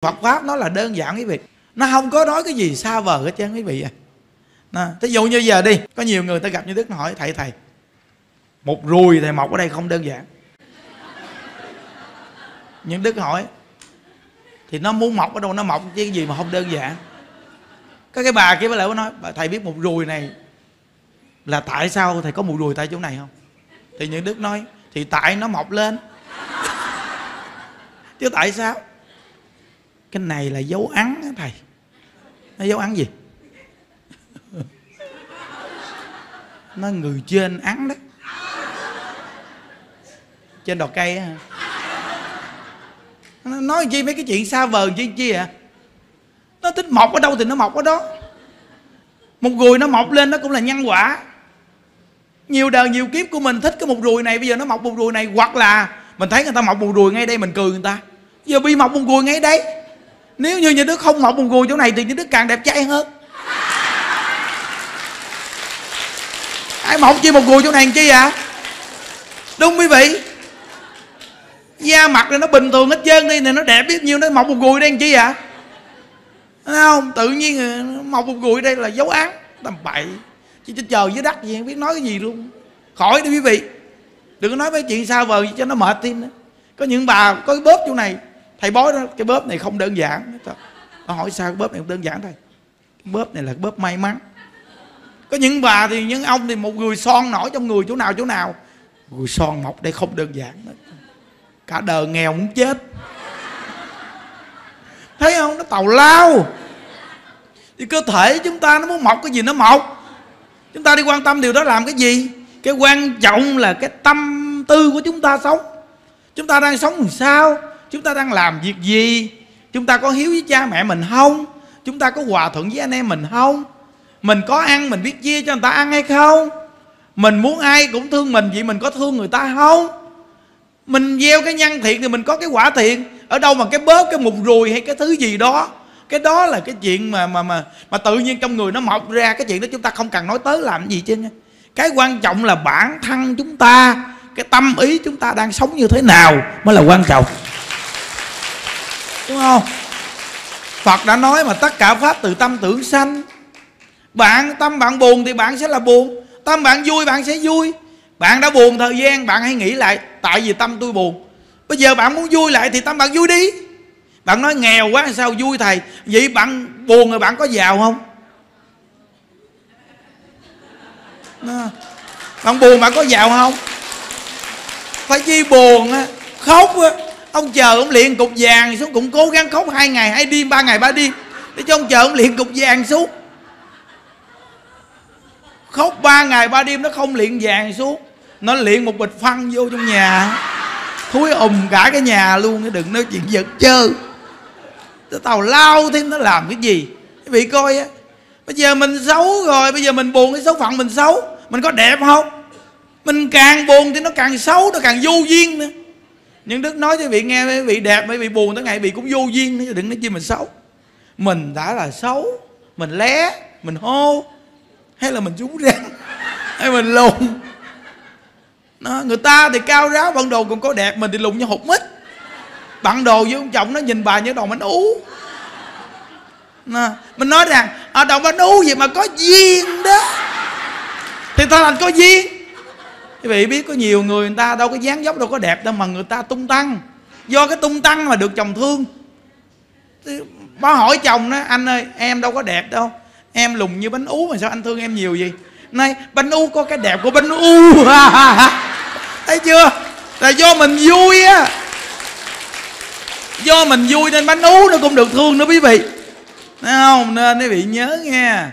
Phật pháp nó là đơn giản quý vị. Nó không có nói cái gì xa vời hết trơn quý vị à Nè, thí dụ như giờ đi có nhiều người ta gặp như đức hỏi thầy thầy một ruồi thầy mọc ở đây không đơn giản. Nhưng đức hỏi thì nó muốn mọc ở đâu nó mọc chứ cái gì mà không đơn giản? Có cái bà kia mới lại nói bà thầy biết một ruồi này là tại sao thầy có một ruồi tại chỗ này không? Thì những đức nói thì tại nó mọc lên. Chứ tại sao? Cái này là dấu ắn đó thầy. Nó dấu ắn gì? Nó người trên ắn đó. Trên đọt cây á nó nói chi mấy cái chuyện xa vời chi chi à? Nó thích mọc ở đâu thì nó mọc ở đó. Một ruồi nó mọc lên nó cũng là nhân quả. Nhiều đời nhiều kiếp của mình thích cái một ruồi này, bây giờ nó mọc một ruồi này, hoặc là mình thấy người ta mọc một ruồi ngay đây mình cười người ta. Giờ bị mọc một ruồi ngay đây nếu như nhà đức không mọc một gùi chỗ này thì nhà đức càng đẹp trai hơn. Ai mọc chi một gùi chỗ này làm chi à đúng quý vị. Da mặt này nó bình thường hết trơn đi, này nó đẹp biết nhiêu nó mọc một gùi đây làm chi à Thấy không? Tự nhiên ờ, mọc một gùi đây là dấu án tầm bậy. Chứ chờ trời với đất gì không biết nói cái gì luôn. Khỏi đi quý vị. Đừng có nói mấy chuyện sao vời cho nó mệt tim nữa. Có những bà có cái bóp chỗ này thầy bói đó, cái bóp này không đơn giản. Nó hỏi sao cái bóp này không đơn giản thầy cái bóp này là cái bóp may mắn. Có những bà thì, những ông thì một người son nổi trong người chỗ nào chỗ nào. Người son mọc đây không đơn giản. Đó. cả đời nghèo muốn chết. Thấy không? Nó tàu lao. Thì cơ thể chúng ta nó muốn mọc cái gì nó mọc. Chúng ta đi quan tâm điều đó làm cái gì? Cái quan trọng là cái tâm tư của chúng ta sống. Chúng ta đang sống làm sao? Chúng ta đang làm việc gì? Chúng ta có hiếu với cha mẹ mình không? Chúng ta có hòa thuận với anh em mình không? Mình có ăn, mình biết chia cho người ta ăn hay không? Mình muốn ai cũng thương mình vậy mình có thương người ta không? Mình gieo cái nhân thiện thì mình có cái quả thiện ở đâu mà cái bớt cái mục ruồi hay cái thứ gì đó. Cái đó là cái chuyện mà mà mà mà tự nhiên trong người nó mọc ra. Cái chuyện đó chúng ta không cần nói tới làm gì chứ cái quan trọng là bản thân chúng ta, cái tâm ý chúng ta đang sống như thế nào mới là quan trọng đúng không? Phật đã nói mà tất cả pháp từ tâm tưởng sanh. Bạn tâm bạn buồn thì bạn sẽ là buồn. Tâm bạn vui, bạn sẽ vui. Bạn đã buồn thời gian, bạn hãy nghĩ lại tại vì tâm tôi buồn. Bây giờ bạn muốn vui lại thì tâm bạn vui đi. Bạn nói nghèo quá, sao vui thầy? Vậy bạn buồn rồi bạn có giàu không? Bạn buồn bạn có giàu không? Phải chi buồn á. Khóc á ông chờ ông luyện cục vàng xuống, cũng cố gắng khóc hai ngày, hai đêm, ba ngày, ba đêm. Để cho ông chờ ông luyện cục vàng xuống. Khóc ba ngày, ba đêm nó không luyện vàng xuống. Nó luyện một bịch phân vô trong nhà. Thúi ùm cả cái nhà luôn đừng nói chuyện giật chơi tàu lao thêm nó làm cái gì? Quý vị coi á, bây giờ mình xấu rồi, bây giờ mình buồn cái số phận mình xấu. Mình có đẹp không? Mình càng buồn thì nó càng xấu, nó càng vô duyên nữa nhưng đức nói cho quý vị nghe quý vị đẹp quý vị buồn tới ngày bị cũng vô duyên nữa đừng nói chi mình xấu. Mình đã là xấu mình lé mình hô hay là mình trúng răng hay mình lùn. Nó, người ta thì cao ráo bận đồ còn có đẹp mình thì lùn như hụt mít. Bận đồ với ông chồng nó nhìn bà như đầu bánh ú. Nó, mình nói rằng à, ở đầu bánh ú gì mà có duyên đó? Thì ta thành có duyên quý vị biết có nhiều người người ta đâu có dáng dốc đâu có đẹp đâu mà người ta tung tăng. Do cái tung tăng mà được chồng thương. Bà hỏi chồng đó, anh ơi, em đâu có đẹp đâu. Em lùn như bánh ú mà sao anh thương em nhiều gì nay bánh ú có cái đẹp của bánh ú. Thấy chưa? Là do mình vui á. Do mình vui nên bánh ú nó cũng được thương nữa quý vị. Thấy không? Nên quý vị nhớ nghe.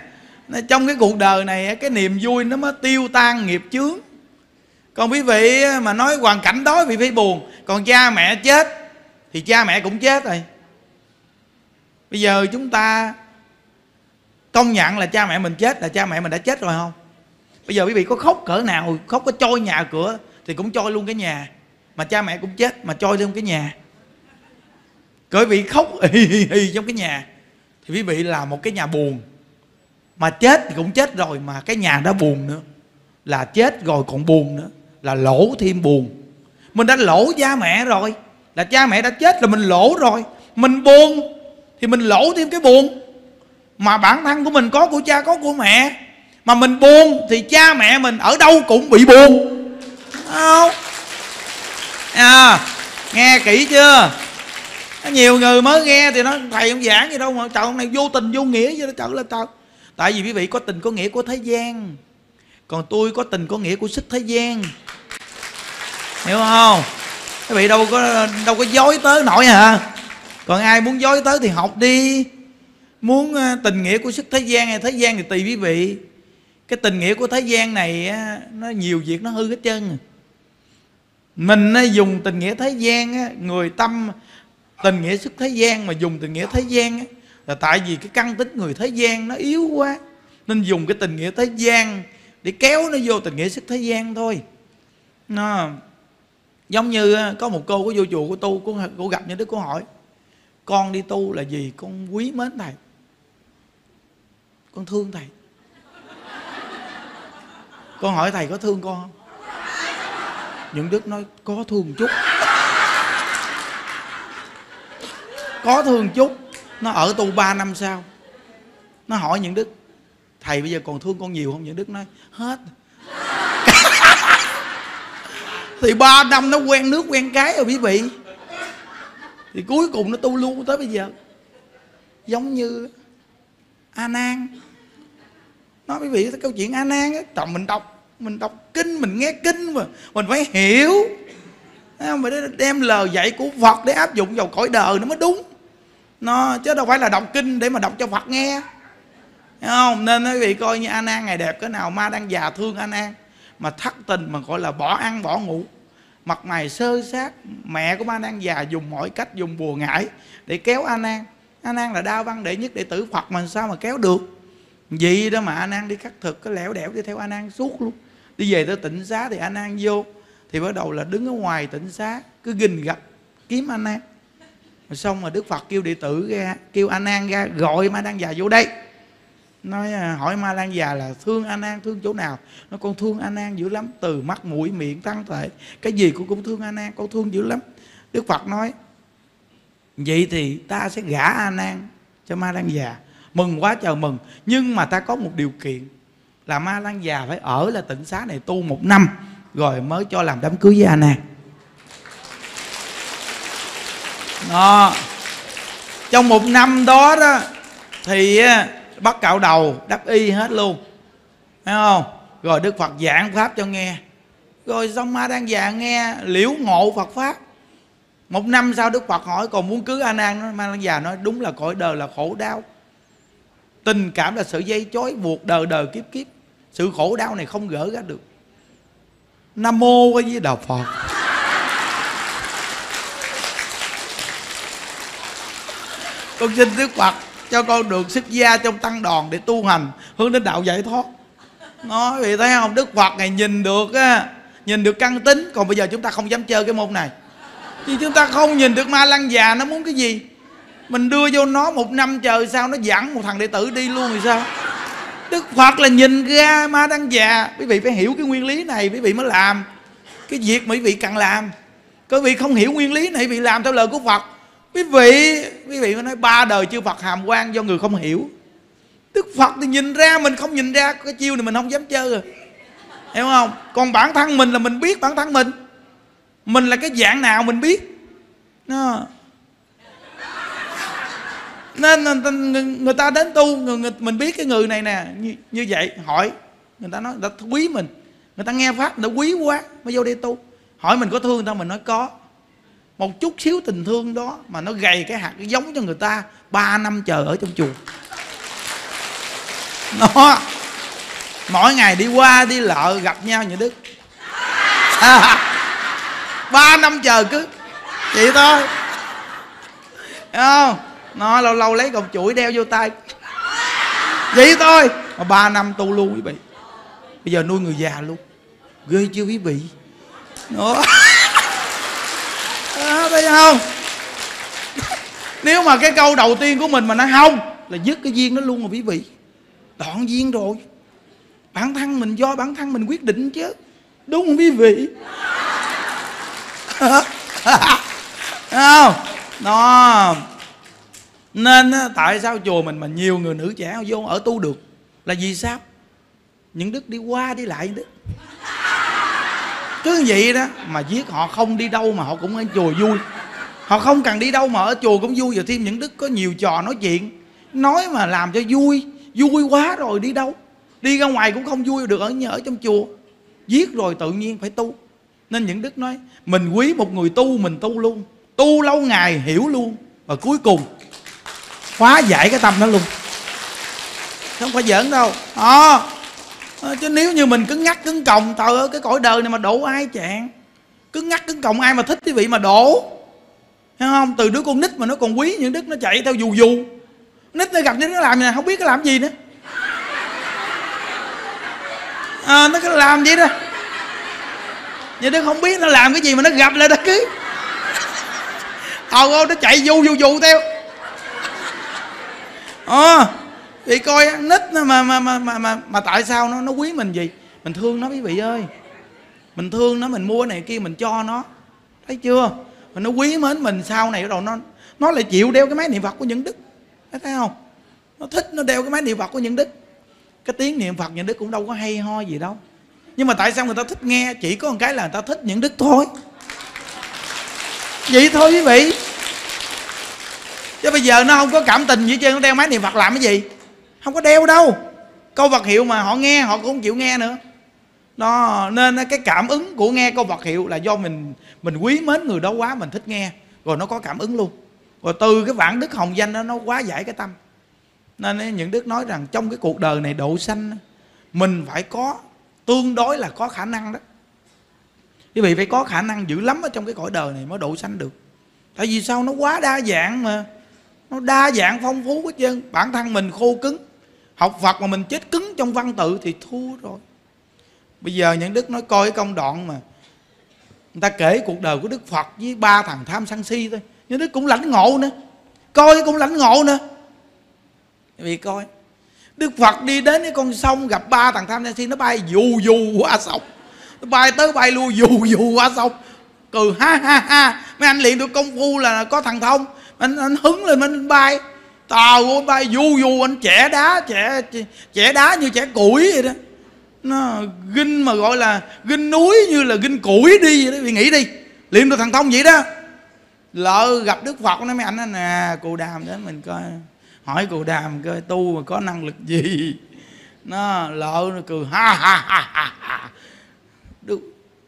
Trong cái cuộc đời này cái niềm vui nó mới tiêu tan nghiệp chướng còn quý vị mà nói hoàn cảnh đó vì vị phải buồn, còn cha mẹ chết, thì cha mẹ cũng chết rồi. Bây giờ chúng ta công nhận là cha mẹ mình chết, là cha mẹ mình đã chết rồi không? Bây giờ quý vị có khóc cỡ nào, khóc có trôi nhà cửa, thì cũng trôi luôn cái nhà. Mà cha mẹ cũng chết, mà trôi luôn cái nhà. Cỡ vị khóc hì hì hì trong cái nhà, thì quý vị là một cái nhà buồn. Mà chết thì cũng chết rồi, mà cái nhà đã buồn nữa. Là chết rồi còn buồn nữa là lỗ thêm buồn. Mình đã lỗ cha mẹ rồi là cha mẹ đã chết là mình lỗ rồi. Mình buồn thì mình lỗ thêm cái buồn. Mà bản thân của mình có của cha có của mẹ. Mà mình buồn thì cha mẹ mình ở đâu cũng bị buồn. Không? À, nghe kỹ chưa? Nhiều người mới nghe thì nó thầy không giảng gì đâu mà trời ông này vô tình vô nghĩa vậy nó trời lên trời. Tại vì quý vị có tình có nghĩa của thế gian còn tôi có tình có nghĩa của sức thế gian. Hiểu không? Các vị đâu có đâu có dối tới nổi hả? Còn ai muốn dối tới thì học đi. Muốn ờ, tình nghĩa của sức thế gian hay thế gian thì tùy quý vị. Cái tình nghĩa của thế gian này nó nhiều việc nó hư hết trơn à. mình dùng tình nghĩa thế gian người tâm, tình nghĩa sức thế gian mà dùng tình nghĩa thế gian là tại vì cái căn tính người thế gian nó yếu quá. Nên dùng cái tình nghĩa thế gian để kéo nó vô tình nghĩa sức thế gian thôi. Nó giống như có một cô có vô chùa của tu cô, cô gặp những đứa cô hỏi con đi tu là gì? Con quý mến thầy. Con thương thầy. Con hỏi thầy có thương con không? Những đức nói có thương chút. Có thương chút. Nó ở tu 3 năm sau. Nó hỏi những đức thầy bây giờ còn thương con nhiều không? Vậy đức nói, hết. Thì ba năm nó quen nước, quen cái rồi quý vị. Thì cuối cùng nó tu luôn tới bây giờ. Giống như a nan. Nói quý vị cái câu chuyện a nan á, trời, mình đọc mình đọc kinh, mình nghe kinh mà, mình phải hiểu. Không? Phải đem lời dạy của phật để áp dụng vào cõi đời nó mới đúng. Nó, chứ đâu phải là đọc kinh để mà đọc cho phật nghe. Thấy không? Nên quý vị coi như a an ngày đẹp, cái nào ma đang già thương a an mà thất tình mà gọi là bỏ ăn, bỏ ngủ. Mặt mày sơ sát mẹ của ma đang già dùng mọi cách, dùng bùa ngải để kéo a nan a nan là đa văn đệ nhất đệ tử phật, mà sao mà kéo được? Vậy đó mà a nan đi khắc thực, cái lẻo đẻo đi theo a nan suốt luôn. Đi về tới tịnh xá thì a nan vô, thì bắt đầu là đứng ở ngoài tịnh xá, cứ gình gặp kiếm a nan rồi xong mà đức phật kêu đệ tử ra, kêu a nan ra, gọi ma đang già vô đây nói à, hỏi ma lan già là thương a nan thương chỗ nào? Nó con thương a nan dữ lắm, từ mắt, mũi, miệng, thân thể. Cái gì cũng cũng thương a nan, con thương dữ lắm. Đức phật nói, vậy thì ta sẽ gả a nan cho ma lan già. Mừng quá chờ mừng. Nhưng mà ta có một điều kiện, là ma lan già phải ở là tịnh xá này tu một năm, rồi mới cho làm đám cưới với a nan. Đó. Trong một năm đó đó, thì à, bắt cạo đầu đắp y hết luôn. Thấy không? Rồi đức phật giảng pháp cho nghe. Rồi xong ma đang già nghe, liễu ngộ phật pháp. Một năm sau đức phật hỏi, còn muốn cưới a nan? Ma đang già nói, đúng là cõi đời là khổ đau. Tình cảm là sự dây chói, buộc đời đời kiếp kiếp. Sự khổ đau này không gỡ ra được. Nam mô với với đạo phật. Con xin đức phật cho con được xuất gia trong tăng đoàn để tu hành. Hướng đến đạo giải thoát. Nói vì thấy không? Đức phật này nhìn được á, nhìn được căn tính. Còn bây giờ chúng ta không dám chơi cái môn này. Vì chúng ta không nhìn được ma lăng già nó muốn cái gì? Mình đưa vô nó một năm chờ sao nó dẫn một thằng đệ tử đi luôn thì sao? Đức phật là nhìn ra ma lăng già. Quý vị phải hiểu cái nguyên lý này, quý vị mới làm. Cái việc mà quý vị cần làm. Quý vị không hiểu nguyên lý này quý vị làm theo lời của phật quý vị quý vị mới nói ba đời chư phật hàm quan do người không hiểu. Đức phật thì nhìn ra mình không nhìn ra cái chiêu này mình không dám chơi rồi. Hiểu không? Còn bản thân mình là mình biết bản thân mình. Mình là cái dạng nào mình biết. Nó nên, người, người ta đến tu người, người, mình biết cái người này nè như, như vậy hỏi. Người ta nói người ta quý mình. Người ta nghe pháp người ta quý quá mới vô đây tu. Hỏi mình có thương người ta mình nói có một chút xíu tình thương đó mà nó gầy cái hạt cái giống cho người ta ba năm chờ ở trong chùa. Nó mỗi ngày đi qua đi lợ gặp nhau như đức. Ba năm chờ cứ vậy thôi. Thấy không? Nó lâu lâu lấy cọng chuỗi đeo vô tay. Vậy thôi. Mà ba năm tu luôn quý vị bây giờ nuôi người già luôn. Ghê chưa quý vị? Đó. Ờ, đó, thấy không? Nếu mà cái câu đầu tiên của mình mà nó không là dứt cái duyên nó luôn rồi quý vị. Đoạn duyên rồi. Bản thân mình do bản thân mình quyết định chứ. Đúng không quý vị? Không? Nó nên tại sao chùa mình mà nhiều người nữ trẻ vô ở tu được? Là vì sao? Những đức đi qua đi lại những đức cứ vậy đó mà giết họ không đi đâu mà họ cũng ở chùa vui. Họ không cần đi đâu mà ở chùa cũng vui và thêm những đức có nhiều trò nói chuyện. Nói mà làm cho vui vui quá rồi đi đâu? Đi ra ngoài cũng không vui được ở nhà ở trong chùa. Giết rồi tự nhiên phải tu. Nên những đức nói mình quý một người tu mình tu luôn. Tu lâu ngày hiểu luôn và cuối cùng hóa giải cái tâm đó luôn. Không phải giỡn đâu. À, Ờ, chứ nếu như mình cứng ngắt cứng còng trời ơi cái cõi đời này mà đổ ai chạng cứng ngắt cứng còng ai mà thích cái vị mà đổ. Thấy không? Từ đứa con nít mà nó còn quý những đức nó chạy theo dù dù. Nít nó gặp những nó làm gì này không biết nó làm gì nữa à, ờ, nó cứ làm vậy đó. Nhưng nó không biết nó làm cái gì mà nó gặp lại nó cứ. Hầu nó chạy dù dù dù theo. Ờ. à, vậy coi nít mà mà mà mà mà, mà tại sao nó nó quý mình gì mình thương nó quý vị ơi. Mình thương nó mình mua này kia mình cho nó. Thấy chưa? Mà nó quý mến mình sau này rồi nó nó lại chịu đeo cái máy niệm phật của những đức. Thấy không? Nó thích nó đeo cái máy niệm phật của những đức. Cái tiếng niệm phật những đức cũng đâu có hay ho gì đâu. Nhưng mà tại sao người ta thích nghe? Chỉ có một cái là người ta thích những đức thôi. Vậy thôi quý vị. Chứ bây giờ nó không có cảm tình gì chứ nó đeo máy niệm phật làm cái gì? Không có đeo đâu. Câu vật hiệu mà họ nghe, họ cũng không chịu nghe nữa. Đó, nên cái cảm ứng của nghe câu vật hiệu là do mình mình quý mến người đó quá, mình thích nghe. Rồi nó có cảm ứng luôn. Rồi từ cái vạn đức hồng danh đó, nó quá giải cái tâm. Nên những đức nói rằng trong cái cuộc đời này độ sanh, mình phải có, tương đối là có khả năng đó. Quý vị phải có khả năng dữ lắm ở trong cái cõi đời này mới độ sanh được. Tại vì sao? Nó quá đa dạng mà. Nó đa dạng phong phú hết trơn. Bản thân mình khô cứng học phật mà mình chết cứng trong văn tự thì thua rồi. Bây giờ những đức nói coi cái công đoạn mà người ta kể cuộc đời của đức phật với ba thằng tham sân si thôi. Những đức cũng lãnh ngộ nữa. Coi cũng lãnh ngộ nữa. Vì coi, đức phật đi đến cái con sông gặp ba thằng tham sân si, nó bay dù dù qua sông. Nó bay tới bay lui dù dù qua sông. Cười ha ha ha. Mấy anh luyện được công phu là có thằng thông. Anh anh hứng lên, anh bay tàu bay du du anh trẻ đá trẻ trẻ đá như trẻ củi vậy đó. Nó ginh mà gọi là ginh núi như là ginh củi đi vậy đó. Vì nghĩ đi liền được thằng thông vậy đó. Lỡ gặp đức phật nó mấy anh nè cụ đàm đến mình coi hỏi cụ đàm coi tu mà có năng lực gì. Nó lỡ nó cười ha ha ha ha, ha. đức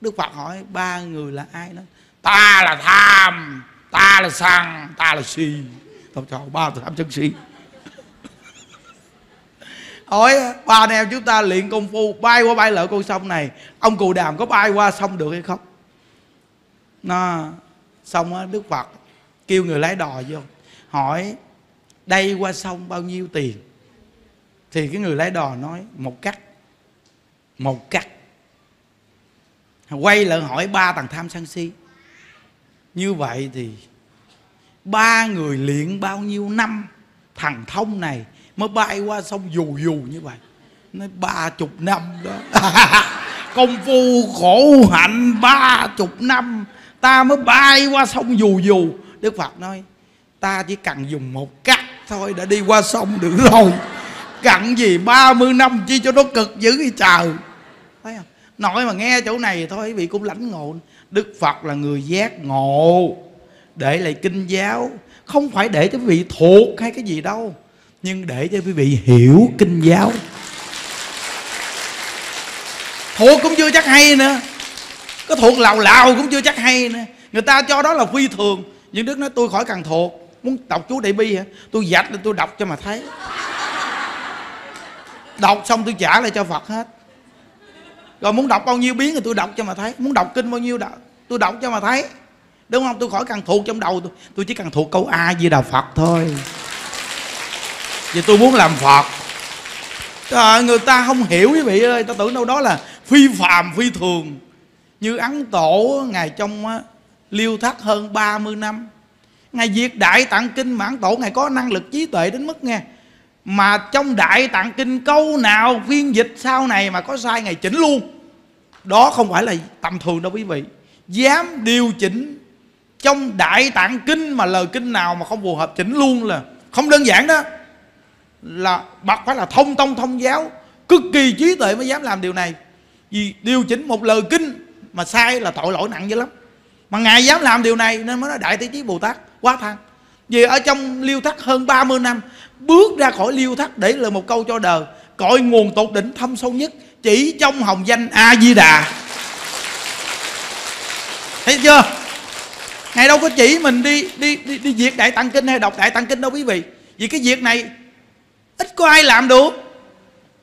đức phật hỏi ba người là ai đó? Ta là tham ta là sang ta là si tao chào ba tham chân si hỏi, ba anh em chúng ta luyện công phu, bay qua bay lỡ con sông này, ông cù đàm có bay qua sông được hay không? Nó xong á, đức phật, kêu người lái đò vô, hỏi, đây qua sông bao nhiêu tiền? Thì cái người lái đò nói, một cắt. Một cắt. Quay lại hỏi ba thằng tham sân si. Như vậy thì ba người luyện bao nhiêu năm thằng thông này mới bay qua sông dù dù như vậy? Nói ba chục năm đó. Công phu khổ hạnh ba chục năm. Ta mới bay qua sông dù dù. Đức phật nói, ta chỉ cần dùng một cắt thôi đã đi qua sông được rồi. Cặn gì ba mươi năm chi cho nó cực dữ vậy trời? Thấy không? Nói mà nghe chỗ này thôi quý vị cũng lãnh ngộ. Đức phật là người giác ngộ để lại kinh giáo. Không phải để cho quý vị thuộc hay cái gì đâu, nhưng để cho quý vị hiểu kinh giáo. Thuộc cũng chưa chắc hay nữa. Có thuộc lào lào cũng chưa chắc hay nữa. Người ta cho đó là phi thường, nhưng đức nói, tôi khỏi cần thuộc. Muốn đọc chú đại bi hả? Tôi dạch lên tôi đọc cho mà thấy. Đọc xong tôi trả lại cho phật hết. Rồi muốn đọc bao nhiêu biến thì tôi đọc cho mà thấy. Muốn đọc kinh bao nhiêu đọc, tôi đọc cho mà thấy đúng không? Tôi khỏi cần thuộc trong đầu tôi. Tôi chỉ cần thuộc câu a di đà phật thôi. Vì tôi muốn làm phật. Trời, người ta không hiểu quý vị ơi. Ta tưởng đâu đó là phi phàm phi thường. Như ấn tổ ngày trong liêu thắt hơn 30 năm. Ngài diệt đại tạng kinh mà ấn tổ ngài có năng lực trí tuệ đến mức nghe. Mà trong đại tạng kinh câu nào phiên dịch sau này mà có sai ngài chỉnh luôn? Đó không phải là tầm thường đâu quý vị. Dám điều chỉnh trong đại tạng kinh mà lời kinh nào mà không phù hợp chỉnh luôn là không đơn giản đó. Là bậc phải là thông tông, thông giáo, cực kỳ trí tuệ mới dám làm điều này. Vì điều chỉnh một lời kinh mà sai là tội lỗi nặng dữ lắm. Mà ngài dám làm điều này nên mới nói đại thế chí bồ tát quá thăng vì ở trong liêu thắt hơn 30 năm, bước ra khỏi liêu thắt để lời một câu cho đời cội nguồn tột đỉnh thâm sâu nhất, chỉ trong hồng danh a di đà. Thấy chưa? Ngài đâu có chỉ mình đi đi đi, đi diệt đại tăng kinh hay đọc đại tăng kinh đâu quý vị. Vì cái việc này ít có ai làm được.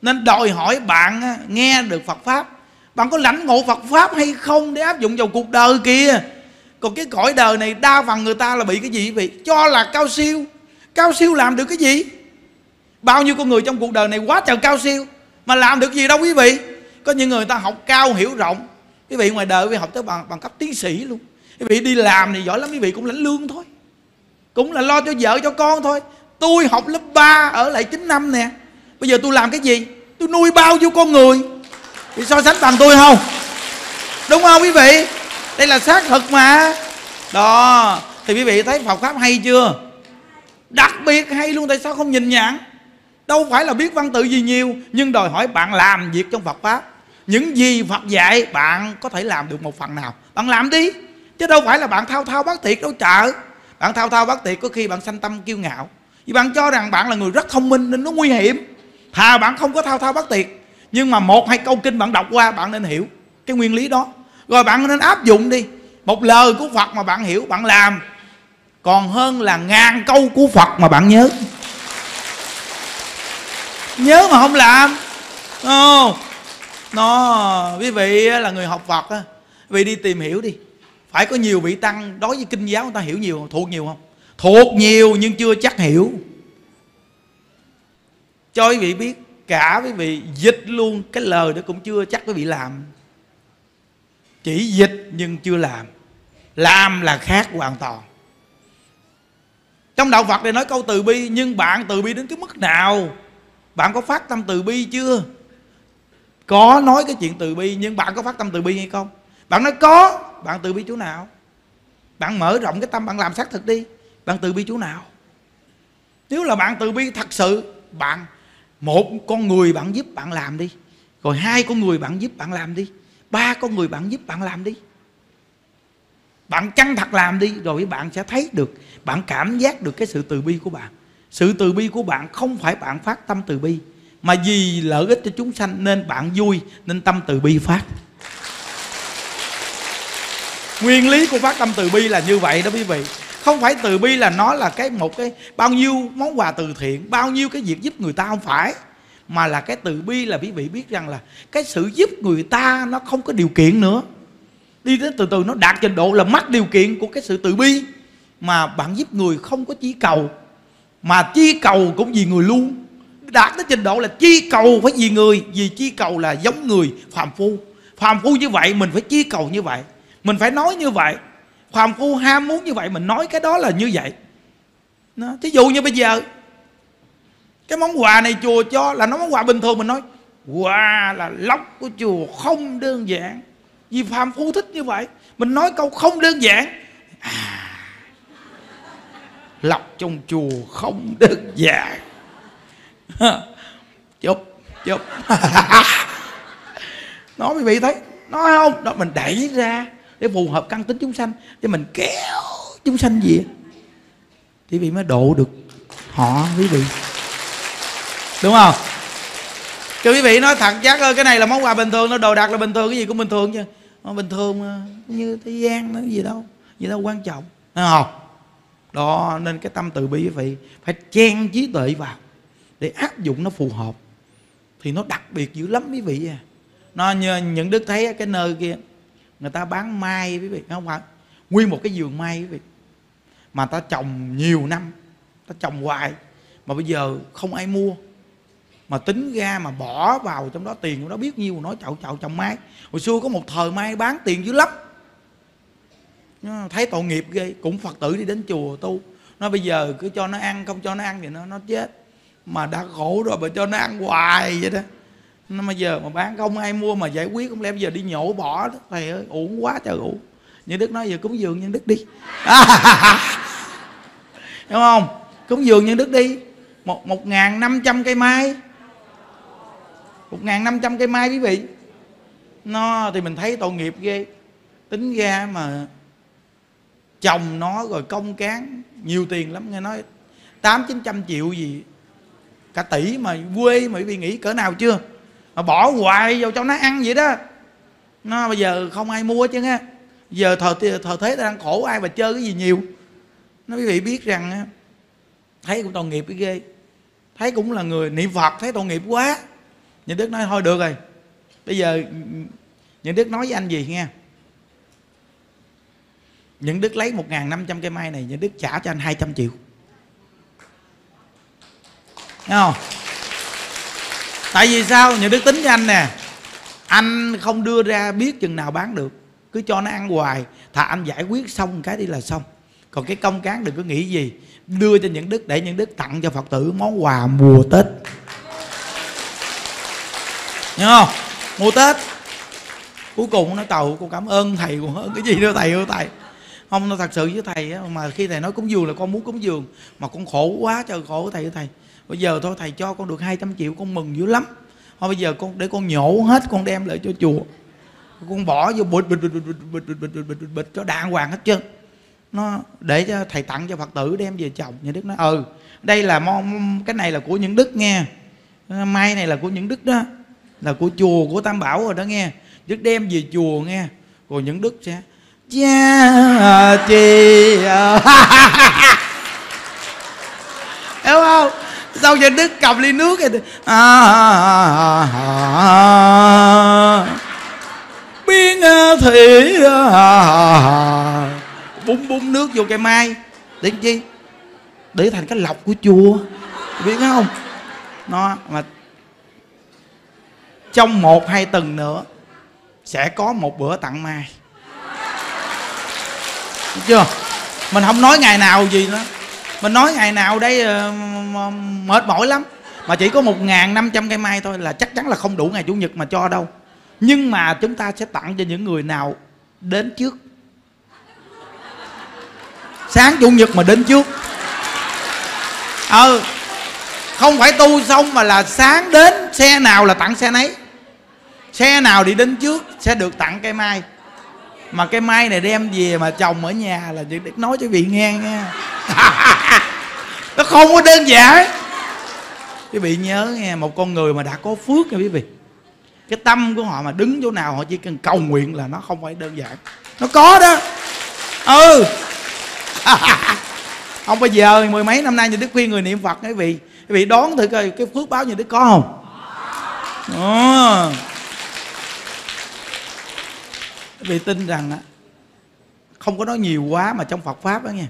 Nên đòi hỏi bạn nghe được phật pháp. Bạn có lãnh ngộ phật pháp hay không để áp dụng vào cuộc đời kia còn cái cõi đời này đa phần người ta là bị cái gì quý vị? Cho là cao siêu. Cao siêu làm được cái gì? Bao nhiêu con người trong cuộc đời này quá trời cao siêu mà làm được gì đâu quý vị? Có những người ta học cao hiểu rộng. Quý vị ngoài đời quý vị học tới bằng bằng cấp tiến sĩ luôn quý vị đi làm thì giỏi lắm, quý vị cũng lãnh lương thôi. Cũng là lo cho vợ, cho con thôi. Tôi học lớp 3 ở lại 9 năm nè. Bây giờ tôi làm cái gì? Tôi nuôi bao nhiêu con người? Thì so sánh bằng tôi không? Đúng không quý vị? Đây là xác thực mà. Đó, thì quý vị thấy Phật pháp hay chưa? Đặc biệt hay luôn, tại sao không nhìn nhận đâu phải là biết văn tự gì nhiều, nhưng đòi hỏi bạn làm việc trong Phật pháp. Những gì Phật dạy, bạn có thể làm được một phần nào. Bạn làm đi chứ đâu phải là bạn thao thao bác tuyệt đâu chợ. Bạn thao thao bác tuyệt có khi bạn sanh tâm kiêu ngạo. Vì bạn cho rằng bạn là người rất thông minh nên nó nguy hiểm. Thà bạn không có thao thao bác tuyệt nhưng mà một hai câu kinh bạn đọc qua bạn nên hiểu cái nguyên lý đó. Rồi bạn nên áp dụng đi. Một lời của phật mà bạn hiểu bạn làm. Còn hơn là ngàn câu của phật mà bạn nhớ. Nhớ mà không làm. Oh, nó quý vị là người học phật á. Vì đi tìm hiểu đi phải có nhiều vị tăng, đối với kinh giáo người ta hiểu nhiều thuộc nhiều không? Thuộc nhiều nhưng chưa chắc hiểu. Cho quý vị biết, cả quý vị dịch luôn, cái lời đó cũng chưa chắc quý vị làm. Chỉ dịch nhưng chưa làm. Làm là khác hoàn toàn. Trong đạo phật này nói câu từ bi, nhưng bạn từ bi đến cái mức nào? Bạn có phát tâm từ bi chưa? Có nói cái chuyện từ bi, nhưng bạn có phát tâm từ bi hay không? Bạn nói có bạn từ bi chỗ nào? Bạn mở rộng cái tâm, bạn làm xác thực đi. Bạn từ bi chỗ nào? Nếu là bạn từ bi thật sự, bạn, một con người bạn giúp bạn làm đi. Rồi hai con người bạn giúp bạn làm đi. Ba con người bạn giúp bạn làm đi. Bạn chăng thật làm đi, rồi bạn sẽ thấy được, bạn cảm giác được cái sự từ bi của bạn. Sự từ bi của bạn không phải bạn phát tâm từ bi, mà vì lợi ích cho chúng sanh nên bạn vui, nên tâm từ bi phát nguyên lý của phát tâm từ bi là như vậy đó quý vị. Không phải từ bi là nó là cái một cái bao nhiêu món quà từ thiện, bao nhiêu cái việc giúp người ta không phải, mà là cái từ bi là quý vị biết rằng là cái sự giúp người ta nó không có điều kiện nữa. Đi đến từ từ nó đạt trình độ là mất điều kiện của cái sự từ bi, mà bạn giúp người không có chi cầu, mà chi cầu cũng vì người luôn. Đạt đến trình độ là chi cầu phải vì người, vì chi cầu là giống người phàm phu. Phàm phu như vậy, mình phải chi cầu như vậy mình phải nói như vậy. Phàm phu ham muốn như vậy mình nói cái đó là như vậy. Nó thí dụ như bây giờ cái món quà này chùa cho là nó món quà bình thường mình nói quà là lóc của chùa không đơn giản. Vì phàm phu thích như vậy mình nói câu không đơn giản. À, lọc trong chùa không đơn giản. Chụp chụp. Nói quý vị thấy nói không? Đó mình đẩy ra để phù hợp căn tính chúng sanh. Để mình kéo chúng sanh gì thì vị mới độ được họ, quý vị. Đúng không? Cho quý vị nói thật, chắc ơi, cái này là món quà bình thường nó đồ đạc là bình thường, cái gì cũng bình thường chứ. Nó bình thường mà như thế gian nó gì đâu. Gì đâu quan trọng. Thấy không? Đó, nên cái tâm từ bi quý vị phải chen trí tuệ vào để áp dụng nó phù hợp. Thì nó đặc biệt dữ lắm quý vị à. Nó như những đức thấy cái nơi kia người ta bán mai, quý vị không phải. Nguyên một cái vườn mai, quý vị. Mà ta trồng nhiều năm, ta trồng hoài. Mà bây giờ không ai mua. Mà tính ra mà bỏ vào trong đó tiền của nó biết nhiêu, nói chậu chậu, trồng mai. Hồi xưa có một thời mai bán tiền dữ lắm. Thấy tội nghiệp ghê, cũng phật tử đi đến chùa tu. Nó bây giờ cứ cho nó ăn, không cho nó ăn thì nó nó chết. Mà đã khổ rồi, mà cho nó ăn hoài vậy đó nó mà giờ mà bán không ai mua mà giải quyết không lẽ bây giờ đi nhổ bỏ đó. Thầy ơi, uổng quá trời uổng. Như đức nói giờ cúng dường nhân đức đi. Đúng không? Cúng dường nhân đức đi. Một một ngàn năm trăm cây mai. Một ngàn năm trăm cây mai quý vị. Nó thì mình thấy tội nghiệp ghê. Tính ra mà chồng nó rồi công cán, nhiều tiền lắm, nghe nói tám chín trăm triệu gì cả tỷ mà quê mà quý vị nghĩ cỡ nào chưa? Mà bỏ hoài vào cho nó ăn vậy đó. Nó, bây giờ không ai mua chứ á. Giờ thời thời thế đang khổ ai mà chơi cái gì nhiều. Nó quý vị biết rằng thấy cũng tội nghiệp cái ghê. Thấy cũng là người niệm phật, thấy tội nghiệp quá. Nhân đức nói thôi, được rồi. Bây giờ nhân đức nói với anh gì nghe? Những đức lấy một ngàn năm trăm cây mai này, những đức trả cho anh 200 triệu. Thấy không? Tại vì sao? Nhân đức tính cho anh nè. Anh không đưa ra biết chừng nào bán được. Cứ cho nó ăn hoài thà anh giải quyết xong cái đi là xong. Còn cái công cán đừng có nghĩ gì. Đưa cho những đức để những đức tặng cho phật tử món quà mùa tết. Nhớ không? Mùa tết. Cuối cùng nó tàu con cảm ơn thầy còn cái gì đó thầy ơi thầy. Không nó thật sự với thầy á, mà khi thầy nói cúng dường là con muốn cúng dường mà con khổ quá trời khổ thầy ơi thầy bây giờ thôi thầy cho con được 200 triệu con mừng dữ lắm thôi bây giờ con để con nhổ hết con đem lại cho chùa con bỏ vô bịch bịch bịch bịch bịch bịch bịch bịch bịch bịch cho đàng hoàng hết trơn nó để cho thầy tặng cho phật tử đem về chồng nhà đức nói ừ đây là mon cái này là của những đức nghe mai này là của những đức đó là của chùa của tam bảo rồi đó nghe đức đem về chùa nghe rồi những đức sẽ cha chi hiểu không xong rồi đức cầm ly nước rồi à à, à, à, à, biến à, thị búng búng nước vô cây mai. Để chi? Để thành cái lọc của chùa. Biết không? Nó mà trong một hai tuần nữa sẽ có một bữa tặng mai. Được chưa? Mình không nói ngày nào gì nữa mình nói ngày nào đây ờ, mệt mỏi lắm. Mà chỉ có một ngàn năm trăm cây mai thôi là chắc chắn là không đủ ngày chủ nhật mà cho đâu. Nhưng mà chúng ta sẽ tặng cho những người nào đến trước. Sáng chủ nhật mà đến trước. Ừ không phải tu xong mà là sáng đến xe nào là tặng xe nấy. Xe nào đi đến trước sẽ được tặng cây mai mà cái mai này đem về mà chồng ở nhà là chỉ nói cho vị nghe nha nó không có đơn giản. Quý vị nhớ nghe, một con người mà đã có phước nha quý vị. Cái tâm của họ mà đứng chỗ nào họ chỉ cần cầu nguyện là nó không phải đơn giản. Nó có đó. Ừ. Không bao giờ, mười mấy năm nay như đức khuyên người niệm phật, quý vị. Quý vị đón thử coi, cái phước báo như đức có không? Ừ quý vị tin rằng á, không có nói nhiều quá mà trong phật pháp đó nghe.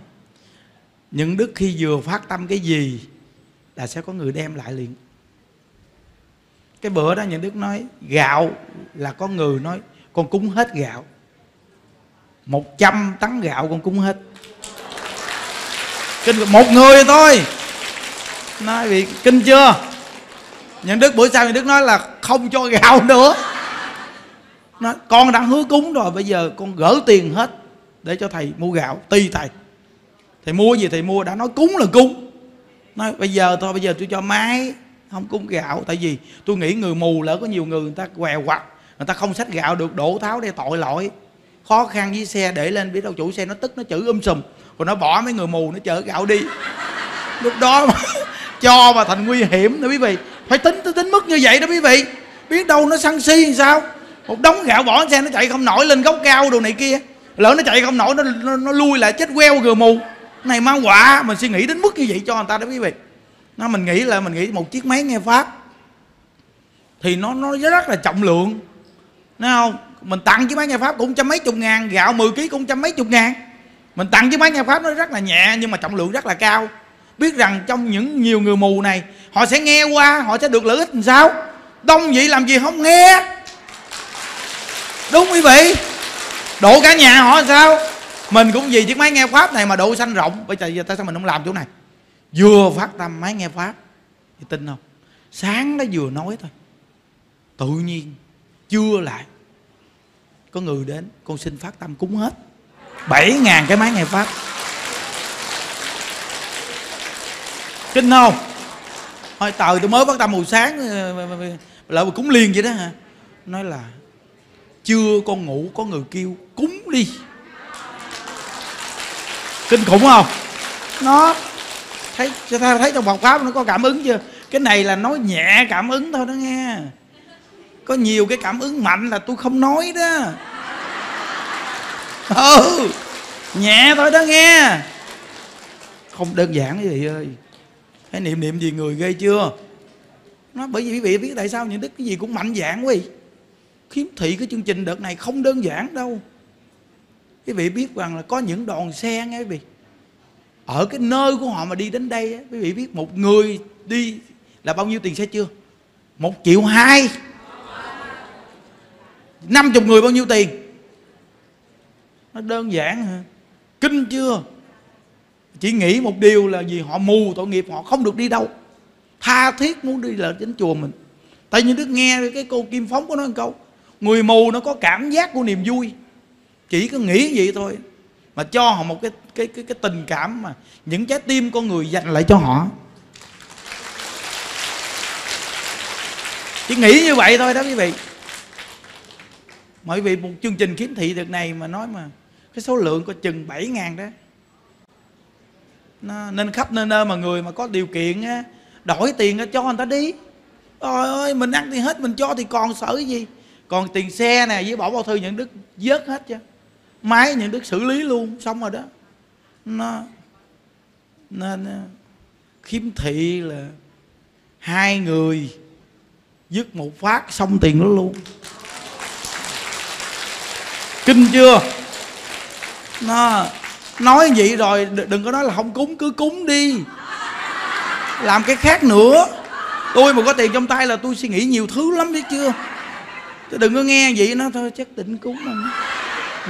Những đức khi vừa phát tâm cái gì là sẽ có người đem lại liền. Cái bữa đó những đức nói, gạo là có người nói, con cúng hết gạo. Một trăm tấn gạo con cúng hết. Kinh một người thôi. Nói bị kinh chưa? Nhận đức bữa sau nhận đức nói là, không cho gạo nữa nó con đã hứa cúng rồi bây giờ con gỡ tiền hết để cho thầy mua gạo tùy thầy. Thầy mua gì thầy mua đã nói cúng là cúng. Nói bây giờ thôi bây giờ tôi cho máy không cúng gạo tại vì tôi nghĩ người mù lỡ có nhiều người người ta quèo quặt người ta không xách gạo được đổ tháo để tội lỗi. Khó khăn với xe để lên biết đâu chủ xe nó tức nó chửi um sùm rồi nó bỏ mấy người mù nó chở gạo đi. Lúc đó mà, cho mà thành nguy hiểm nữa quý vị. Phải tính tính mức như vậy đó quý vị. Biết đâu nó săn si làm sao? Một đống gạo bỏ xe nó chạy không nổi lên gốc cao đồ này kia. Lỡ nó chạy không nổi nó nó, nó lui lại chết queo người mù. Này mang quả mình suy nghĩ đến mức như vậy cho người ta đó quý vị. Nó mình nghĩ là mình nghĩ một chiếc máy nghe pháp. Thì nó nó rất là trọng lượng. Thấy không? Mình tặng chiếc máy nghe pháp cũng trăm mấy chục ngàn gạo 10 kg cũng trăm mấy chục ngàn. Mình tặng chiếc máy nghe pháp nó rất là nhẹ nhưng mà trọng lượng rất là cao. Biết rằng trong những nhiều người mù này họ sẽ nghe qua họ sẽ được lợi ích làm sao? Đông vậy làm gì không nghe? Đúng quý vị. Độ cả nhà họ sao? Mình cũng vì chiếc máy nghe pháp này mà độ xanh rộng. Bây giờ tại sao mình không làm chỗ này? Vừa phát tâm máy nghe pháp. Thì tin không? Sáng nó vừa nói thôi. Tự nhiên, chưa lại. Có người đến, con xin phát tâm cúng hết. Bảy ngàn cái máy nghe pháp. Kinh không? Thôi, trời, tôi mới phát tâm hồi sáng ờ, ờ, ờ, lại cúng liền vậy đó hả? Nói là chưa con ngủ, có người kêu, cúng đi. Kinh khủng không? Nó thấy thấy trong Phật pháp nó có cảm ứng chưa? Cái này là nói nhẹ cảm ứng thôi đó nghe. Có nhiều cái cảm ứng mạnh là tôi không nói đó. Ừ nhẹ thôi đó nghe. Không đơn giản cái gì ơi. Hãy niệm niệm gì người ghê chưa? Nó bởi vì quý vị biết tại sao những đức cái gì cũng mạnh dạng quý vị khiếm thị cái chương trình đợt này không đơn giản đâu. Quý vị biết rằng là có những đoàn xe nghe quý vị. Ở cái nơi của họ mà đi đến đây quý vị biết một người đi là bao nhiêu tiền xe chưa? Một triệu hai. Năm chục người bao nhiêu tiền? Nó đơn giản hả? Kinh chưa? Chỉ nghĩ một điều là gì họ mù tội nghiệp, họ không được đi đâu. Tha thiết muốn đi lại đến chùa mình. Tại như đức nghe cái cô kim phóng có nói một câu người mù nó có cảm giác của niềm vui. Chỉ có nghĩ vậy thôi. Mà cho họ một cái cái cái cái tình cảm mà những trái tim con người dành lại cho họ. Chỉ nghĩ như vậy thôi đó quý vị. Mọi vị một chương trình kiếm thị được này mà nói mà cái số lượng có chừng 7 ngàn đó. Nó, nên khắp nơi nơi mà người mà có điều kiện á, đổi tiền cho người ta đi. Trời ơi mình ăn thì hết mình cho thì còn sợ gì? Còn tiền xe nè, với bỏ bao thư những đức vớt hết chứ. Máy những đức xử lý luôn, xong rồi đó. Nó nên khiếm thị là hai người dứt một phát xong tiền đó luôn. Kinh chưa? Nó nói vậy rồi đừng có nói là không cúng, cứ cúng đi. Làm cái khác nữa. Tôi mà có tiền trong tay là tôi suy nghĩ nhiều thứ lắm biết chưa chứ đừng có nghe vậy nó thôi, chắc định cúng mà.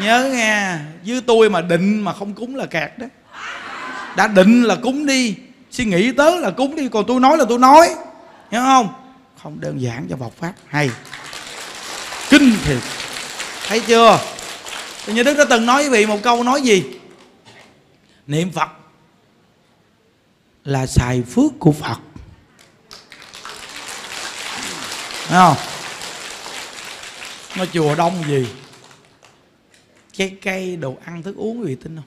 Nhớ nghe, với tôi mà định mà không cúng là kẹt đó. Đã định là cúng đi, suy nghĩ tới là cúng đi, còn tôi nói là tôi nói. Hiểu không? Không đơn giản cho bộc pháp hay. Kinh thiệt. Thấy chưa? Như đức đã từng nói với vị một câu, nói gì? Niệm phật là xài phước của phật. Thấy không? Nó chùa đông gì? Trái cây đồ ăn thức uống quý vị tin không?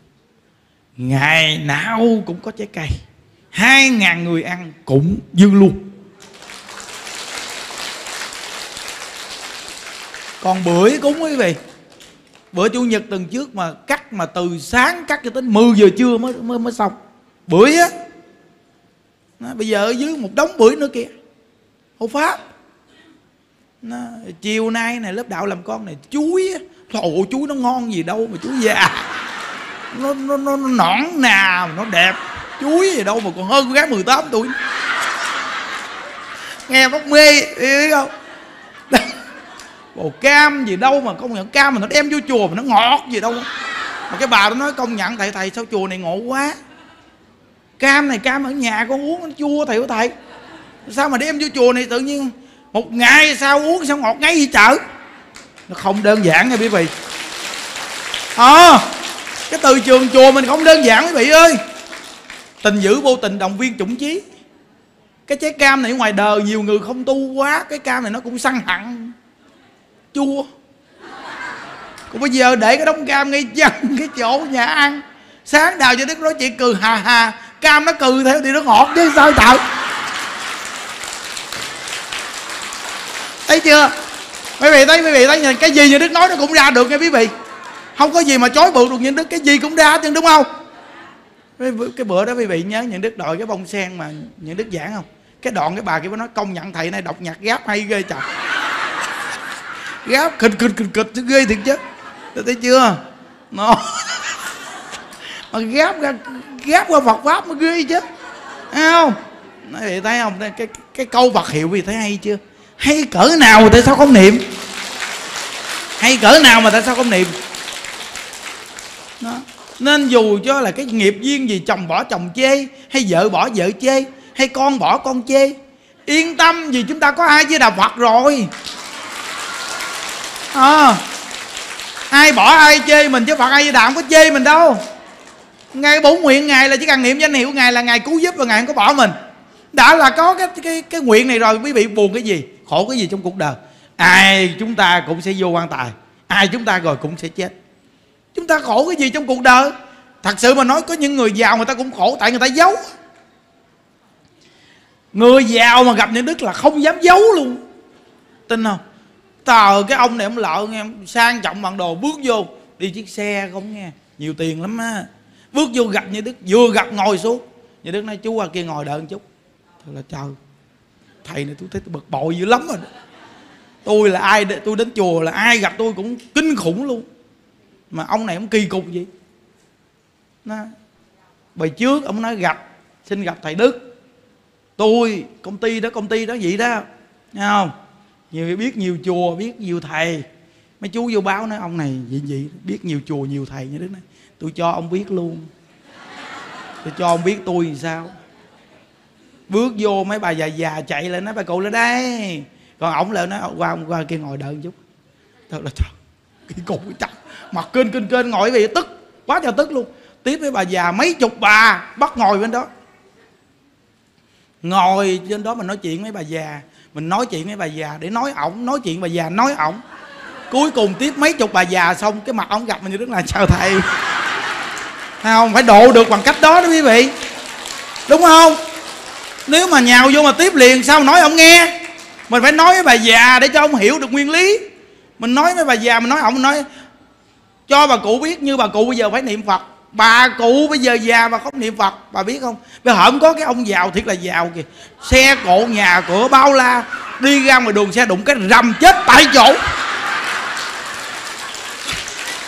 Ngày nào cũng có trái cây. Hai ngàn người ăn cũng dư luôn. Còn bưởi cúng quý vị. Bữa chủ nhật tuần trước mà cắt mà từ sáng cắt cho đến 10 giờ trưa mới mới mới xong. Bưởi á bây giờ ở dưới một đống bưởi nữa kìa. Hộ pháp nó, chiều nay này lớp đạo làm con này chuối á. Trời chuối nó ngon gì đâu mà chuối già. Nó, nó, nó, nó nõn nà nó đẹp. Chuối gì đâu mà còn hơn con gái 18 tuổi. Nghe bác mê biết không? Bồ cam gì đâu mà công nhận cam mà nó đem vô chùa mà nó ngọt gì đâu. Mà cái bà đó nói công nhận thầy thầy sao chùa này ngộ quá? Cam này cam ở nhà con uống nó chua thầy của thầy. Sao mà đem vô chùa này tự nhiên một ngày sao uống sao ngọt ngay gì chợ. Nó không đơn giản nha quý vị. À, cái từ trường chùa mình không đơn giản quý vị ơi. Tình dữ vô tình động viên chủng chí. Cái trái cam này ngoài đời nhiều người không tu quá cái cam này nó cũng săn hẳn. Chua. Còn bây giờ để cái đống cam ngay chân cái chỗ nhà ăn. Sáng nào cho đức nói chuyện cười hà hà. Cam nó cười theo thì nó ngọt chứ sao tạo thấy chưa? Quý vị thấy quý vị thấy cái gì như đức nói nó cũng ra được nha quý vị. Không có gì mà chối bự được những đức cái gì cũng ra chứ đúng không? Cái bữa đó quý vị nhớ những đức đội cái bông sen mà những đức giảng không? Cái đoạn cái bà kia nói công nhận thầy này đọc nhạc gáp hay ghê trời. Gáp kịch kịch kịch kịch ghê thiệt chứ. Tôi thấy chưa? Nó mà gáp ra gáp qua Phật pháp mới ghê chứ. Thấy không? Nói thấy không? Cái, cái, cái câu vật hiệu vì thấy hay chưa? Hay cỡ nào mà tại sao không niệm? Hay cỡ nào mà tại sao không niệm? Đó. nên dù cho là cái nghiệp duyên gì chồng bỏ chồng chê hay vợ bỏ vợ chê hay con bỏ con chê yên tâm vì chúng ta có ai với đà phật rồi. À, ai bỏ ai chê mình chứ phật ai với đà không có chê mình đâu. Ngay bốn nguyện ngài là chỉ cần niệm danh hiệu ngài là ngài cứu giúp và ngài không có bỏ mình. Đã là có cái cái cái nguyện này rồi quý vị buồn cái gì? Khổ cái gì trong cuộc đời? Ai chúng ta cũng sẽ vô quan tài, ai chúng ta rồi cũng sẽ chết. Chúng ta khổ cái gì trong cuộc đời? Thật sự mà nói, có những người giàu người ta cũng khổ tại người ta giấu. Người giàu mà gặp những đức là không dám giấu luôn. Tin không? Tờ cái ông này ông lợ nghe sang trọng bằng đồ, bước vô, đi chiếc xe không nghe, nhiều tiền lắm á. Bước vô gặp như đức, vừa gặp ngồi xuống. Như đức nói, chú qua kia ngồi đợi một chút. Thật là trời thầy này tôi thấy tôi bực bội dữ lắm rồi tôi là ai tôi đến chùa là ai gặp tôi cũng kinh khủng luôn. Mà ông này ông kỳ cục gì nó bài trước, ông nói gặp, xin gặp thầy đức. Tôi, công ty đó, công ty đó vậy đó. Nghe không? Nhiều biết nhiều chùa, biết nhiều thầy. Mấy chú vô báo nói, ông này vậy vậy, biết nhiều chùa, nhiều thầy như thế này. Tôi cho ông biết luôn. Tôi cho ông biết tôi làm sao bước vô mấy bà già già chạy lên, nói bà cụ lên đây. Còn ổng lại nói, qua ông qua kia ngồi đợi một chút. Thật là trời. Cái cục chắc mặt kênh kênh kênh, ngồi vậy tức, quá trời tức luôn. Tiếp với bà già mấy chục bà, bắt ngồi bên đó. Ngồi trên đó mình nói chuyện với bà già. Mình nói chuyện với bà già để nói ổng, nói chuyện bà già, nói ổng. Cuối cùng tiếp mấy chục bà già xong, cái mặt ổng gặp mình như rất là chào thầy. Không? Phải độ được bằng cách đó đó quý vị. Đúng không? Nếu mà nhào vô mà tiếp liền, sao nói ông nghe? Mình phải nói với bà già để cho ông hiểu được nguyên lý. Mình nói với bà già, mình nói, ông nói, cho bà cụ biết như bà cụ bây giờ phải niệm phật. Bà cụ bây giờ già mà không niệm phật, bà biết không? Bây giờ không có cái ông giàu, thiệt là giàu kìa. Xe cộ nhà cửa bao la, đi ra ngoài đường xe đụng cái rầm chết tại chỗ.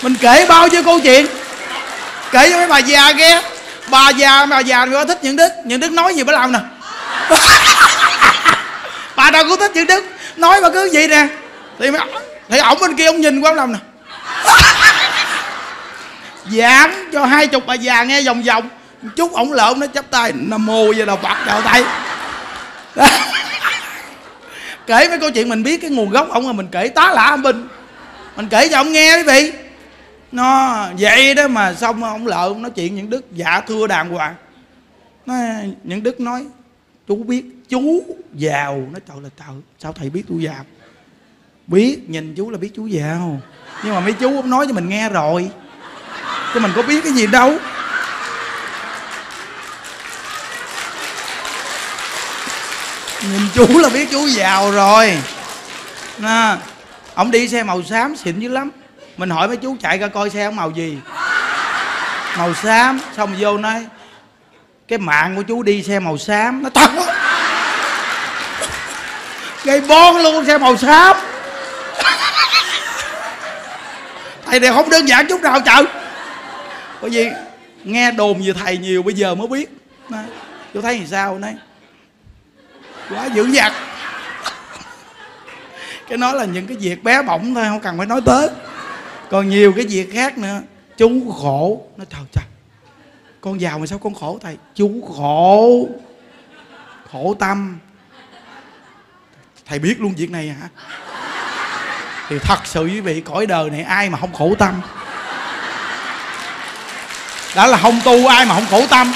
Mình kể bao nhiêu câu chuyện? Kể cho mấy bà già nghe. Bà già bà già người thích những đức. Những đức nói gì bà làm nè? bà đâu có thích chữ đức. Nói mà cứ gì nè. Thì thì ổng bên kia ông nhìn qua ông làm nè. Giảng cho hai chục bà già nghe vòng vòng. Chút ổng lộn nó chắp tay, nam mô về đầu phật, chào tay kể mấy câu chuyện mình biết cái nguồn gốc ổng là mình kể tá lả binh. Mình kể cho ông nghe quý vị. Nó vậy đó mà xong ông lợn nói chuyện những đức dạ thưa đàng hoàng. Nó những đức nói chú biết, chú giàu. Nó trời là trời, sao thầy biết tôi giàu? Biết, nhìn chú là biết chú giàu. Nhưng mà mấy chú ông nói cho mình nghe rồi. Chứ mình có biết cái gì đâu. Nhìn chú là biết chú giàu rồi. Nè, ông đi xe màu xám xịn dữ lắm. Mình hỏi mấy chú chạy ra coi xe ông màu gì. Màu xám, xong vô nói cái mạng của chú đi xe màu xám. Nó thật quá. Gây bon luôn xe màu xám. Thầy này không đơn giản chút nào trời. Bởi vì nghe đồn về thầy nhiều bây giờ mới biết. Chú thấy thì sao đấy quá dữ dặt cái nói là những cái việc bé bỏng thôi không cần phải nói tới. Còn nhiều cái việc khác nữa chú khổ. Nó trời trời con giàu mà sao con khổ thầy? Chú khổ. Khổ tâm. Thầy biết luôn việc này hả? Thì thật sự quý vị cõi đời này ai mà không khổ tâm? Đã là không tu ai mà không khổ tâm?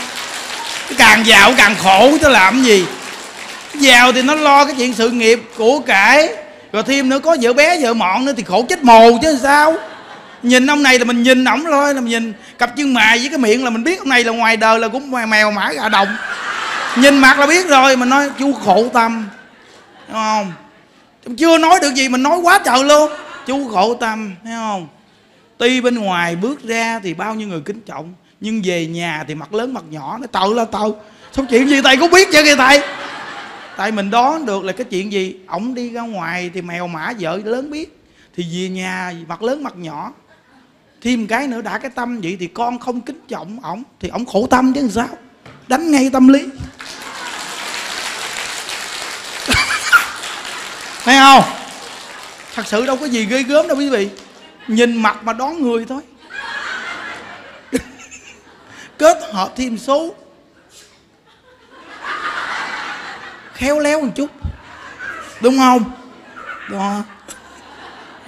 Càng giàu càng khổ chứ làm gì? Giàu thì nó lo cái chuyện sự nghiệp của cải rồi thêm nữa có vợ bé vợ mọn nữa thì khổ chết mồ chứ sao nhìn ông này là mình nhìn ổng thôi, là mình nhìn cặp chân mày với cái miệng là mình biết ông này là ngoài đời là cũng mèo mã gà đồng. Nhìn mặt là biết rồi, mình nói, chú khổ tâm. Đúng không? Chưa nói được gì, mình nói quá trời luôn. Chú khổ tâm. Thấy không? Tuy bên ngoài bước ra thì bao nhiêu người kính trọng, nhưng về nhà thì mặt lớn mặt nhỏ nó tự là tự sao chuyện gì thầy cũng biết chứ kìa thầy. Tại mình đoán được là cái chuyện gì? Ổng đi ra ngoài thì mèo mã vợ lớn biết, thì về nhà mặt lớn mặt nhỏ thêm cái nữa, đã cái tâm vậy thì con không kính trọng ổng, thì ổng khổ tâm chứ làm sao? Đánh ngay tâm lý. Thấy không? Thật sự đâu có gì ghê gớm đâu quý vị. Nhìn mặt mà đón người thôi. Kết hợp thêm số. Khéo léo một chút. Đúng không? Đó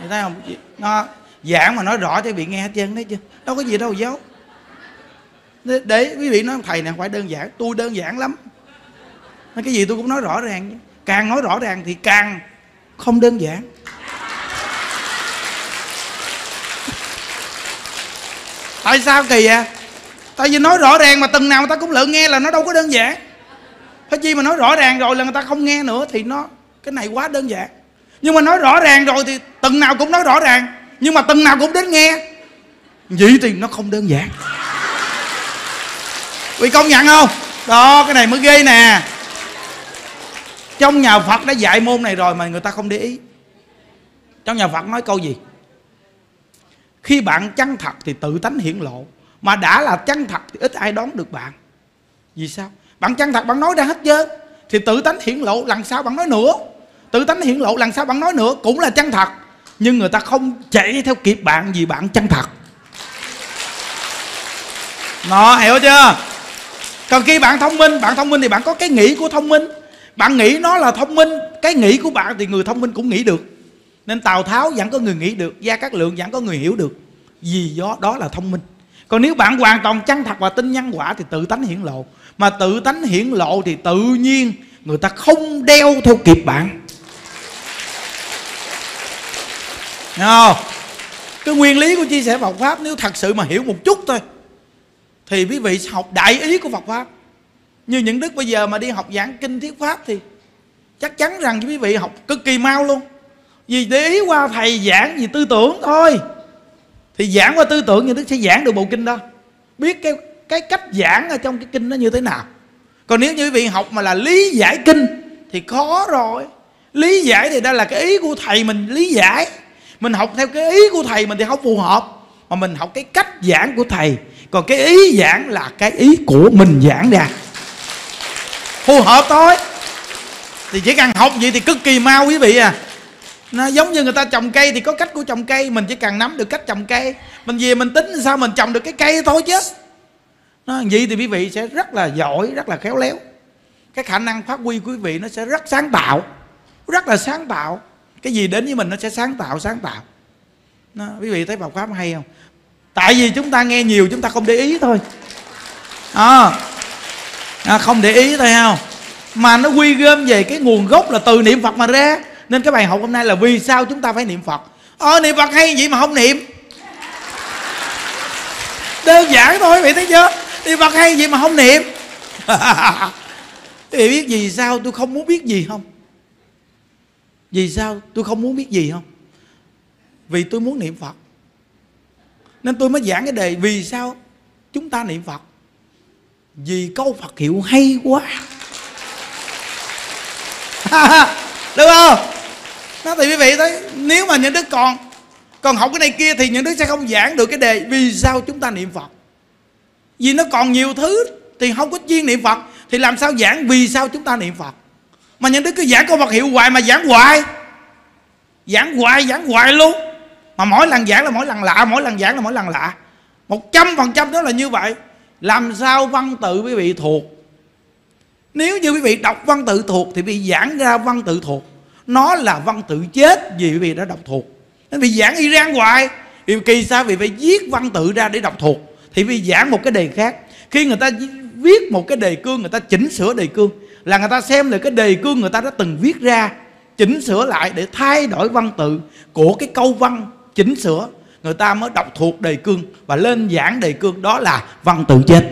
thấy không? Đó giảng mà nói rõ cho vị nghe hết trơn đấy chứ. Đâu có gì đâu giấu. Để, quý vị nói thầy này không phải đơn giản tôi đơn giản lắm. Cái gì tôi cũng nói rõ ràng càng nói rõ ràng thì càng không đơn giản. Tại sao kỳ vậy? Tại vì nói rõ ràng mà từng nào người ta cũng lỡ nghe là nó đâu có đơn giản. Phải chi mà nói rõ ràng rồi là người ta không nghe nữa thì nó cái này quá đơn giản. Nhưng mà nói rõ ràng rồi thì từng nào cũng nói rõ ràng nhưng mà từng nào cũng đến nghe. Vậy thì nó không đơn giản. Vì công nhận không? Đó, cái này mới ghê nè. Trong nhà phật đã dạy môn này rồi mà người ta không để ý. Trong nhà phật nói câu gì? Khi bạn chân thật thì tự tánh hiển lộ, mà đã là chân thật thì ít ai đón được bạn. Vì sao? Bạn chân thật bạn nói ra hết trơn thì tự tánh hiển lộ, lần sau bạn nói nữa. Tự tánh hiển lộ, lần sau bạn nói nữa cũng là chân thật nhưng người ta không chạy theo kịp bạn vì bạn chân thật. Nó hiểu chưa? Còn khi bạn thông minh, bạn thông minh thì bạn có cái nghĩ của thông minh. Bạn nghĩ nó là thông minh, cái nghĩ của bạn thì người thông minh cũng nghĩ được. Nên tào tháo vẫn có người nghĩ được, gia cát lượng vẫn có người hiểu được. Vì do đó là thông minh. Còn nếu bạn hoàn toàn chân thật và tin nhân quả thì tự tánh hiển lộ. Mà tự tánh hiển lộ thì tự nhiên người ta không đeo theo kịp bạn Nghe không? Cái nguyên lý của chia sẻ Phật Pháp, Nếu thật sự mà hiểu một chút thôi, Thì quý vị sẽ học đại ý của Phật Pháp. Như những đức bây giờ mà đi học giảng kinh thuyết Pháp Thì chắc chắn rằng quý vị học cực kỳ mau luôn. Vì để ý qua thầy giảng gì tư tưởng thôi. Thì giảng qua tư tưởng như đức sẽ giảng được bộ kinh đó. Biết cái cái cách giảng ở trong cái kinh nó như thế nào. Còn nếu như quý vị học mà là lý giải kinh Thì khó rồi. Lý giải thì đây là cái ý của thầy mình, lý giải mình học theo cái ý của thầy mình thì không phù hợp. Mà mình học cái cách giảng của thầy. Còn cái ý giảng là cái ý của mình giảng ra phù hợp thôi. Thì chỉ cần học vậy thì cực kỳ mau quý vị à. Nó giống như người ta trồng cây thì có cách của trồng cây, mình chỉ cần nắm được cách trồng cây. Mình về mình tính sao mình trồng được cái cây thôi chứ. Nó vậy thì quý vị sẽ rất là giỏi, rất là khéo léo. Cái khả năng phát huy của quý vị nó sẽ rất sáng tạo, rất là sáng tạo cái gì đến với mình nó sẽ sáng tạo sáng tạo. Nó, quý vị thấy Phật pháp hay không? Tại vì chúng ta nghe nhiều chúng ta không để ý thôi. À, à, không để ý thôi không? Mà nó quy gom về cái nguồn gốc là từ niệm Phật mà ra. Nên cái bài học hôm nay là vì sao chúng ta phải niệm Phật. Ờ niệm Phật hay vậy mà không niệm? Đơn giản thôi vậy thấy chưa? Niệm Phật hay vậy mà không niệm? Thì biết gì sao tôi không muốn biết gì không? Vì sao? Tôi không muốn biết gì không? Vì tôi muốn niệm phật. Nên tôi mới giảng cái đề, vì sao chúng ta niệm phật? Vì câu phật hiệu hay quá. Được không? Nó thì quý vị thấy, nếu mà những đứa còn còn học cái này kia thì những đứa sẽ không giảng được cái đề, vì sao chúng ta niệm phật? Vì nó còn nhiều thứ thì không có chuyên niệm phật, thì làm sao giảng vì sao chúng ta niệm phật? Mà nhân đức cứ giảng câu vật hiệu hoài mà giảng hoài. Giảng hoài giảng hoài luôn. Mà mỗi lần giảng là mỗi lần lạ, mỗi lần giảng là mỗi lần lạ. Một trăm phần trăm đó là như vậy. Làm sao văn tự quý vị thuộc? Nếu như quý vị đọc văn tự thuộc thì bị giảng ra văn tự thuộc. Nó là văn tự chết vì quý vị đã đọc thuộc. Nên bị giảng y rang hoài, vì kỳ sao vì phải viết văn tự ra để đọc thuộc. Thì vì giảng một cái đề khác. Khi người ta viết một cái đề cương, người ta chỉnh sửa đề cương là người ta xem lại cái đề cương người ta đã từng viết ra, chỉnh sửa lại để thay đổi văn tự của cái câu văn chỉnh sửa. Người ta mới đọc thuộc đề cương và lên giảng đề cương, đó là văn tự chết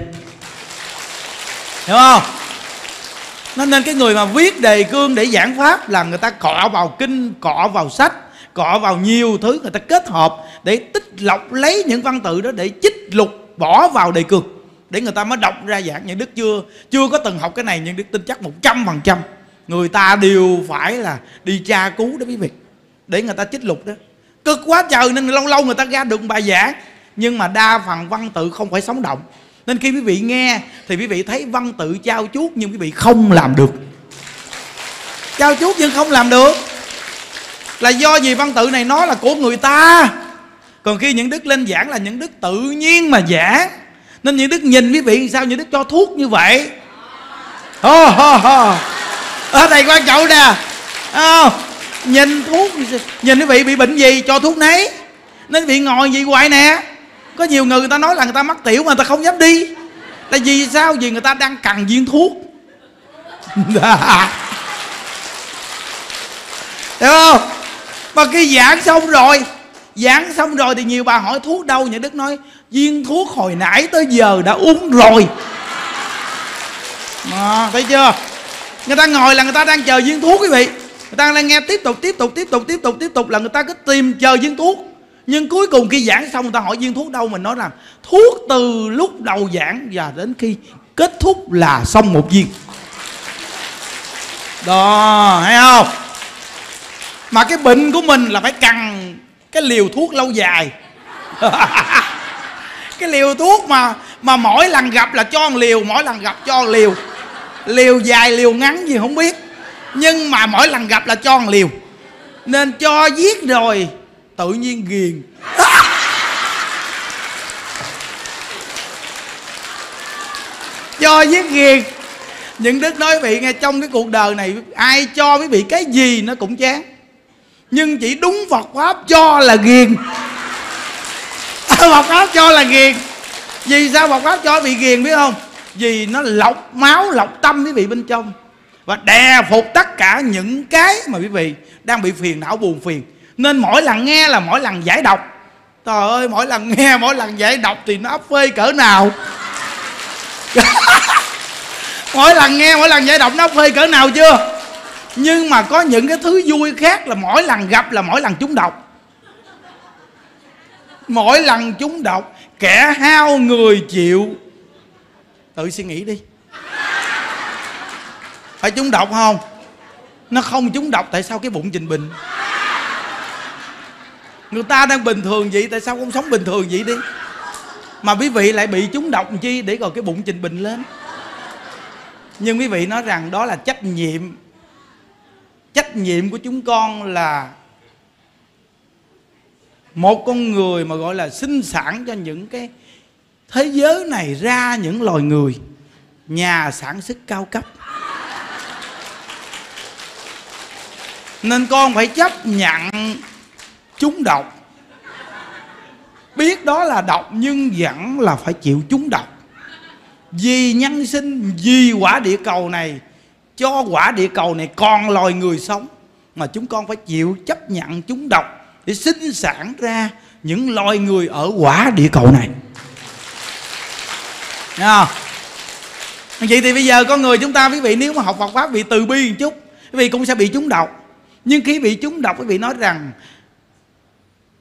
hiểu không? Nên nên cái người mà viết đề cương để giảng pháp là người ta cọ vào kinh, cọ vào sách, cọ vào nhiều thứ người ta kết hợp để tích lọc lấy những văn tự đó để chích lục bỏ vào đề cương để người ta mới đọc ra giảng những đức chưa? Chưa có từng học cái này nhưng đức tin chắc một trăm phần trăm. Người ta đều phải là đi tra cứu đó quý vị. Để người ta chích lục đó. Cực quá trời nên lâu lâu người ta ra được bài giảng. Nhưng mà đa phần văn tự không phải sống động. Nên khi quý vị nghe thì quý vị thấy văn tự trao chuốt nhưng quý vị không làm được. Trao chuốt nhưng không làm được. Là do gì văn tự này nói là của người ta. Còn khi những đức lên giảng là những đức tự nhiên mà giảng nên những đức nhìn quý vị sao những đức cho thuốc như vậy? Ho ho ho. Ở đây quan trọng nè. Oh, nhìn thuốc nhìn quý vị bị bệnh gì cho thuốc nấy. Nên bị ngồi gì hoài nè. Có nhiều người người ta nói là người ta mắc tiểu mà người ta không dám đi. Tại vì sao? Vì người ta đang cần viên thuốc. Hiểu không? Mà khi giảng xong rồi giảng xong rồi thì nhiều bà hỏi thuốc đâu? Nhà đức nói viên thuốc hồi nãy tới giờ đã uống rồi. À, thấy chưa? Người ta ngồi là người ta đang chờ viên thuốc quý vị. Người ta đang nghe tiếp tục tiếp tục tiếp tục tiếp tục tiếp tục là người ta cứ tìm chờ viên thuốc. Nhưng cuối cùng khi giảng xong người ta hỏi viên thuốc đâu mình nói rằng thuốc từ lúc đầu giảng và đến khi kết thúc là xong một viên. Đó thấy không? Mà cái bệnh của mình là phải cần cái liều thuốc lâu dài. cái liều thuốc mà mà mỗi lần gặp là cho một liều, mỗi lần gặp cho một liều. Liều dài, liều ngắn gì không biết. Nhưng mà mỗi lần gặp là cho một liều. Nên cho giết rồi, tự nhiên ghiền. Cho giết ghiền. Những đức nói vị nghe trong cái cuộc đời này, ai cho quý vị cái gì nó cũng chán. Nhưng chỉ đúng Phật pháp cho là ghiền bọc áo cho là ghiền? Vì sao bọc áo cho bị ghiền biết không? Vì nó lọc máu, lọc tâm quý vị bên trong. Và đè phục tất cả những cái mà quý vị đang bị phiền não, buồn phiền. Nên mỗi lần nghe là mỗi lần giải độc. Trời ơi, mỗi lần nghe, mỗi lần giải độc thì nó ấp phê cỡ nào? Mỗi lần nghe, mỗi lần giải độc nó ấp phê cỡ nào chưa? Nhưng mà có những cái thứ vui khác là mỗi lần gặp là mỗi lần chúng độc mỗi lần chúng độc kẻ hao người chịu. Tự suy nghĩ đi. Phải chúng độc không? Nó không chúng độc tại sao cái bụng trình bình? Người ta đang bình thường vậy, tại sao không sống bình thường vậy đi? Mà quý vị lại bị chúng độc chi để rồi cái bụng trình bình lên? Nhưng quý vị nói rằng đó là trách nhiệm. Trách nhiệm của chúng con là một con người mà gọi là sinh sản cho những cái thế giới này ra những loài người, nhà sản xuất cao cấp. Nên con phải chấp nhận chúng độc. Biết đó là độc nhưng vẫn là phải chịu chúng độc. Vì nhân sinh, vì quả địa cầu này, cho quả địa cầu này còn loài người sống mà chúng con phải chịu chấp nhận chúng độc để sinh sản ra những loài người ở quả địa cầu này. Nghe? Vậy thì bây giờ con người chúng ta, quý vị, nếu mà học Phật pháp bị từ bi một chút, quý vị cũng sẽ bị chúng độc. Nhưng khi bị chúng độc, quý vị nói rằng,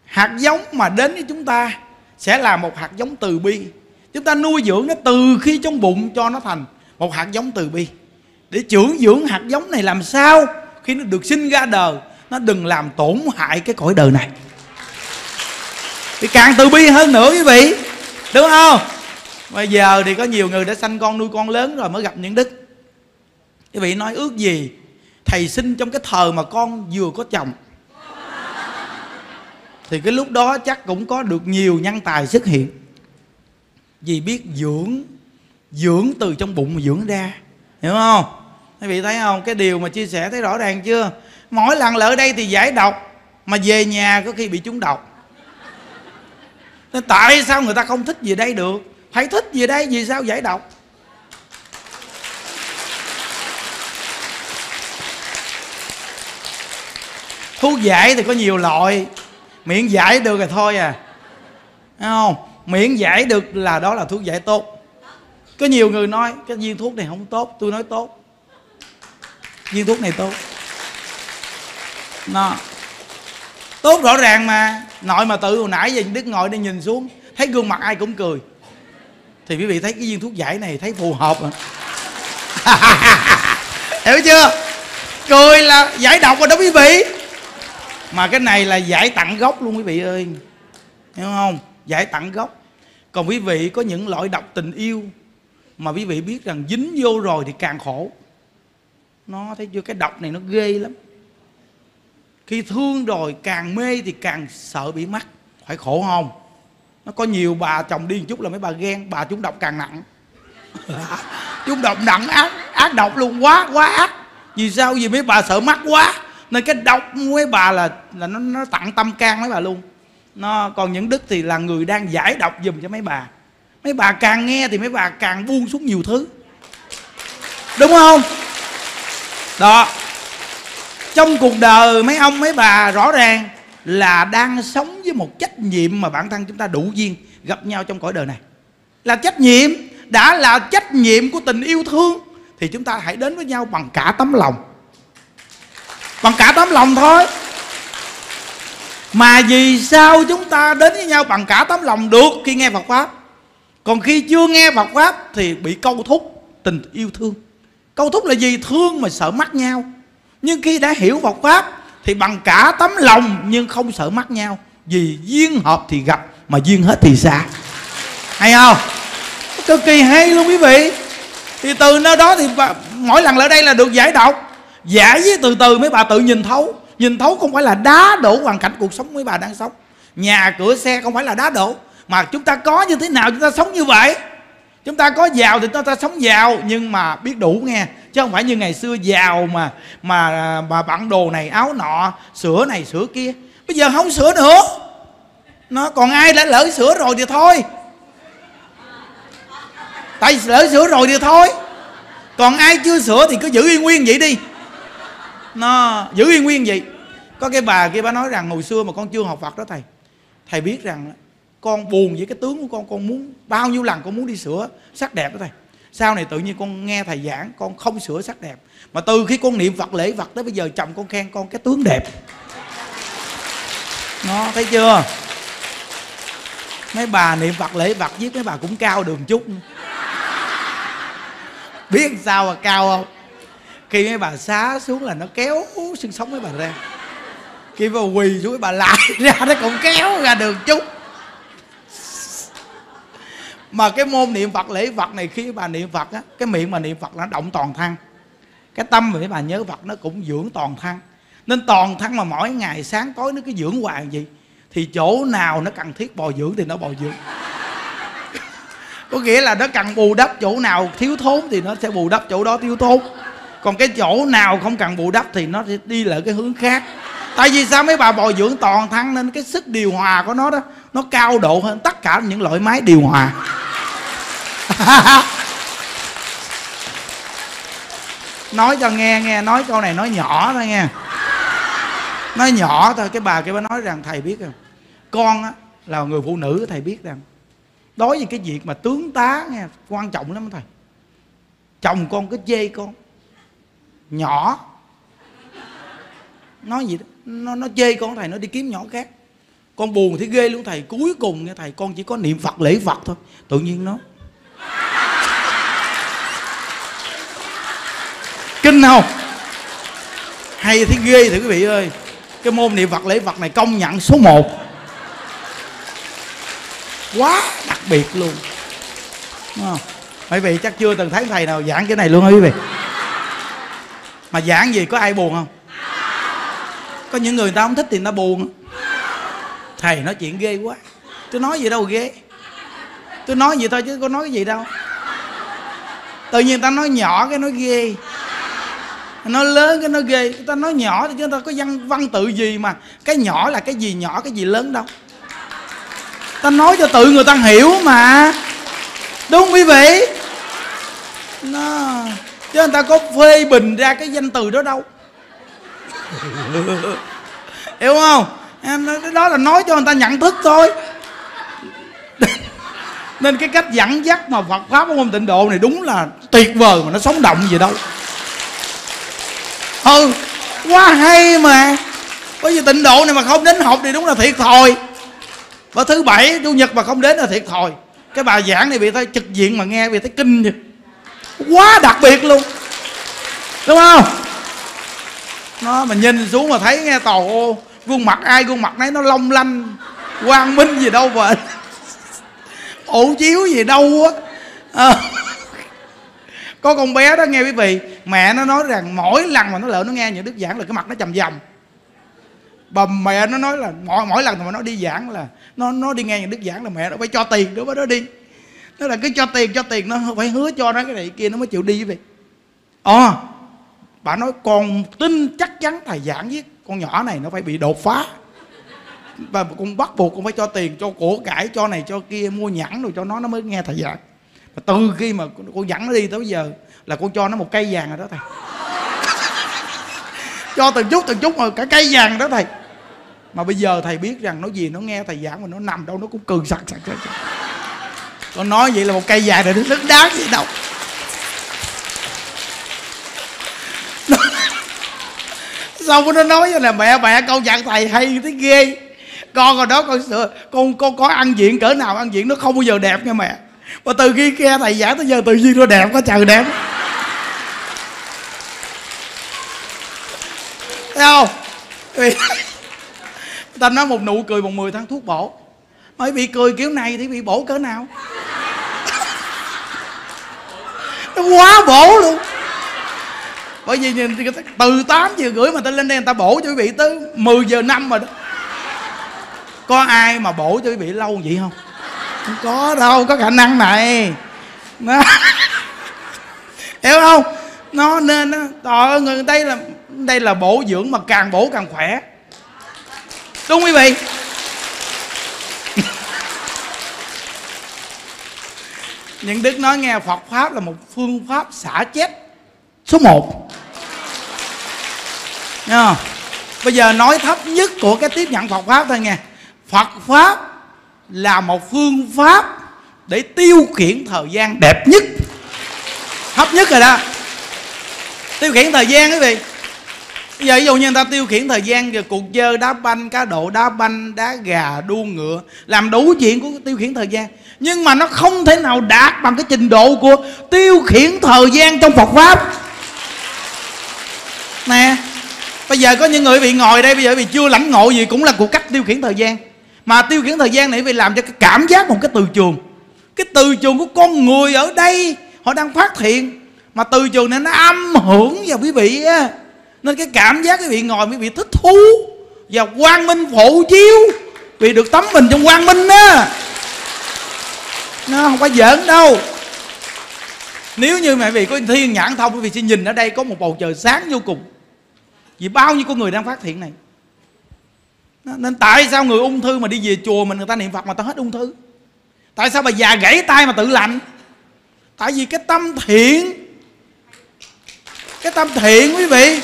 hạt giống mà đến với chúng ta sẽ là một hạt giống từ bi. Chúng ta nuôi dưỡng nó từ khi trong bụng cho nó thành một hạt giống từ bi. Để trưởng dưỡng hạt giống này làm sao khi nó được sinh ra đời? Nó đừng làm tổn hại cái cõi đời này. Thì càng từ bi hơn nữa quý vị. Đúng không? Bây giờ thì có nhiều người đã sanh con nuôi con lớn rồi mới gặp những đức. Quý vị nói ước gì thầy sinh trong cái thời mà con vừa có chồng? Thì cái lúc đó chắc cũng có được nhiều nhân tài xuất hiện. Vì biết dưỡng dưỡng từ trong bụng mà dưỡng ra. Hiểu không? Quý vị thấy không? Cái điều mà chia sẻ thấy rõ ràng chưa? Mỗi lần lỡ đây thì giải độc, mà về nhà có khi bị trúng độc. Nên tại sao người ta không thích về đây được? Phải thích về đây, vì sao giải độc? Thuốc giải thì có nhiều loại. Miễn giải được rồi thôi à. Thấy không? Miễn giải được là đó là thuốc giải tốt. Có nhiều người nói, cái viên thuốc này không tốt. Tôi nói, tốt. Viên thuốc này tốt nó. Tốt rõ ràng mà. Nội mà tự hồi nãy giờ đức ngồi đây nhìn xuống, thấy gương mặt ai cũng cười. Thì quý vị thấy cái viên thuốc giải này thấy phù hợp à hiểu chưa? Cười là giải độc rồi đó quý vị. Mà cái này là giải tặng gốc luôn quý vị ơi. Hiểu không? Giải tặng gốc. Còn quý vị có những loại độc tình yêu mà quý vị biết rằng dính vô rồi thì càng khổ. Nó thấy chưa? Cái độc này nó ghê lắm khi thương rồi càng mê thì càng sợ bị mắc. Phải khổ không? Nó có nhiều bà chồng đi một chút là mấy bà ghen, bà chúng độc càng nặng. Chúng độc nặng ác ác độc luôn, quá quá ác. Vì sao? Vì mấy bà sợ mắc quá. Nên cái độc mấy bà là là nó nó tặng tâm can mấy bà luôn. Nó, còn những đức thì là người đang giải độc dùm cho mấy bà. Mấy bà càng nghe thì mấy bà càng buông xuống nhiều thứ. Đúng không? Đó trong cuộc đời, mấy ông, mấy bà rõ ràng là đang sống với một trách nhiệm mà bản thân chúng ta đủ duyên gặp nhau trong cõi đời này. Là trách nhiệm, đã là trách nhiệm của tình yêu thương, thì chúng ta hãy đến với nhau bằng cả tấm lòng. Bằng cả tấm lòng thôi. Mà vì sao chúng ta đến với nhau bằng cả tấm lòng được khi nghe Phật pháp? Còn khi chưa nghe Phật pháp thì bị câu thúc tình yêu thương. Câu thúc là gì? Thương mà sợ mất nhau nhưng khi đã hiểu Phật pháp thì bằng cả tấm lòng nhưng không sợ mắt nhau. Vì duyên hợp thì gặp, mà duyên hết thì xa. Hay không? Cực kỳ hay luôn quý vị. Thì từ nơi đó thì mỗi lần lại đây là được giải độc. Giải với từ từ mấy bà tự nhìn thấu. Nhìn thấu không phải là đá đổ hoàn cảnh cuộc sống mấy bà đang sống. Nhà cửa xe không phải là đá đổ. Mà chúng ta có như thế nào chúng ta sống như vậy? Chúng ta có giàu thì chúng ta sống giàu, nhưng mà biết đủ nghe. Chứ không phải như ngày xưa giàu mà mà mà bạn đồ này, áo nọ sửa này sửa kia. Bây giờ không sửa nữa. Nó, còn ai đã lỡ sửa rồi thì thôi. Tại lỡ sửa rồi thì thôi. Còn ai chưa sửa thì cứ giữ y nguyên vậy đi. Nó, giữ y nguyên vậy. Có cái bà kia, bà nói rằng, hồi xưa mà con chưa học Phật đó thầy. Thầy biết rằng con buồn với cái tướng của con con muốn bao nhiêu lần con muốn đi sửa sắc đẹp đó thầy. Sau này tự nhiên con nghe thầy giảng, con không sửa sắc đẹp. Mà từ khi con niệm Phật lễ Phật tới bây giờ chồng con khen con cái tướng đẹp. Nó thấy chưa? Mấy bà niệm Phật lễ Phật với mấy bà cũng cao đường chút. Biết sao mà cao không? Khi mấy bà xá xuống là nó kéo xương sống mấy bà ra. Khi bà quỳ xuống mấy bà lại ra nó cũng kéo ra đường chút mà cái môn niệm phật, lễ phật này, khi bà niệm phật á, cái miệng mà niệm phật nó động toàn thân. Cái tâm mà mấy bà nhớ phật nó cũng dưỡng toàn thân. Nên toàn thân mà mỗi ngày sáng tối nó cứ dưỡng hoài gì thì chỗ nào nó cần thiết bồi dưỡng thì nó bồi dưỡng. Có nghĩa là nó cần bù đắp chỗ nào thiếu thốn thì nó sẽ bù đắp chỗ đó thiếu thốn. Còn cái chỗ nào không cần bù đắp thì nó sẽ đi lại cái hướng khác. Tại vì sao mấy bà bồi dưỡng toàn thân nên cái sức điều hòa của nó đó, nó cao độ hơn tất cả những loại máy điều hòa. nói cho nghe nghe, nói câu này nói nhỏ thôi nghe. Nói nhỏ thôi, cái bà kia bà nói rằng, thầy biết không? Con á, là người phụ nữ, thầy biết rằng. Đối với cái việc mà tướng tá nghe, quan trọng lắm thầy. Chồng con cứ chê con. Nhỏ. Nói gì đó, nó nó chê con thầy, nó đi kiếm nhỏ khác. Con buồn thì ghê luôn thầy. Cuối cùng nghe thầy, con chỉ có niệm phật, lễ phật thôi. Tự nhiên nó kinh không? Hay thấy ghê thử quý vị ơi. Cái môn niệm phật lễ phật này công nhận số 1 quá đặc biệt luôn. Đúng không? quý vị chắc chưa từng thấy thầy nào giảng cái này luôn hả quý vị. Mà giảng gì có ai buồn không? Có những người, người ta không thích thì người ta buồn thầy nói chuyện ghê quá. Tôi nói gì đâu ghê. Tôi nói gì thôi chứ có nói cái gì đâu. Tự nhiên ta nói nhỏ cái nói ghê nó lớn cái nó ghê. Người ta nói nhỏ thì chúng ta có văn văn tự gì mà? Cái nhỏ là cái gì nhỏ cái gì lớn đâu? Ta nói cho tự người ta hiểu mà. Đúng không quý vị? Nó chứ người ta có phê bình ra cái danh từ đó đâu. Hiểu không? Em nói, cái đó là nói cho người ta nhận thức thôi. Nên cái cách dẫn dắt mà Phật pháp của môn tịnh độ này đúng là tuyệt vời mà nó sống động gì đâu ừ quá hay mà. Bởi vì tịnh độ này mà không đến học thì đúng là thiệt thòi. Và thứ bảy, chủ nhật mà không đến là thiệt thòi. Cái bài giảng này bị thấy trực diện mà nghe bị thấy kinh vậy quá đặc biệt luôn. Đúng không? Nó mà nhìn xuống mà thấy nghe tàu ô, gương mặt ai gương mặt nấy nó long lanh, quang minh gì đâu vậy ổ chiếu gì đâu á. À có con bé đó nghe quý vị mẹ nó nói rằng mỗi lần mà nó lỡ nó nghe những đức giảng là cái mặt nó trầm dầm bà mẹ nó nói là mỗi mỗi lần mà nó đi giảng là nó nó đi nghe những đức giảng là mẹ nó phải cho tiền đối với nó đi. Nó là cứ cho tiền cho tiền nó phải hứa cho nó cái này kia nó mới chịu đi vậy. Ờ à, bà nói con tin chắc chắn thầy giảng với con nhỏ này nó phải bị đột phá. Và con bắt buộc con phải cho tiền cho cổ cải cho này cho kia mua nhẫn rồi cho nó nó mới nghe thầy giảng mà từ khi mà con dẫn nó đi tới giờ là con cho nó một cây vàng rồi đó thầy. Cho từng chút từng chút mà cả cây vàng đó thầy. Mà bây giờ thầy biết rằng nó gì nó nghe thầy giảng mà nó nằm đâu, nó cũng cười sặc sặc sặc con nói vậy là một cây vàng rồi nó đứng đáng gì đâu. Xong nó nói là mẹ mẹ câu dặn thầy hay thế ghê. Con rồi đó con sửa con con có ăn diện cỡ nào ăn diện nó không bao giờ đẹp nha mẹ mà từ khi nghe thầy giảng tới giờ tự nhiên nó đẹp quá, trời đẹp. Thấy không? Vì ta nói một nụ cười một mười tháng thuốc bổ. Mới bị cười kiểu này thì bị bổ cỡ nào? Nó quá bổ luôn. Bởi vì nhìn từ 8 giờ rưỡi mà ta lên đây người ta bổ cho quý vị tới 10 giờ năm rồi đó. Có ai mà bổ cho quý vị lâu vậy không? Không có đâu có khả năng này. Nó hiểu không? Nó nên nó trời người đây là đây là bổ dưỡng mà càng bổ càng khỏe. Đúng quý vị? Những đức nói nghe phật pháp là một phương pháp xả chết số một, nha. bây giờ nói thấp nhất của cái tiếp nhận phật pháp thôi nghe. Phật pháp là một phương pháp để tiêu khiển thời gian đẹp nhất. Hấp nhất rồi đó. Tiêu khiển thời gian quý vị. Bây giờ ví dụ như người ta tiêu khiển thời gian về cuộc chơi đá banh, cá độ đá banh, đá gà, đua ngựa, làm đủ chuyện của tiêu khiển thời gian. Nhưng mà nó không thể nào đạt bằng cái trình độ của tiêu khiển thời gian trong phật pháp. Nè, bây giờ có những người bị ngồi đây, bây giờ vì chưa lãnh ngộ gì cũng là cuộc cách tiêu khiển thời gian mà tiêu khiển thời gian này vì làm cho cái cảm giác một cái từ trường. Cái từ trường của con người ở đây, họ đang phát hiện. Mà từ trường này nó âm hưởng vào quý vị á. Nên cái cảm giác quý vị ngồi quý vị thích thú và quang minh phổ chiếu. Vì được tắm mình trong quang minh á. Nó không phải giỡn đâu. Nếu như mẹ vị có thiên nhãn thông, quý vị sẽ nhìn ở đây có một bầu trời sáng vô cùng. Vì bao nhiêu con người đang phát hiện này? Nên tại sao người ung thư mà đi về chùa mình người ta niệm phật mà ta hết ung thư? Tại sao bà già gãy tay mà tự lạnh? Tại vì cái tâm thiện, cái tâm thiện quý vị.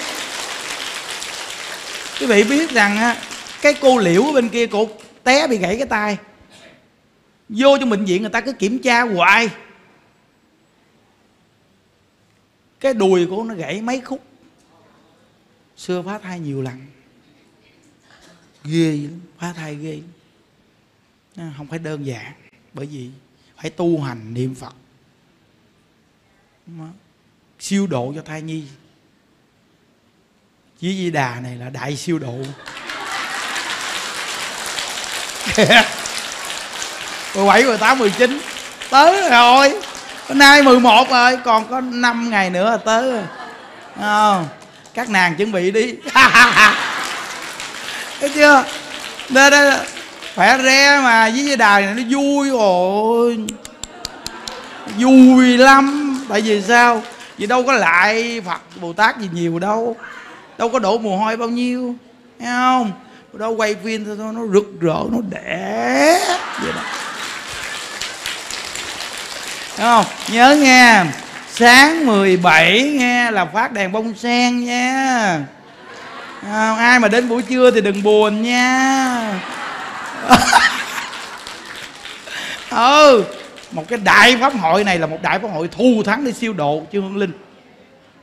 Quý vị biết rằng cái cô liễu ở bên kia, cô té bị gãy cái tay. Vô trong bệnh viện người ta cứ kiểm tra hoài. Cái đùi của nó gãy mấy khúc. Xưa phá thai nhiều lần ghê lắm phá thai ghê không phải đơn giản bởi vì phải tu hành niệm phật. Siêu độ cho thai nhi. Chí Di Đà này là đại siêu độ. 17, 18, 19 Tới rồi. Hôm nay 11 rồi Còn có 5 ngày nữa là tới rồi. Không? Các nàng chuẩn bị đi. Thấy chưa? Đây đây Khỏe re mà với đài này nó vui rồi Vui lắm. Tại vì sao? Vì đâu có lại Phật Bồ Tát gì nhiều đâu. Đâu có đổ mồ hôi bao nhiêu Thấy không? Đâu quay phim thôi nó rực rỡ Nó đẻ, vậy đó. Đúng không? Nhớ nghe. Sáng 17 nghe là phát đèn bông sen nha à, ai mà đến buổi trưa thì đừng buồn nha. Ừ một cái đại pháp hội này là một đại pháp hội thù thắng để siêu độ chư hương linh.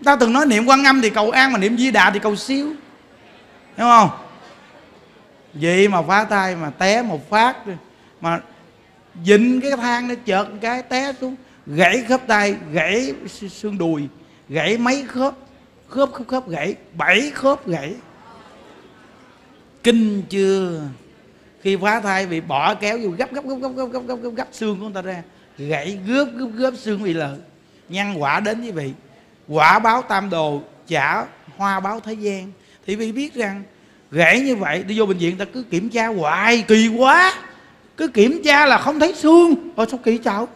Ta từng nói niệm quan âm thì cầu an mà niệm di đà thì cầu siêu. Đúng không? Vậy mà phá tay mà té một phát mà dịnh cái thang nó chợt cái té xuống gãy khớp tay gãy xương đùi gãy mấy khớp khớp khớp khớp gãy bảy khớp gãy kinh chưa? Khi phá thai bị bỏ kéo vô gấp gấp gấp gấp gấp gấp gấp gấp, gấp xương của người ta ra gãy gớp gớp gớp xương bị lợi nhân quả đến với vị. Quả báo tam đồ trả hoa báo thế gian. Thì vị biết rằng gãy như vậy đi vô bệnh viện ta cứ kiểm tra hoài kỳ quá. Cứ kiểm tra là không thấy xương. Rồi sao kỳ cháu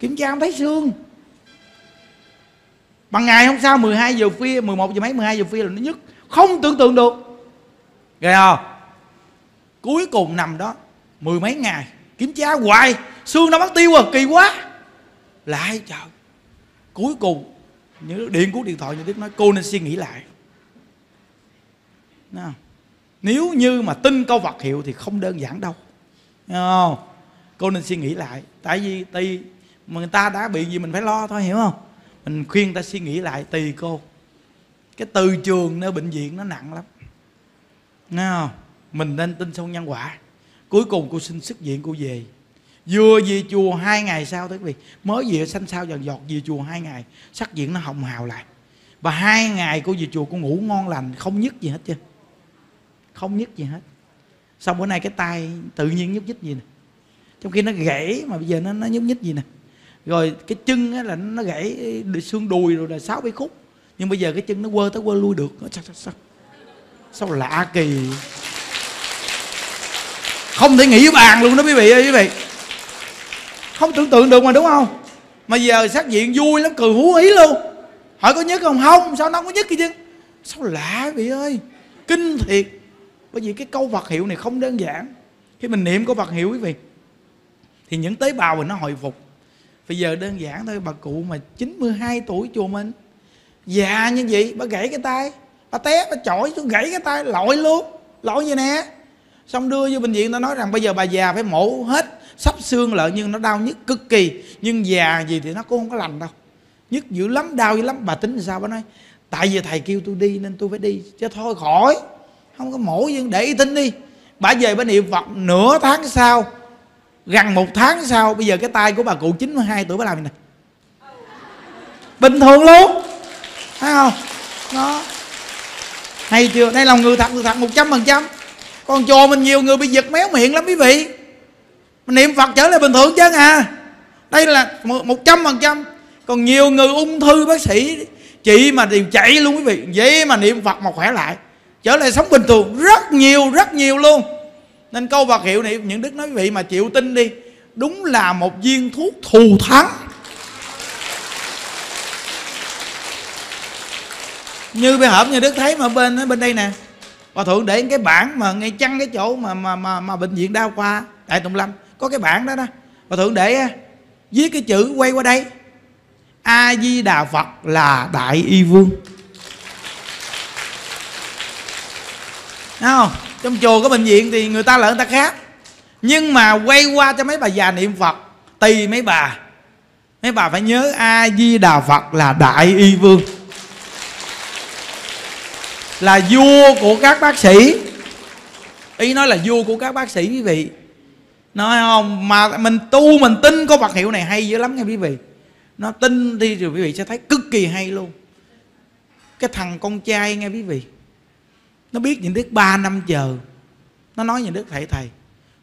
kiểm tra không thấy xương. Bằng ngày hôm sau 12 giờ khuya 11 giờ mấy 12 giờ phi là nó nhức. Không tưởng tượng được ghê không? Cuối cùng nằm đó, mười mấy ngày, kiểm tra hoài, xương nó mất tiêu rồi kỳ quá. Lại trời? Cuối cùng như điện của điện thoại như tiếp nói, cô nên suy nghĩ lại. Thấy không? nếu như mà tin câu vật hiệu thì không đơn giản đâu. Thấy không? Cô nên suy nghĩ lại. Tại vì tùy mà người ta đã bị gì mình phải lo thôi, hiểu không? Mình khuyên người ta suy nghĩ lại tùy cô. Cái từ trường nơi bệnh viện nó nặng lắm nào mình nên tin sâu nhân quả. Cuối cùng cô xin xuất viện cô về. Vừa về chùa hai ngày sau tới quý vị, mới về xanh sao dần giọt về chùa hai ngày, sắc diện nó hồng hào lại. Và hai ngày cô về chùa cô ngủ ngon lành, không nhức gì hết chưa không nhức gì hết. Xong bữa nay cái tay tự nhiên nhúc nhích gì nè. Trong khi nó gãy mà bây giờ nó nó nhúc nhích gì nè. Rồi cái chân á là nó gãy xương đùi rồi là sáu bảy khúc. Nhưng bây giờ cái chân nó quơ tới quơ lui được. Sao sao sao sao lạ kỳ? Không thể nghĩ bàn luôn đó quý vị ơi, quý vị. Không tưởng tượng được mà, đúng không? Mà giờ sát diện vui lắm, cười hú ý luôn. Hỏi có nhất không? Không, sao nó không có nhất kia chứ? Sao lạ quý vị ơi? Kinh thiệt. Bởi vì cái câu vật hiệu này không đơn giản. Khi mình niệm câu vật hiệu quý vị, thì những tế bào mình nó hồi phục. Bây giờ đơn giản thôi, bà cụ mà 92 tuổi chùa mình. Già như vậy, bà gãy cái tay bà té, bà chổi xuống gãy cái tay, lội luôn, lội vậy nè. Xong đưa vô bệnh viện nó nói rằng bây giờ bà già phải mổ hết sắp xương lợi nhưng nó đau nhức cực kỳ. Nhưng già gì thì nó cũng không có lành đâu. Nhức dữ lắm, đau dữ lắm. Bà tính sao? Bà nói, tại vì thầy kêu tôi đi nên tôi phải đi, chứ thôi khỏi, không có mổ nhưng để ý tin đi. Bà về bà niệm phật nửa tháng sau, gần một tháng sau, bây giờ cái tay của bà cụ 92 tuổi, bà làm gì nè? Bình thường luôn. Thấy không? Nó hay chưa? Đây lòng người thật người thật, một trăm phần trăm. Còn chùa mình nhiều người bị giật méo miệng lắm quý vị. Mình niệm phật trở lại bình thường chứ à. Đây là một trăm phần trăm. Còn nhiều người ung thư, bác sĩ, chị mà đều chạy luôn quý vị. Vậy mà niệm phật mà khỏe lại. Trở lại sống bình thường, rất nhiều rất nhiều luôn. Nên câu vật hiệu này, những đức nói quý vị mà chịu tin đi, đúng là một viên thuốc thù thắng. Như bây hởm như đức thấy mà bên bên đây nè. Hòa thượng để cái bảng mà ngay chăng cái chỗ mà mà mà, mà bệnh viện đa khoa đại tùng lâm. Có cái bảng đó đó. Hòa thượng để à, viết cái chữ quay qua đây. A di đà phật là đại y vương. Thấy không? Trong chùa có bệnh viện thì người ta là người ta khác. Nhưng mà quay qua cho mấy bà già niệm phật tùy mấy bà. Mấy bà phải nhớ a di đà phật là đại y vương là vua của các bác sĩ. Ý nói là vua của các bác sĩ, quý vị. Nói không? Mà mình tu, mình tin có vật hiệu này hay dữ lắm nha quý vị. Nó tin đi rồi quý vị sẽ thấy cực kỳ hay luôn. Cái thằng con trai nghe quý vị. Nó biết những đức ba năm chờ. Nó nói những đức thầy thầy,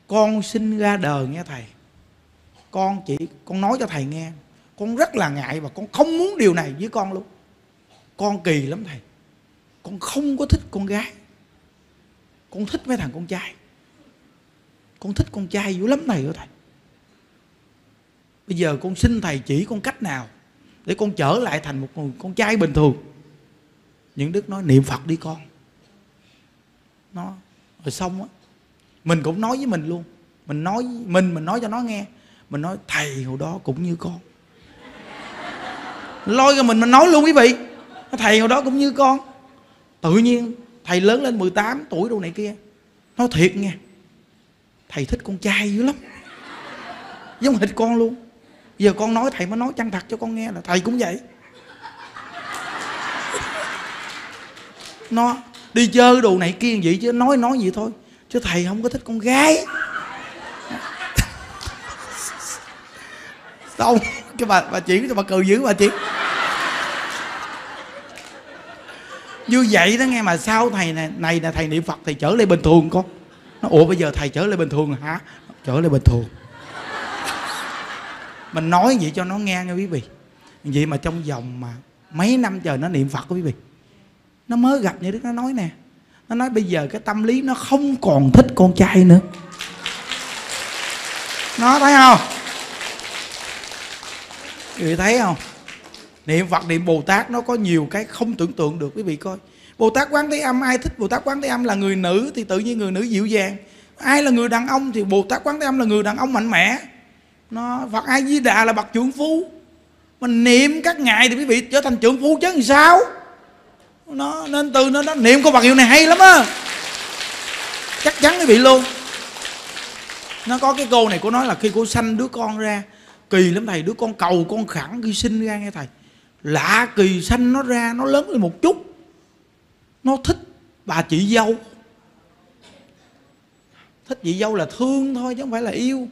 con sinh ra đời nghe thầy. Con chỉ, con nói cho thầy nghe. Con rất là ngại và con không muốn điều này với con luôn. Con kỳ lắm thầy con không có thích con gái. Con thích mấy thằng con trai. Con thích con trai dữ lắm thầy ơi thầy. Bây giờ con xin thầy chỉ con cách nào để con trở lại thành một người con trai bình thường? Những đức nói, niệm phật đi con. Nó, rồi xong á. Mình cũng nói với mình luôn. Mình nói, mình mình nói cho nó nghe. Mình nói, thầy hồi đó cũng như con. Lôi ra mình mình nói luôn quý vị. Thầy hồi đó cũng như con tự nhiên, thầy lớn lên 18 tuổi đâu này kia. Nói thiệt nghe, thầy thích con trai dữ lắm. Giống hệt con luôn. Giờ con nói, thầy mới nói chân thật cho con nghe là thầy cũng vậy. Nó đi chơi đồ này kia vậy chứ, nói nói vậy thôi. Chứ thầy không có thích con gái. Xong, cái bà bà chỉ cho bà cười dữ bà chỉ như vậy đó nghe, mà sao thầy này này là thầy niệm phật thầy trở lại bình thường con? Nó, ủa, bây giờ thầy trở lại bình thường hả? Trở lại bình thường. Mình nói vậy cho nó nghe nghe quý vị. Vậy mà trong vòng mà mấy năm trời nó niệm phật quý vị, nó mới gặp như đức nó nói nè, nó nói bây giờ cái tâm lý nó không còn thích con trai nữa. Nó thấy không? Quý vị thấy không? Niệm phật niệm bồ tát nó có nhiều cái không tưởng tượng được quý vị coi. Bồ tát quán thế âm ai thích bồ tát quán thế âm là người nữ thì tự nhiên người nữ dịu dàng. Ai là người đàn ông thì bồ tát quán thế âm là người đàn ông mạnh mẽ. Nó phật ai di đà là bậc trưởng phu. Mình niệm các ngài thì quý vị trở thành trưởng phu chứ làm sao? Nó nên từ nó, nó niệm câu bậc hiệu này hay lắm á. Chắc chắn quý vị luôn. Nó có cái câu này của nói là khi cô sanh đứa con ra kỳ lắm thầy đứa con cầu con khẳng khi sinh ra nghe thầy lạ kỳ sanh nó ra nó lớn lên một chút. Nó thích bà chị dâu. Thích chị dâu là thương thôi chứ không phải là yêu.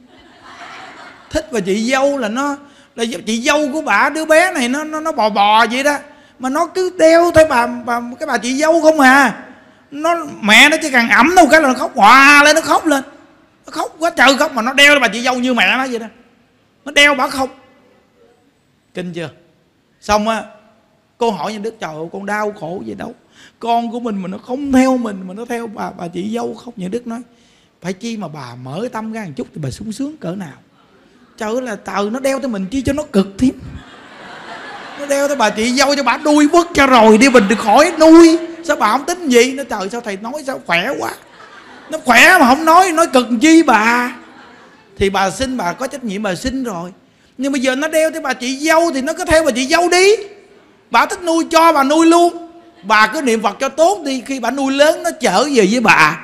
Thích bà chị dâu là nó là chị dâu của bà đứa bé này nó nó nó bò bò vậy đó. Mà nó cứ đeo thấy bà, bà cái bà chị dâu không à. Nó mẹ nó chỉ cần ẩm đâu cái là nó khóc hòa lên nó khóc lên. Nó khóc quá trời khóc mà nó đeo bà chị dâu như mẹ nó vậy đó. Nó đeo bà không kinh chưa? Xong á, cô hỏi nhà đức, trời ơi, con đau khổ gì đâu? Con của mình mà nó không theo mình, mà nó theo bà bà chị dâu không như đức nói, phải chi mà bà mở tâm ra một chút thì bà sung sướng cỡ nào? Trời là tờ nó đeo tới mình chi cho nó cực thêm nó đeo tới bà chị dâu cho bà nuôi vứt cho rồi đi, mình được khỏi nuôi. Sao bà không tính gì nó, trời, sao thầy nói sao? Khỏe quá. Nó khỏe mà không nói nói cực chi bà. Thì bà xin, bà có trách nhiệm bà xin rồi nhưng bây giờ nó đeo tới bà chị dâu thì nó cứ theo bà chị dâu đi. Bà thích nuôi cho bà nuôi luôn. Bà cứ niệm phật cho tốt đi, khi bà nuôi lớn nó trở về với bà.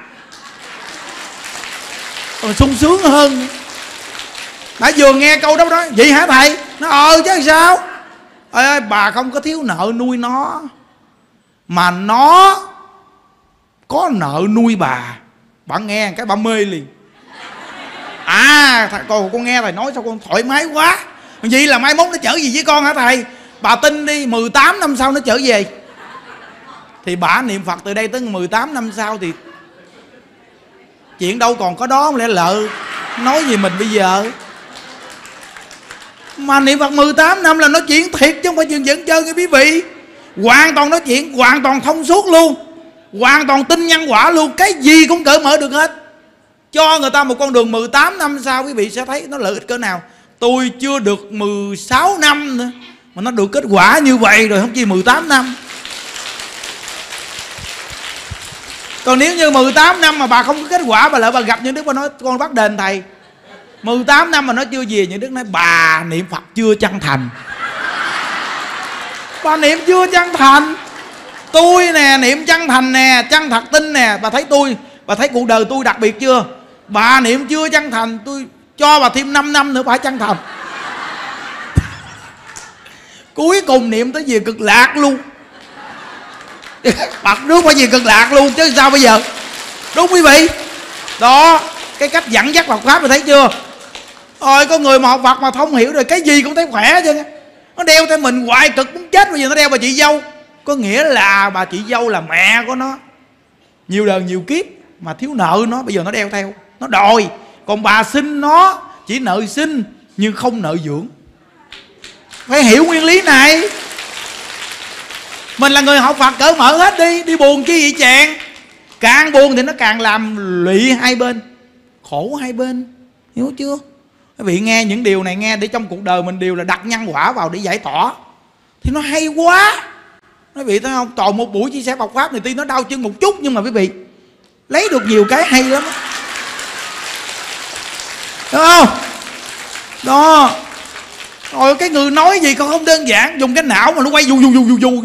Còn sung sướng hơn. Đã vừa nghe câu đó đó, vậy hả thầy? Nó ờ chứ sao? Ơi bà không có thiếu nợ nuôi nó. Mà nó có nợ nuôi bà. Bạn nghe cái bà mê liền à thầy, con con nghe thầy nói sao con thoải mái quá. Vậy là mai mốt nó chở gì với con hả thầy? Bà tin đi 18 năm sau nó trở về. Thì bà niệm phật từ đây tới 18 năm sau thì chuyện đâu còn có đó lẽ lợ nói gì mình bây giờ? Mà niệm phật 18 năm là nói chuyện thiệt chứ không phải chuyện dẫn chơi nghe quý vị. Hoàn toàn nói chuyện hoàn toàn thông suốt luôn. Hoàn toàn tin nhân quả luôn. Cái gì cũng cởi mở được hết cho người ta một con đường 18 năm sau quý vị sẽ thấy nó lợi ích cỡ nào. Tôi chưa được 16 năm nữa, mà nó được kết quả như vậy rồi, không chỉ 18 năm. Còn nếu như 18 năm mà bà không có kết quả, bà lại bà gặp những đức bà nói, con bắt đền thầy. 18 năm mà nó chưa về, những đức nói, bà, niệm phật chưa chân thành. Bà niệm chưa chân thành. Tôi nè, niệm chân thành nè, chân thật tin nè. Bà thấy tôi, bà thấy cuộc đời tôi đặc biệt chưa? Bà niệm chưa chân thành, tôi cho bà thêm 5 năm nữa phải chân thành. Cuối cùng niệm tới về cực lạc luôn. Bật nước phải về cực lạc luôn, chứ sao bây giờ? Đúng quý vị. Đó, cái cách dẫn dắt Phật pháp mà thấy chưa? Ôi, có người mà học Phật mà không hiểu rồi, cái gì cũng thấy khỏe chứ nó đeo theo mình hoài cực muốn chết, bây giờ nó đeo bà chị dâu. Có nghĩa là bà chị dâu là mẹ của nó. Nhiều đời nhiều kiếp mà thiếu nợ nó, bây giờ nó đeo theo nó đòi. Còn bà sinh nó chỉ nợ sinh nhưng không nợ dưỡng. Phải hiểu nguyên lý này. Mình là người học phật cỡ mở hết đi. Đi buồn chi vậy chàng? Càng buồn thì nó càng làm lụy hai bên, khổ hai bên. Hiểu chưa? Quý vị nghe những điều này nghe để trong cuộc đời mình đều là đặt nhân quả vào để giải tỏa. Thì nó hay quá. Quý vị thấy không? Toàn một buổi chia sẻ Phật pháp này tuy nó đau chân một chút, nhưng mà quý vị lấy được nhiều cái hay lắm đúng không đó rồi cái người nói gì còn không đơn giản dùng cái não mà nó quay vù vù vù vù vù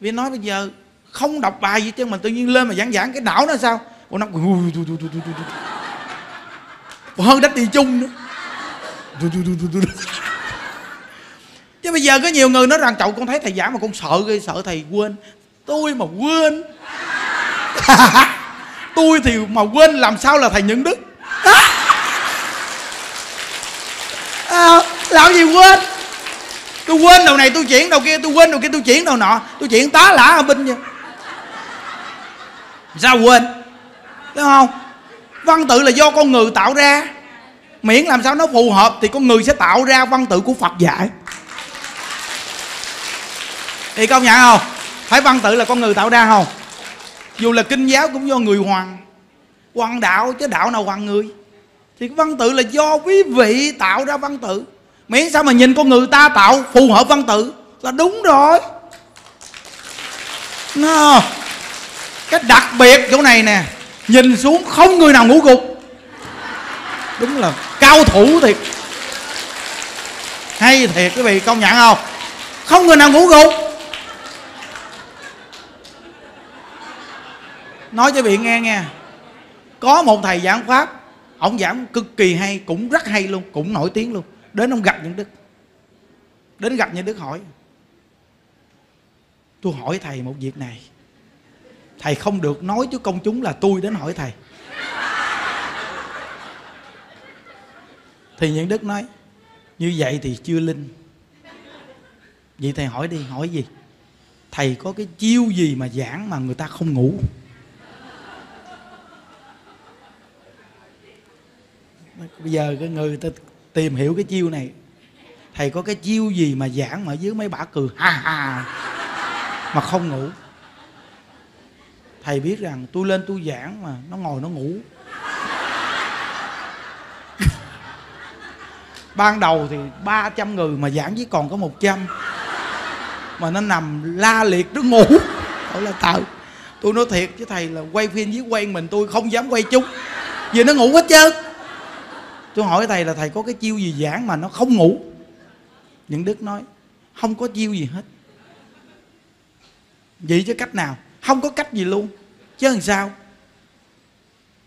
vì nói bây giờ không đọc bài gì chứ mà tự nhiên lên mà giảng giảng cái não nó sao Bộ nó hơn đất đi chung nữa chứ bây giờ có nhiều người nói rằng cậu con thấy thầy giảng mà con sợ ghê sợ thầy quên tôi mà quên tôi thì mà quên làm sao là thầy nhận đức à, làm gì quên? Tôi quên đầu này tôi chuyển đầu kia tôi quên đầu kia tôi chuyển đầu nọ. Tôi chuyển tá lả ở binh vậy sao quên? Thấy không? Văn tự là do con người tạo ra. Miễn làm sao nó phù hợp thì con người sẽ tạo ra văn tự của phật dạy. Thì công nhận không? Phải văn tự là con người tạo ra không? Dù là kinh giáo cũng do người hoàng. Hoàng đạo chứ đạo nào hoàng người? Thì văn tự là do quý vị tạo ra văn tự. Miễn sao mà nhìn con người ta tạo phù hợp văn tự là đúng rồi. No. cái đặc biệt chỗ này nè, nhìn xuống không người nào ngủ gục. Đúng là cao thủ thiệt. Hay thiệt quý vị, công nhận không? Không người nào ngủ gục. Nói cho vị nghe nghe. Có một thầy giảng pháp ông giảng cực kỳ hay, cũng rất hay luôn, cũng nổi tiếng luôn. Đến ông gặp những đức. Đến gặp những đức hỏi, tôi hỏi thầy một việc này. Thầy không được nói với công chúng là tôi đến hỏi thầy. Thì những đức nói, như vậy thì chưa linh. Vậy thầy hỏi đi, hỏi gì? Thầy có cái chiêu gì mà giảng mà người ta không ngủ? Bây giờ cái người ta tìm hiểu cái chiêu này, thầy có cái chiêu gì mà giảng mà dưới mấy bả cười, ha ha mà không ngủ? Thầy biết rằng tôi lên tôi giảng mà nó ngồi nó ngủ. Ban đầu thì 300 người mà giảng với còn có 100 mà nó nằm la liệt nó ngủ. Gọi là tao, tôi nói thiệt với thầy là quay phim với quen mình tôi không dám quay chung, vì nó ngủ hết trơn tôi hỏi thầy là, thầy có cái chiêu gì giảng mà nó không ngủ? Những đức nói, không có chiêu gì hết. Vậy chứ cách nào? Không có cách gì luôn. Chứ làm sao?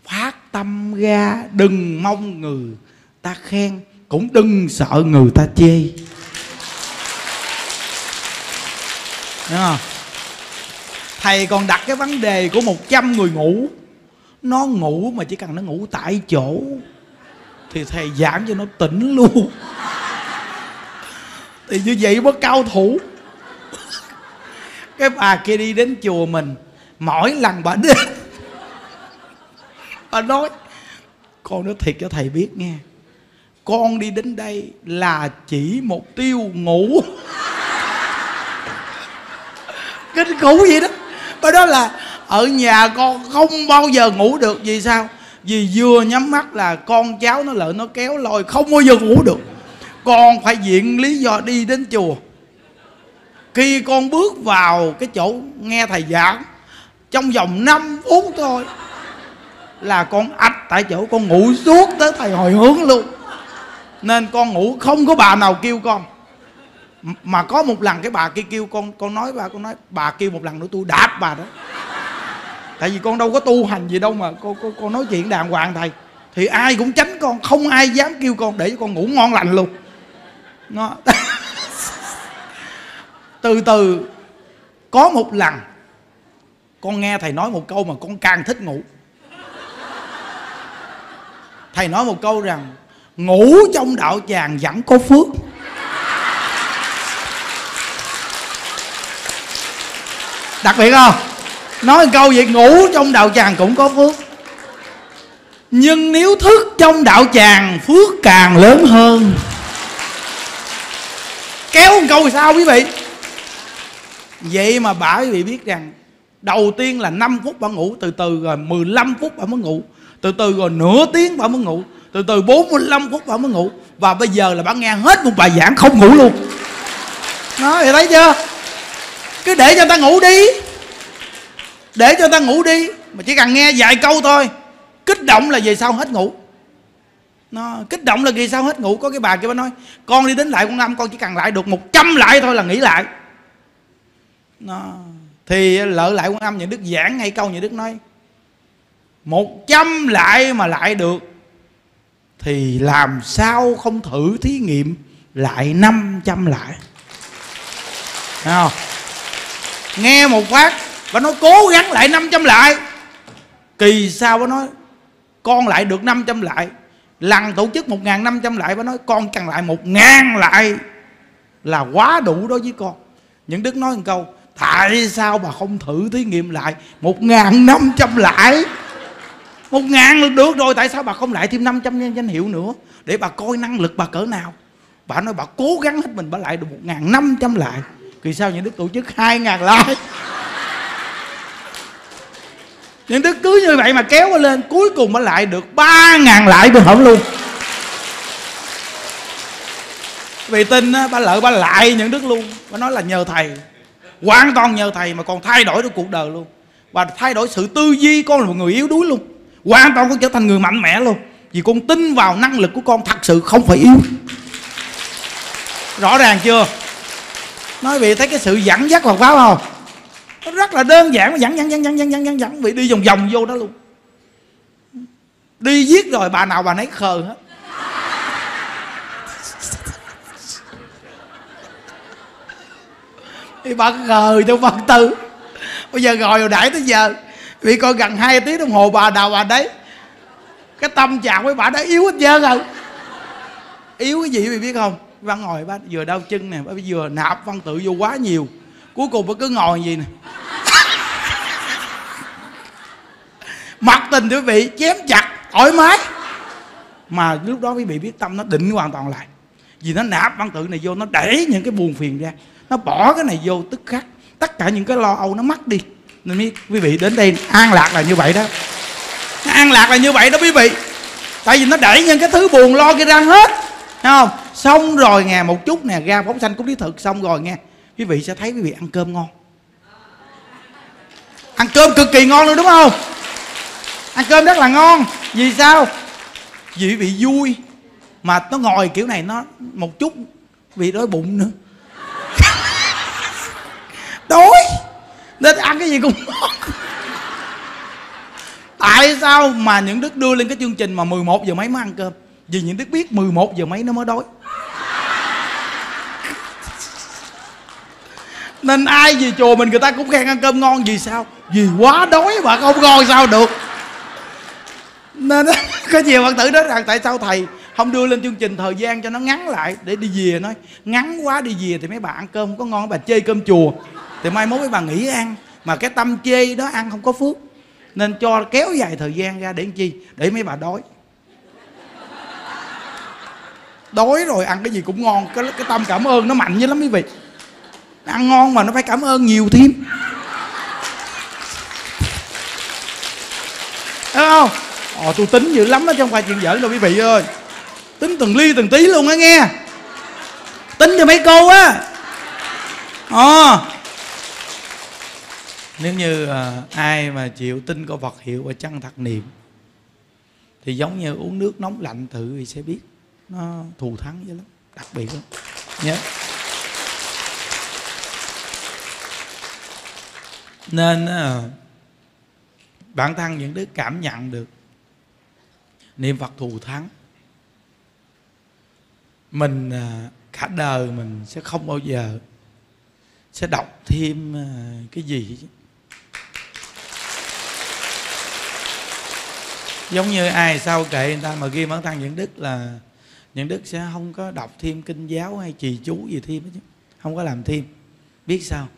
Phát tâm ra, đừng mong người ta khen, cũng đừng sợ người ta chê. Đúng không? thầy còn đặt cái vấn đề của 100 người ngủ. Nó ngủ mà chỉ cần nó ngủ tại chỗ thì thầy giảng cho nó tỉnh luôn. Thì như vậy mới cao thủ. Cái bà kia đi đến chùa mình, mỗi lần bà đến, bà nói, con nói thiệt cho thầy biết nghe, con đi đến đây là chỉ mục tiêu ngủ. Kinh khủng vậy đó. Bà đó là, ở nhà con không bao giờ ngủ được, vì sao? Vì vừa nhắm mắt là con cháu nó lợi nó kéo lôi, không bao giờ ngủ được. Con phải diện lý do đi đến chùa. Khi con bước vào cái chỗ nghe thầy giảng, trong vòng 5 phút thôi là con ách tại chỗ, con ngủ suốt tới thầy hồi hướng luôn. Nên con ngủ không có bà nào kêu con. Mà có một lần cái bà kia kêu con con nói bà, con nói, bà kêu một lần nữa tôi đạp bà đó tại vì con đâu có tu hành gì đâu mà con con, con nói chuyện đàng hoàng thầy. Thì ai cũng tránh con không ai dám kêu con để cho con ngủ ngon lành luôn. Nó từ từ có một lần con nghe thầy nói một câu mà con càng thích ngủ. Thầy nói một câu rằng ngủ trong đạo tràng vẫn có phước. Đặc biệt không? Nói một câu vậy ngủ trong đạo tràng cũng có phước. Nhưng nếu thức trong đạo tràng, phước càng lớn hơn. Kéo một câu sao quý vị? Vậy mà bà quý vị biết rằng, đầu tiên là 5 phút bà ngủ, từ từ rồi 15 phút bà mới ngủ, từ từ rồi nửa tiếng bà mới ngủ, từ từ 45 phút bà mới ngủ, và bây giờ là bà nghe hết một bài giảng không ngủ luôn. Nói thì thấy chưa? Cứ để cho ta ngủ đi để cho ta ngủ đi, mà chỉ cần nghe vài câu thôi. Kích động là về sau hết ngủ? Nó kích động là vì sao hết ngủ? Có cái bà kia bà nói, con đi đến lại con năm con chỉ cần lại được 100 lại thôi là nghỉ lại. Nó thì lỡ lại quan âm những đức giảng ngay câu những đức nói, một trăm lại mà lại được, thì làm sao không thử thí nghiệm lại 500 lại? Thấy không? Nghe một phát bà nói cố gắng lại 500 lại. Kỳ sao bà nói, con lại được 500 lại. Lần tổ chức 1.500 lại, bà nói con cần lại 1.000 lại. Là quá đủ đối với con. Những đức nói một câu, tại sao bà không thử thí nghiệm lại 1.500 lại? Một ngàn là được rồi, tại sao bà không lại thêm 500 danh hiệu nữa? Để bà coi năng lực bà cỡ nào. Bà nói bà cố gắng hết mình, bà lại được một ngàn năm trăm lại. Kỳ sao những đức tổ chức hai ngàn lại những đức cứ như vậy mà kéo lên, cuối cùng mới lại được ba ngàn lại bên hổng luôn. Vì tin á, ba lợi ba lại những đức luôn. Bà nói là nhờ thầy. Hoàn toàn nhờ thầy mà còn thay đổi được cuộc đời luôn. Và thay đổi sự tư duy con là một người yếu đuối luôn. Hoàn toàn con trở thành người mạnh mẽ luôn. Vì con tin vào năng lực của con thật sự không phải yếu. Rõ ràng chưa? Nói vị thấy cái sự dẫn dắt Phật pháp không? Nó rất là đơn giản mà dẫn dẫn dẫn dẫn dẫn dẫn dẫn dẫn. Bị đi vòng vòng vô đó luôn. Đi giết rồi bà nào bà nấy khờ hết. Thì bà khờ trong phật tử. Bây giờ ngồi rồi đãi tới giờ vì coi gần hai tiếng đồng hồ bà nào bà đấy cái tâm trạng với bà đã yếu hết trơn rồi. Yếu cái gì quý vị biết không? Văn ngồi bà vừa đau chân nè, bà vừa nạp văn tự vô quá nhiều cuối cùng bà cứ ngồi gì nè. Mặt tình quý vị, chém chặt, thoải mái. Mà lúc đó quý vị biết tâm nó định hoàn toàn lại. Vì nó nạp văn tự này vô, nó đẩy những cái buồn phiền ra. Nó bỏ cái này vô tức khắc. Tất cả những cái lo âu nó mất đi. Nên mới quý vị đến đây an lạc là như vậy đó. Nó an lạc là như vậy đó quý vị. Tại vì nó đẩy những cái thứ buồn lo kia ra hết. Thấy không? Xong rồi nghe, một chút nè, ra phóng sanh cúng lý thực, xong rồi nghe quý vị sẽ thấy quý vị ăn cơm ngon. Ăn cơm cực kỳ ngon luôn, đúng không? Ăn cơm rất là ngon. Vì sao? Vì quý vị vui. Mà nó ngồi kiểu này, nó một chút vì đói bụng nữa. Đói. Nên ăn cái gì cũng ngon. Tại sao mà những đức đưa lên cái chương trình mà 11 giờ mấy mới ăn cơm? Vì những đức biết 11 giờ mấy nó mới đói. Nên ai về chùa mình người ta cũng khen ăn cơm ngon, vì sao? Vì quá đói mà không ngon sao được. Nên có nhiều bạn tử nói rằng, tại sao thầy không đưa lên chương trình thời gian cho nó ngắn lại để đi về nói? Ngắn quá đi về thì mấy bà ăn cơm không có ngon, bà chê cơm chùa. Thì mai mốt mấy bà nghỉ ăn, mà cái tâm chê đó ăn không có phước. Nên cho kéo dài thời gian ra để làm chi? Để mấy bà đói. Đói rồi ăn cái gì cũng ngon, cái cái tâm cảm ơn nó mạnh như lắm quý vị ăn ngon mà nó phải cảm ơn nhiều thêm. Thấy không? Ồ tôi tính dữ lắm đó chứ không phải chuyện giỡn đâu quý vị ơi. Tính từng ly từng tí luôn á nghe. Tính cho mấy cô á. Ờ. Nếu như à, ai mà chịu tin câu Phật hiệu và chân thật niệm Thì giống như uống nước nóng lạnh thử thì sẽ biết. Nó thù thắng dữ lắm Đặc biệt lắm. Nhớ. Nên ờ, bản thân những đứa cảm nhận được niệm phật thù thắng. Mình ờ, cả đời mình sẽ không bao giờ sẽ đọc thêm ờ, cái gì chứ. Giống như ai sau kệ người ta mà ghi bản thân những đức là, những đức sẽ không có đọc thêm kinh giáo hay trì chú gì thêm hết chứ. Không có làm thêm. Biết sao?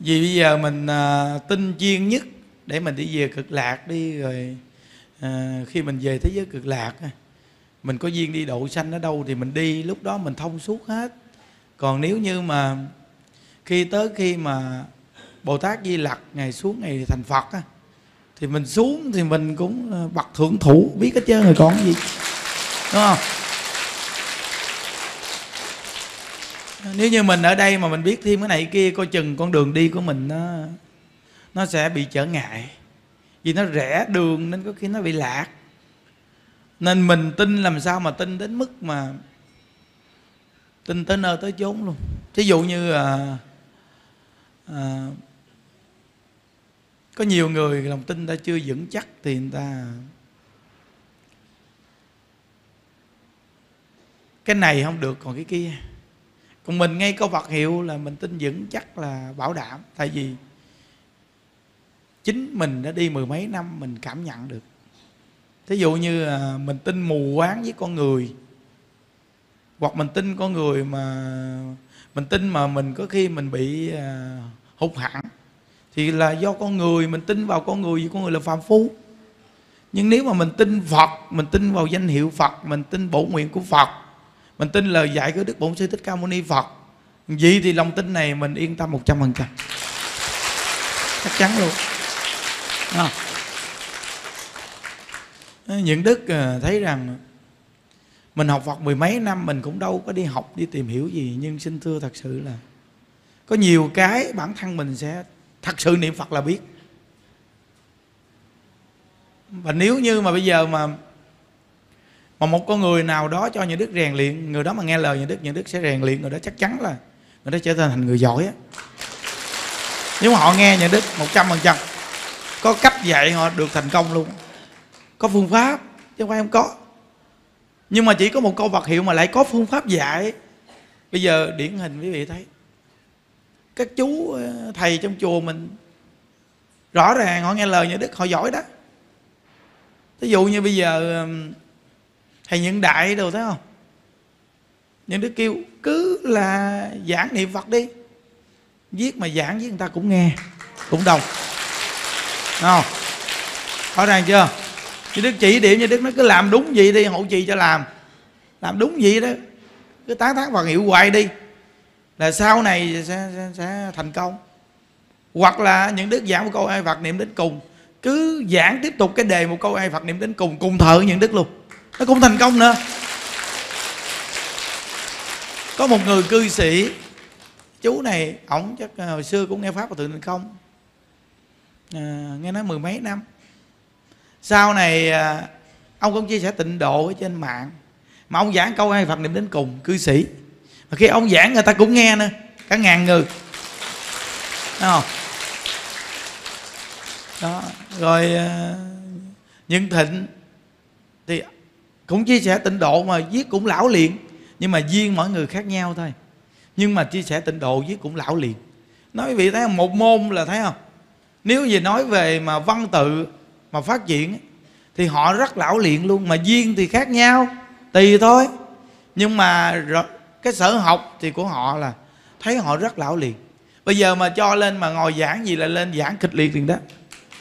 Vì bây giờ mình à, tin chuyên nhất để mình đi về cực lạc đi rồi à, khi mình về thế giới cực lạc mình có duyên đi độ sanh ở đâu thì mình đi lúc đó mình thông suốt hết. Còn nếu như mà khi tới khi mà bồ tát di lặc ngày xuống ngày thành phật á thì mình xuống thì mình cũng à, bậc thượng thủ biết hết trơn rồi còn gì đúng không? Nếu như mình ở đây mà mình biết thêm cái này kia coi chừng con đường đi của mình nó nó sẽ bị trở ngại. Vì nó rẽ đường nên có khi nó bị lạc. Nên mình tin làm sao mà tin đến mức mà tin tới nơi tới chốn luôn. Thí dụ như à, à, có nhiều người lòng tin ta chưa vững chắc thì người ta cái này không được còn cái kia còn mình ngay câu Phật hiệu là mình tin vững chắc là bảo đảm. Tại vì chính mình đã đi mười mấy năm, mình cảm nhận được. Thí dụ như à, mình tin mù quáng với con người, hoặc mình tin con người mà, mình tin mà mình có khi mình bị à, hụt hẳn, thì là do con người, mình tin vào con người vì con người là phàm phu. Nhưng nếu mà mình tin Phật, mình tin vào danh hiệu Phật, mình tin bổ nguyện của Phật mình tin lời dạy của Đức Bổn Sư Thích Ca Mâu Ni Phật. Vậy thì lòng tin này mình yên tâm một trăm phần trăm. Chắc chắn luôn. À. những đức ờ, thấy rằng mình học Phật mười mấy năm, mình cũng đâu có đi học, đi tìm hiểu gì. Nhưng xin thưa thật sự là có nhiều cái bản thân mình sẽ thật sự niệm Phật là biết. Và nếu như mà bây giờ mà mà một con người nào đó cho những đức rèn luyện, người đó mà nghe lời những đức những đức sẽ rèn luyện, người đó chắc chắn là người đó trở thành người giỏi á. Nếu mà họ nghe những đức một trăm phần trăm, có cách dạy họ được thành công luôn. Có phương pháp, chứ không phải không có. Nhưng mà chỉ có một câu vật hiệu mà lại có phương pháp dạy. Bây giờ điển hình quý vị thấy. Các chú ờ, thầy trong chùa mình, rõ ràng họ nghe lời như đức họ giỏi đó. Ví dụ như bây giờ hay những đại đâu thấy không? Những đức kêu cứ là giảng niệm phật đi. Viết mà giảng với người ta cũng nghe cũng đồng. Không? Rõ ràng chưa? Như đức chỉ điểm như đức nó cứ làm đúng vậy đi hậu trì cho làm. Làm đúng vậy đó cứ tán thán Phật hiệu hoài đi. Là sau này sẽ, sẽ, sẽ thành công. Hoặc là những đức giảng một câu ai Phật niệm đến cùng? Cứ giảng tiếp tục cái đề một câu ai Phật niệm đến cùng? Cùng thợ những đức luôn nó cũng thành công nữa. Có một người cư sĩ chú này ổng chắc à, hồi xưa cũng nghe pháp của thượng thành công à, nghe nói mười mấy năm. Sau này à, ông cũng chia sẻ tịnh độ ở trên mạng mà ông giảng câu ai phật niệm đến cùng cư sĩ. Mà khi ông giảng người ta cũng nghe nữa cả ngàn người. Đúng không? Đó rồi à, uh, nhân thịnh cũng chia sẻ tịnh độ mà viết cũng lão luyện nhưng mà duyên mỗi người khác nhau thôi. Nhưng mà chia sẻ tịnh độ viết cũng lão luyện nói quý vị thấy không? Một môn là thấy không? Nếu gì nói về mà văn tự mà phát triển thì họ rất lão luyện luôn. Mà duyên thì khác nhau, tùy thôi. Nhưng mà cái sở học thì của họ là thấy họ rất lão luyện bây giờ mà cho lên mà ngồi giảng gì là lên giảng kịch liệt liền đó.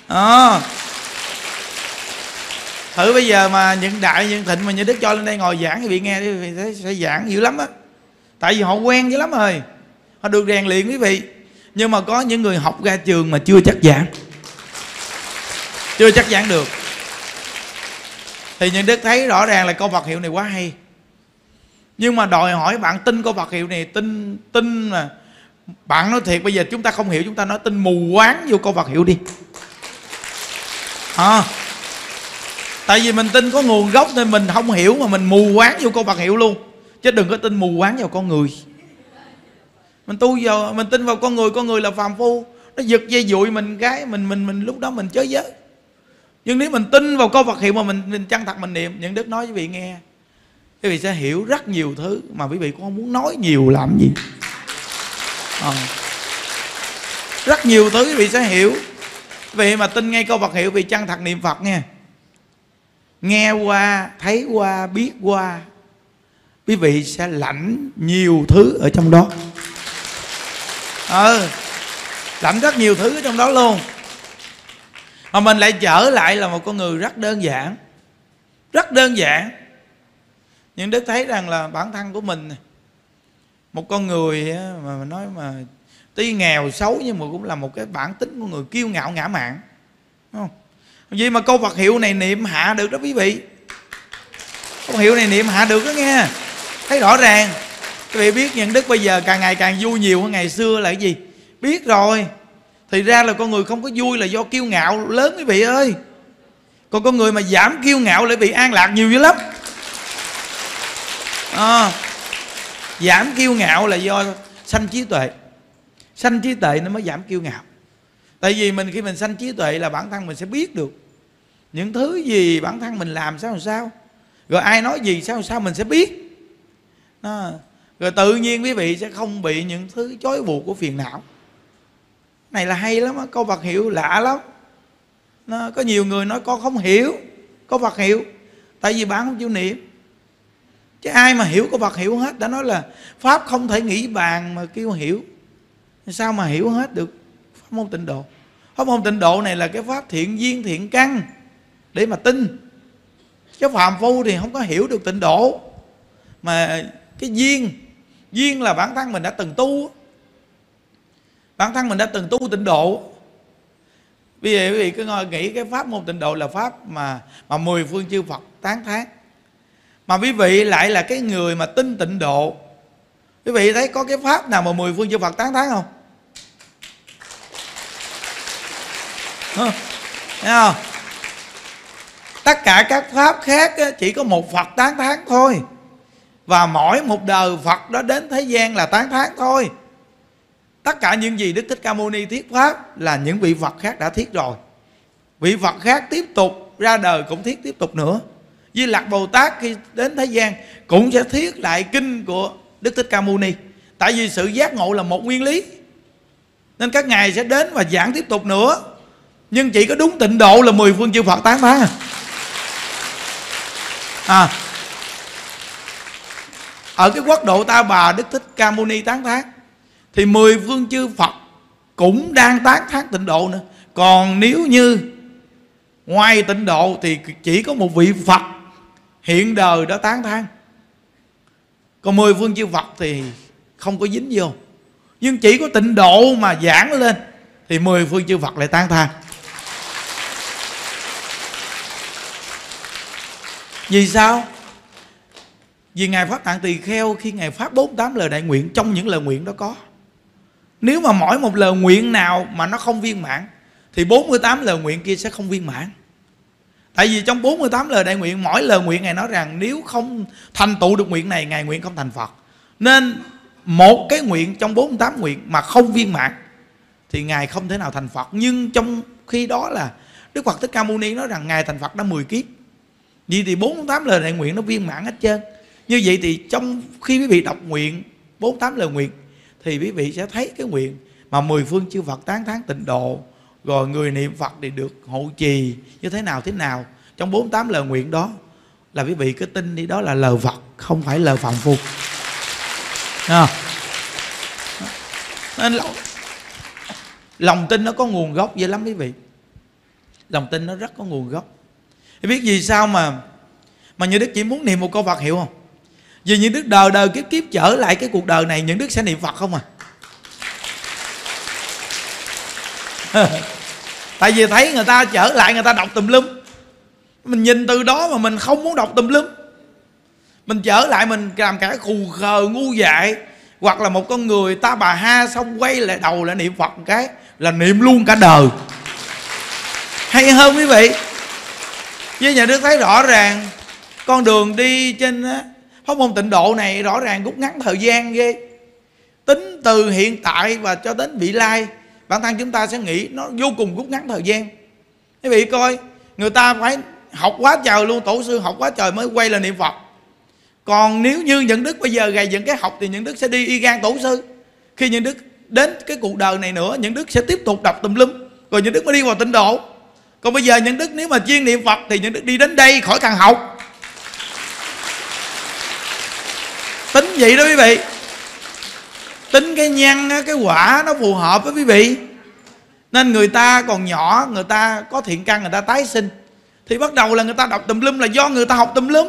À thử bây giờ mà những đại những thịnh mà như đức cho lên đây ngồi giảng thì bị nghe thì thấy sẽ giảng dữ lắm á. Tại vì họ quen dữ lắm rồi. Họ được rèn luyện quý vị. Nhưng mà có những người học ra trường mà chưa chắc giảng. Chưa chắc giảng được. Thì những đức thấy rõ ràng là câu Phật hiệu này quá hay. Nhưng mà đòi hỏi bạn tin câu Phật hiệu này tin tin mà bạn nói thiệt bây giờ chúng ta không hiểu chúng ta nói tin mù quáng vô câu Phật hiệu đi. À, tại vì mình tin có nguồn gốc nên mình không hiểu mà mình mù quáng vô câu Phật hiệu luôn. Chứ đừng có tin mù quáng vào con người. Mình tu vào, mình tin vào con người con người là phàm phu. Nó giật dây dụi mình cái, mình mình mình lúc đó mình chới giới nhưng nếu mình tin vào câu Phật hiệu mà mình mình chân thật mình niệm, những đức nói với vị nghe, quý vị sẽ hiểu rất nhiều thứ mà quý vị cũng không muốn nói nhiều làm gì. À. rất nhiều thứ quý vị sẽ hiểu. Vì mà tin ngay câu Phật hiệu vì chân thật niệm Phật nghe nghe qua, thấy qua, biết qua. Quý vị sẽ lãnh nhiều thứ ở trong đó. Ừ lãnh rất nhiều thứ ở trong đó luôn. Mà mình lại trở lại là một con người rất đơn giản. Rất đơn giản. Nhưng đức thấy rằng là bản thân của mình một con người mà mình nói mà tuy nghèo xấu nhưng mà cũng là một cái bản tính của người kiêu ngạo ngã mạn. Không? Vì mà câu Phật hiệu này niệm hạ được đó quý vị. Câu hiệu này niệm hạ được đó nghe. Thấy rõ ràng. Quý vị biết nhận đức bây giờ càng ngày càng vui nhiều hơn ngày xưa là cái gì? Biết rồi. Thì ra là con người không có vui là do kiêu ngạo lớn quý vị ơi. Còn con người mà giảm kiêu ngạo lại bị an lạc nhiều dữ lắm. À, giảm kiêu ngạo là do sanh trí tuệ. Sanh trí tuệ nó mới giảm kiêu ngạo tại vì mình khi mình sanh trí tuệ là bản thân mình sẽ biết được những thứ gì bản thân mình làm sao làm sao. Rồi ai nói gì sao làm sao mình sẽ biết. Đó. rồi tự nhiên quý vị sẽ không bị những thứ chối buộc của phiền não. Này là hay lắm câu vật hiệu lạ lắm. Nó, có nhiều người nói con không hiểu có vật hiệu tại vì bạn không chịu niệm. Chứ ai mà hiểu có vật hiểu hết đã nói là pháp không thể nghĩ bàn mà kêu hiểu. Sao mà hiểu hết được? Pháp môn tịnh độ pháp môn tịnh độ này là cái pháp thiện duyên, thiện căn để mà tin. Chứ phàm phu thì không có hiểu được tịnh độ. Mà cái duyên duyên là bản thân mình đã từng tu. Bản thân mình đã từng tu tịnh độ. Bây giờ quý vị cứ nghĩ cái pháp môn tịnh độ là pháp mà mà mười phương chư Phật tán thán. Mà quý vị lại là cái người mà tin tịnh độ. Quý vị thấy có cái pháp nào mà mười phương chư Phật tán thán không? Thấy không? Tất cả các pháp khác chỉ có một Phật tán thán thôi. Và mỗi một đời Phật đó đến thế gian là tán thán thôi. Tất cả những gì đức thích ca mâu ni thuyết pháp là những vị phật khác đã thuyết rồi. Vị phật khác tiếp tục ra đời cũng thiết tiếp tục nữa. Di Lặc Bồ Tát khi đến thế gian cũng sẽ thiết lại kinh của Đức Thích Ca Mâu Ni. Tại vì sự giác ngộ là một nguyên lý. Nên các ngài sẽ đến và giảng tiếp tục nữa nhưng chỉ có đúng tịnh độ là mười phương chư Phật tán thán à. à ở cái quốc độ ta bà Đức Thích Ca Mâu Ni tán thán thì mười phương chư Phật cũng đang tán thán tịnh độ nữa. Còn nếu như ngoài tịnh độ thì chỉ có một vị Phật hiện đời đó tán thán. Còn mười phương chư Phật thì không có dính vô. Nhưng chỉ có tịnh độ mà giảng lên thì mười phương chư Phật lại tán thán. Vì sao? Vì ngài phát tạng tỳ kheo khi ngài phát 48 lời đại nguyện, trong những lời nguyện đó có. Nếu mà mỗi một lời nguyện nào mà nó không viên mãn, thì 48 lời nguyện kia sẽ không viên mãn. Tại vì trong 48 lời đại nguyện, Mỗi lời nguyện Ngài nói rằng, Nếu không thành tựu được nguyện này, Ngài nguyện không thành Phật. Nên một cái nguyện trong 48 nguyện Mà không viên mãn, Thì Ngài không thể nào thành Phật. Nhưng trong khi đó là Đức Phật Thích Ca Mâu Ni nói rằng, Ngài thành Phật đã 10 kiếp. Vì thì 48 lời đại nguyện nó viên mãn hết trơn. Như vậy thì trong khi quý vị đọc nguyện 48 lời nguyện Thì quý vị sẽ thấy cái nguyện Mà mười phương chư Phật tán thán tịnh độ rồi người niệm Phật thì được hộ trì như thế nào thế nào. Trong 48 lời nguyện đó là quý vị cứ tin đi đó là lời Phật không phải lời phạm phu. À. nên lòng, lòng tin nó có nguồn gốc dễ lắm quý vị. Lòng tin nó rất có nguồn gốc biết vì sao mà mà như đức chỉ muốn niệm một câu Phật hiểu không? Vì những đức đời đời kiếp kiếp trở lại cái cuộc đời này, những đức sẽ niệm Phật không à? Tại vì thấy người ta trở lại, người ta đọc tùm lum. Mình nhìn từ đó mà mình không muốn đọc tùm lum. Mình trở lại mình làm cả khù khờ, ngu dại. Hoặc là một con người ta bà ha xong quay lại đầu lại niệm phật một cái là niệm luôn cả đời. Hay hơn quý vị với nhà đức thấy rõ ràng, con đường đi trên pháp môn tịnh độ này rõ ràng rút ngắn thời gian ghê. Tính từ hiện tại và cho đến vị lai, bản thân chúng ta sẽ nghĩ nó vô cùng rút ngắn thời gian. Quý vị coi, người ta phải học quá trời luôn, tổ sư học quá trời mới quay lên niệm phật. Còn nếu như những đức bây giờ gầy dựng cái học thì những đức sẽ đi y gan tổ sư. Khi những đức đến cái cuộc đời này nữa, những đức sẽ tiếp tục đọc tùm lum. Rồi những đức mới đi vào tịnh độ còn bây giờ những đức nếu mà chuyên niệm phật thì những đức đi đến đây khỏi cần học. Tính vậy đó quý vị. Tính cái nhân cái quả nó phù hợp với quý vị. Nên người ta còn nhỏ, người ta có thiện căn, người ta tái sinh. Thì bắt đầu là người ta đọc tùm lum là do người ta học tùm lum.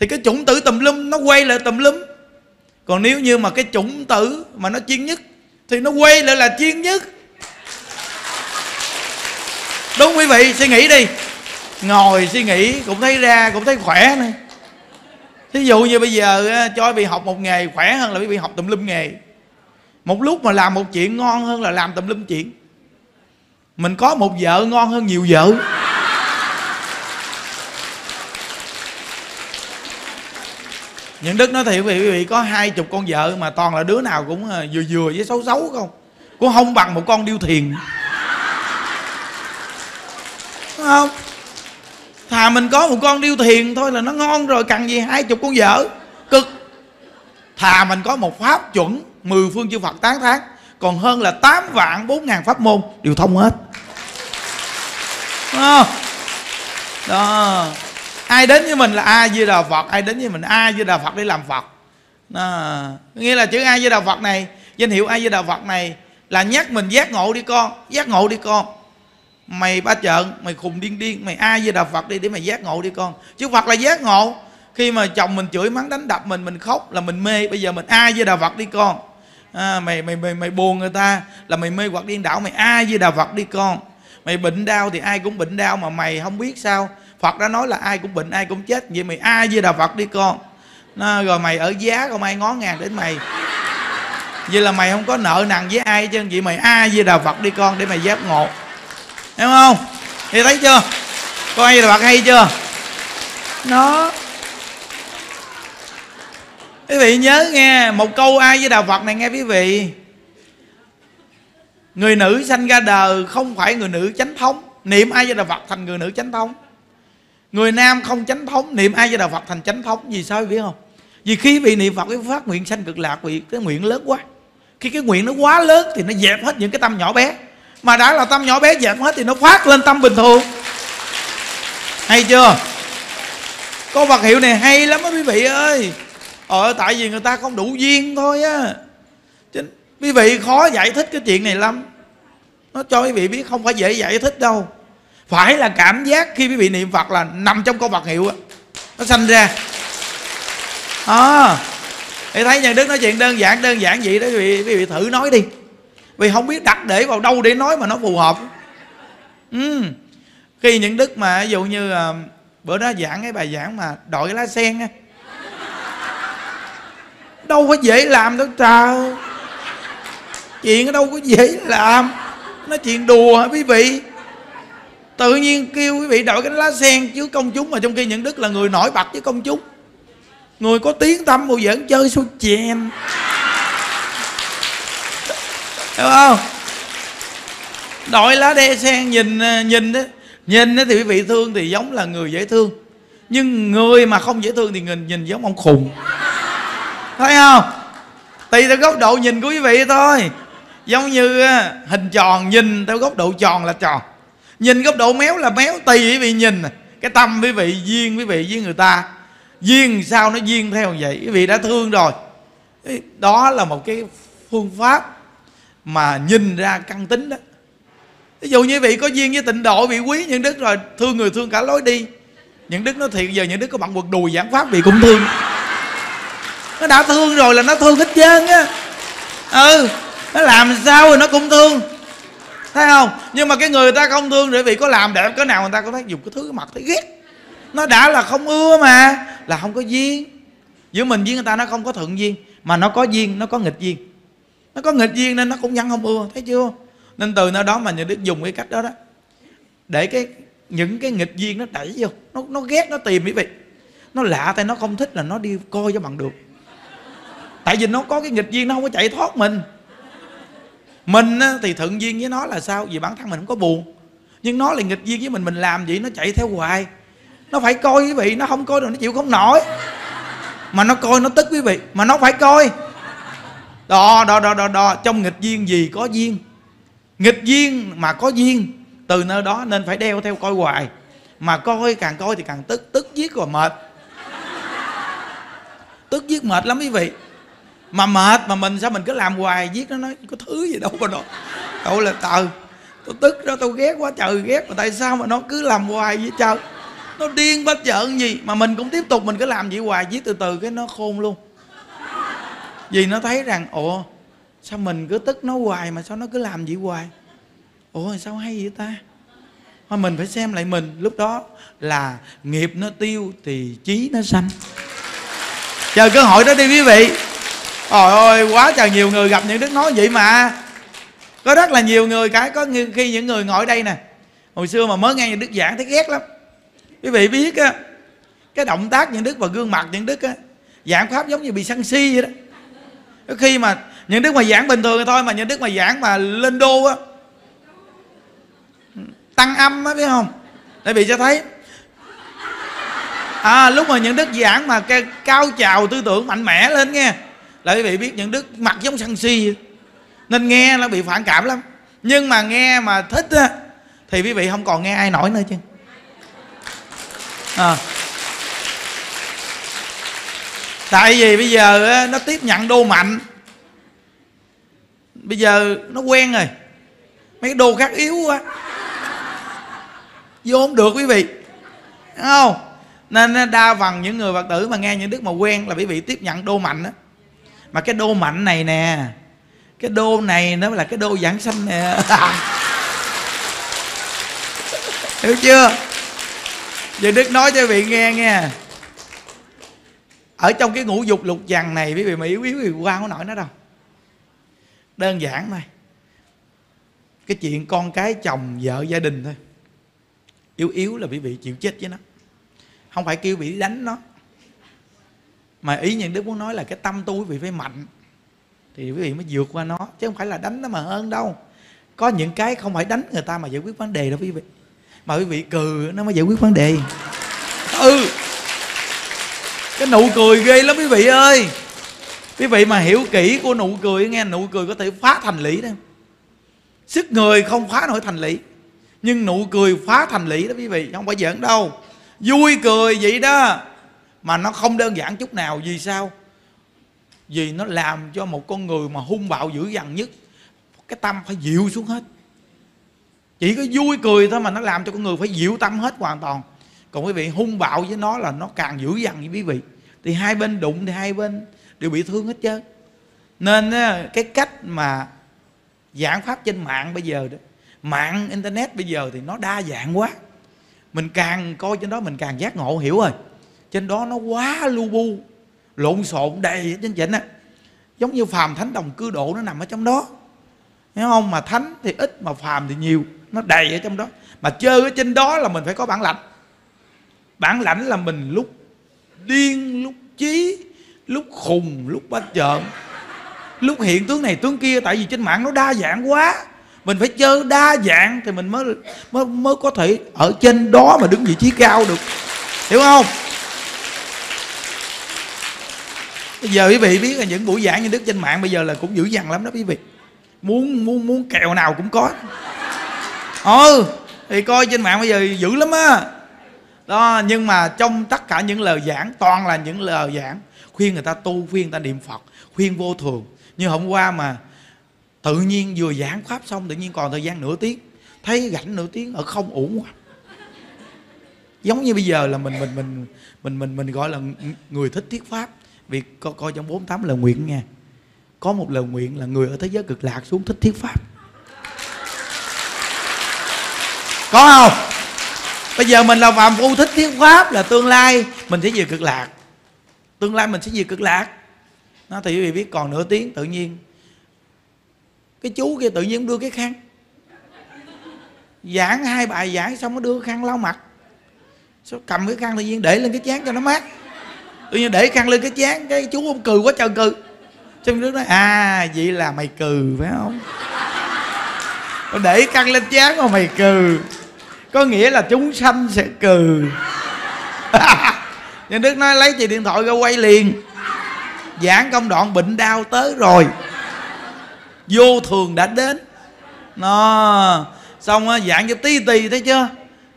Thì cái chủng tử tùm lum nó quay lại tùm lum. Còn nếu như mà cái chủng tử mà nó chuyên nhất thì nó quay lại là chuyên nhất đúng quý vị, suy nghĩ đi. Ngồi suy nghĩ cũng thấy ra, cũng thấy khỏe này thí dụ như bây giờ cho bị học một nghề khỏe hơn là bị học tùm lum nghề. Một lúc mà làm một chuyện ngon hơn là làm tùm lum chuyện. Mình có một vợ ngon hơn nhiều vợ. Những đức nói thiệt quý vị có hai chục con vợ mà toàn là đứa nào cũng à, vừa vừa với xấu xấu không? Cũng không bằng một con điêu thiền. Đúng không? Thà mình có một con điêu thiền thôi là nó ngon rồi cần gì hai chục con vợ? Cực. Thà mình có một pháp chuẩn mười phương chư phật tán thán còn hơn là 8 vạn 4 ngàn pháp môn đều thông hết. À, đó. Ai đến với mình là a di đà phật ai đến với mình a di đà phật để làm phật. À, nghĩa là chữ a di đà phật này danh hiệu a di đà phật này là nhắc mình giác ngộ đi con giác ngộ đi con mày ba trợn mày khùng điên điên mày ai với đà phật đi để mày giác ngộ đi con. Chứ phật là giác ngộ. Khi mà chồng mình chửi mắng đánh đập mình mình khóc là mình mê. Bây giờ mình ai với đà phật đi con? À, mày mày mày mày buồn người ta là mày mê hoặc điên đảo mày ai với đà phật đi con? Mày bệnh đau thì ai cũng bệnh đau mà mày không biết sao. Phật đã nói là ai cũng bệnh ai cũng chết vậy mày ai với đà phật đi con? À, rồi mày ở giá không ai ngó ngàng đến mày. Vậy là mày không có nợ nần với ai chứ vậy mày ai với đà phật đi con để mày giác ngộ? Hiểu không? Thì thấy chưa? Coi di đà phật hay chưa? Nó. Quý vị nhớ nghe một câu ai với đạo phật này nghe quý vị. Người nữ sanh ra đời không phải người nữ chánh thống. Niệm ai với đà phật thành người nữ chánh thống. Người nam không chánh thống niệm ai với đà phật thành chánh thống. Vì sao biết không? Vì khi vị niệm phật cái phát nguyện sanh cực lạc vị cái nguyện lớn quá. Khi cái nguyện nó quá lớn thì nó dẹp hết những cái tâm nhỏ bé mà đã là tâm nhỏ bé dẹp hết thì nó phát lên tâm bình thường. Hay chưa? Câu vật hiệu này hay lắm á quý vị ơi. Ờ tại vì người ta không đủ duyên thôi á. Chứ quý vị khó giải thích cái chuyện này lắm. Nó cho quý vị biết không phải dễ giải thích đâu. Phải là cảm giác khi quý vị niệm phật là nằm trong câu vật hiệu á. Nó sanh ra. À, thì thấy nhân đức nói chuyện đơn giản đơn giản vậy đó quý vị quý vị thử nói đi vì không biết đặt để vào đâu để nói mà nó phù hợp. Ừ. khi những đức mà, ví dụ như ờ, bữa đó giảng cái bài giảng mà đội lá sen á. Đâu có dễ làm đâu, trời. Chuyện ở đâu có dễ làm. Nó chuyện đùa hả quý vị? Tự nhiên kêu quý vị đội cái lá sen chứ công chúng mà trong khi những đức là người nổi bật với công chúng. Người có tiếng tâm mà vẫn chơi xuống chèn hiểu không? Đội lá đe sen, nhìn ờ, nhìn đó nhìn đó thì quý vị thương thì giống là người dễ thương. Nhưng người mà không dễ thương thì nhìn nhìn giống ông khùng. Thấy không? Tùy theo góc độ nhìn của quý vị thôi. Giống như ờ, hình tròn nhìn theo góc độ tròn là tròn. Nhìn góc độ méo là méo, tùy quý vị nhìn. Cái tâm quý vị, duyên quý vị với người ta. Duyên sao nó duyên theo vậy? Quý vị đã thương rồi. Đó là một cái phương pháp mà nhìn ra căn tính đó. Ví dụ như vị có duyên với tịnh độ vị quý, những đức rồi thương người thương cả lối đi. Những đức nói thiệt, giờ những đức có bằng quật đùi giảng pháp vị cũng thương. Nó đã thương rồi là nó thương hết trơn á. Ừ nó làm sao rồi nó cũng thương? Thấy không? Nhưng mà cái người ta không thương để vị có làm đẹp cái nào người ta có thấy dùng cái thứ mặt thấy ghét. Nó đã là không ưa mà, là không có duyên. Giữa mình với người ta nó không có thuận duyên, mà nó có duyên, nó có nghịch duyên nó có nghịch duyên nên nó cũng vẫn không ưa, thấy chưa? Nên từ nơi đó mà nhà đức dùng cái cách đó đó, để cái, những cái nghịch duyên nó đẩy vô, nó nó ghét, nó tìm quý vị. Nó lạ tại nó không thích là nó đi coi cho bằng được. Tại vì nó có cái nghịch duyên nó không có chạy thoát mình. Mình thì thuận duyên với nó là sao? Vì bản thân mình không có buồn. Nhưng nó là nghịch duyên với mình mình làm vậy nó chạy theo hoài. Nó phải coi quý vị, nó không coi rồi nó chịu không nổi. Mà nó coi nó tức quý vị, mà nó phải coi đo đo đo đo đo trong nghịch duyên gì có duyên? Nghịch duyên mà có duyên, từ nơi đó nên phải đeo theo coi hoài. Mà coi càng coi thì càng tức tức giết rồi mệt. Tức giết mệt lắm quý vị. Mà mệt mà mình sao mình cứ làm hoài, giết nó nói, có thứ gì đâu mà nó cậu là, tờ tôi tức đó tôi ghét quá, trời ghét mà tại sao mà nó cứ làm hoài vậy trời? Nó điên bất chợn gì mà mình cũng tiếp tục mình cứ làm vậy hoài, giết từ từ cái nó khôn luôn vì nó thấy rằng ồ sao mình cứ tức nó hoài mà sao nó cứ làm vậy hoài? Ủa, sao hay vậy ta? Mà mình phải xem lại mình. Lúc đó là nghiệp nó tiêu thì trí nó sanh. Chờ cơ hội đó đi quý vị. Trời ơi, quá trời nhiều người gặp những đức nói vậy mà. Có rất là nhiều người cái có khi những người ngồi đây nè. Hồi xưa mà mới nghe những đức giảng thấy ghét lắm. Quý vị biết á, cái động tác những đức và gương mặt những đức á, giảng pháp giống như bị sân si vậy đó khi mà những đức mà giảng bình thường thôi, mà những đức mà giảng mà lên đô á, tăng âm á, biết không? Để bị cho thấy à lúc mà những đức giảng mà cái cao trào tư tưởng mạnh mẽ lên nghe, là quý vị biết những đức mặt giống sân si nên nghe nó bị phản cảm lắm. Nhưng mà nghe mà thích á, thì quý vị không còn nghe ai nổi nữa chứ. À tại vì bây giờ nó tiếp nhận đô mạnh. Bây giờ nó quen rồi. Mấy cái đô khác yếu quá. Vô không được quý vị. Đúng không? Nên à, đa phần những người phật tử mà nghe những đức mà quen là quý vị tiếp nhận đô mạnh đó mà cái đô mạnh này nè, cái đô này nó là cái đô giảng sanh nè. Hiểu chưa? Giờ đức nói cho quý vị nghe nghe ở trong cái ngũ dục lục dằn này, quý vị mà yếu yếu thì qua không nổi nó đâu. Đơn giản thôi. Cái chuyện con cái chồng, vợ, gia đình thôi. Yếu yếu là quý vị chịu chết với nó. Không phải kêu bị đánh nó. Mà ý những đức muốn nói là cái tâm tu quý vị phải mạnh. Thì quý vị mới vượt qua nó, chứ không phải là đánh nó mà hơn đâu. Có những cái không phải đánh người ta mà giải quyết vấn đề đâu quý vị. Mà quý vị cười nó mới giải quyết vấn đề. Ừ cái nụ cười ghê lắm quý vị ơi. Quý vị mà hiểu kỹ của nụ cười, nghe nụ cười có thể phá thành lý đó. Sức người không phá nổi thành lý nhưng nụ cười phá thành lý đó quý vị, không phải giỡn đâu. Vui cười vậy đó. Mà nó không đơn giản chút nào, vì sao? Vì nó làm cho một con người mà hung bạo dữ dằn nhất, cái tâm phải dịu xuống hết. Chỉ có vui cười thôi mà nó làm cho con người phải dịu tâm hết hoàn toàn còn quý vị hung bạo với nó là nó càng dữ dằn với quý vị. Thì hai bên đụng thì hai bên đều bị thương hết trơn. Nên cái cách mà giảng pháp trên mạng bây giờ đó, mạng internet bây giờ thì nó đa dạng quá. Mình càng coi trên đó mình càng giác ngộ, hiểu rồi. Trên đó nó quá lu bu, lộn xộn đầy trên chỉnh á. Giống như phàm thánh đồng cư độ nó nằm ở trong đó. Hiểu không? Mà thánh thì ít, mà phàm thì nhiều. Nó đầy ở trong đó. Mà chơi ở trên đó là mình phải có bản lãnh bản lãnh là mình lúc điên, lúc chí, lúc khùng, lúc bắt trợn lúc hiện tướng này tướng kia, tại vì trên mạng nó đa dạng quá. Mình phải chơi đa dạng thì mình mới mới mới có thể ở trên đó mà đứng vị trí cao được. Hiểu không? Bây giờ quý vị biết là những buổi giảng như đức trên mạng bây giờ là cũng dữ dằn lắm đó quý vị. Muốn muốn muốn kèo nào cũng có. Ừ thì coi trên mạng bây giờ dữ lắm á đó nhưng mà trong tất cả những lời giảng toàn là những lời giảng khuyên người ta tu khuyên người ta niệm phật khuyên vô thường. Như hôm qua mà tự nhiên vừa giảng pháp xong tự nhiên còn thời gian nửa tiếng thấy rảnh nửa tiếng ở không ủ quá. Giống như bây giờ là mình mình mình mình mình mình gọi là người thích thuyết pháp. Vì coi, coi trong 48 lời nguyện nha. Có một lời nguyện là người ở thế giới cực lạc xuống thích thuyết pháp. Có không? Bây giờ mình là phàm phu thích thuyết pháp là tương lai, mình sẽ về cực lạc. Tương lai mình sẽ về cực lạc. Nó thì quý vị biết còn nửa tiếng, tự nhiên. Cái chú kia tự nhiên đưa cái khăn. Giảng hai bài giảng xong nó đưa cái khăn lau mặt. Xong cầm cái khăn tự nhiên để lên cái chán cho nó mát. Tự nhiên để khăn lên cái chán, cái chú ông cười quá trời cười xong nước nói à vậy là mày cừ phải không? Để khăn lên chán mà mày cừ có nghĩa là chúng sanh sẽ cừ. Nhân đức nói lấy chị điện thoại ra quay liền. Giảng công đoạn bệnh đau tới rồi. Vô thường đã đến. Nó xong á giảng cho tí tì thấy chưa?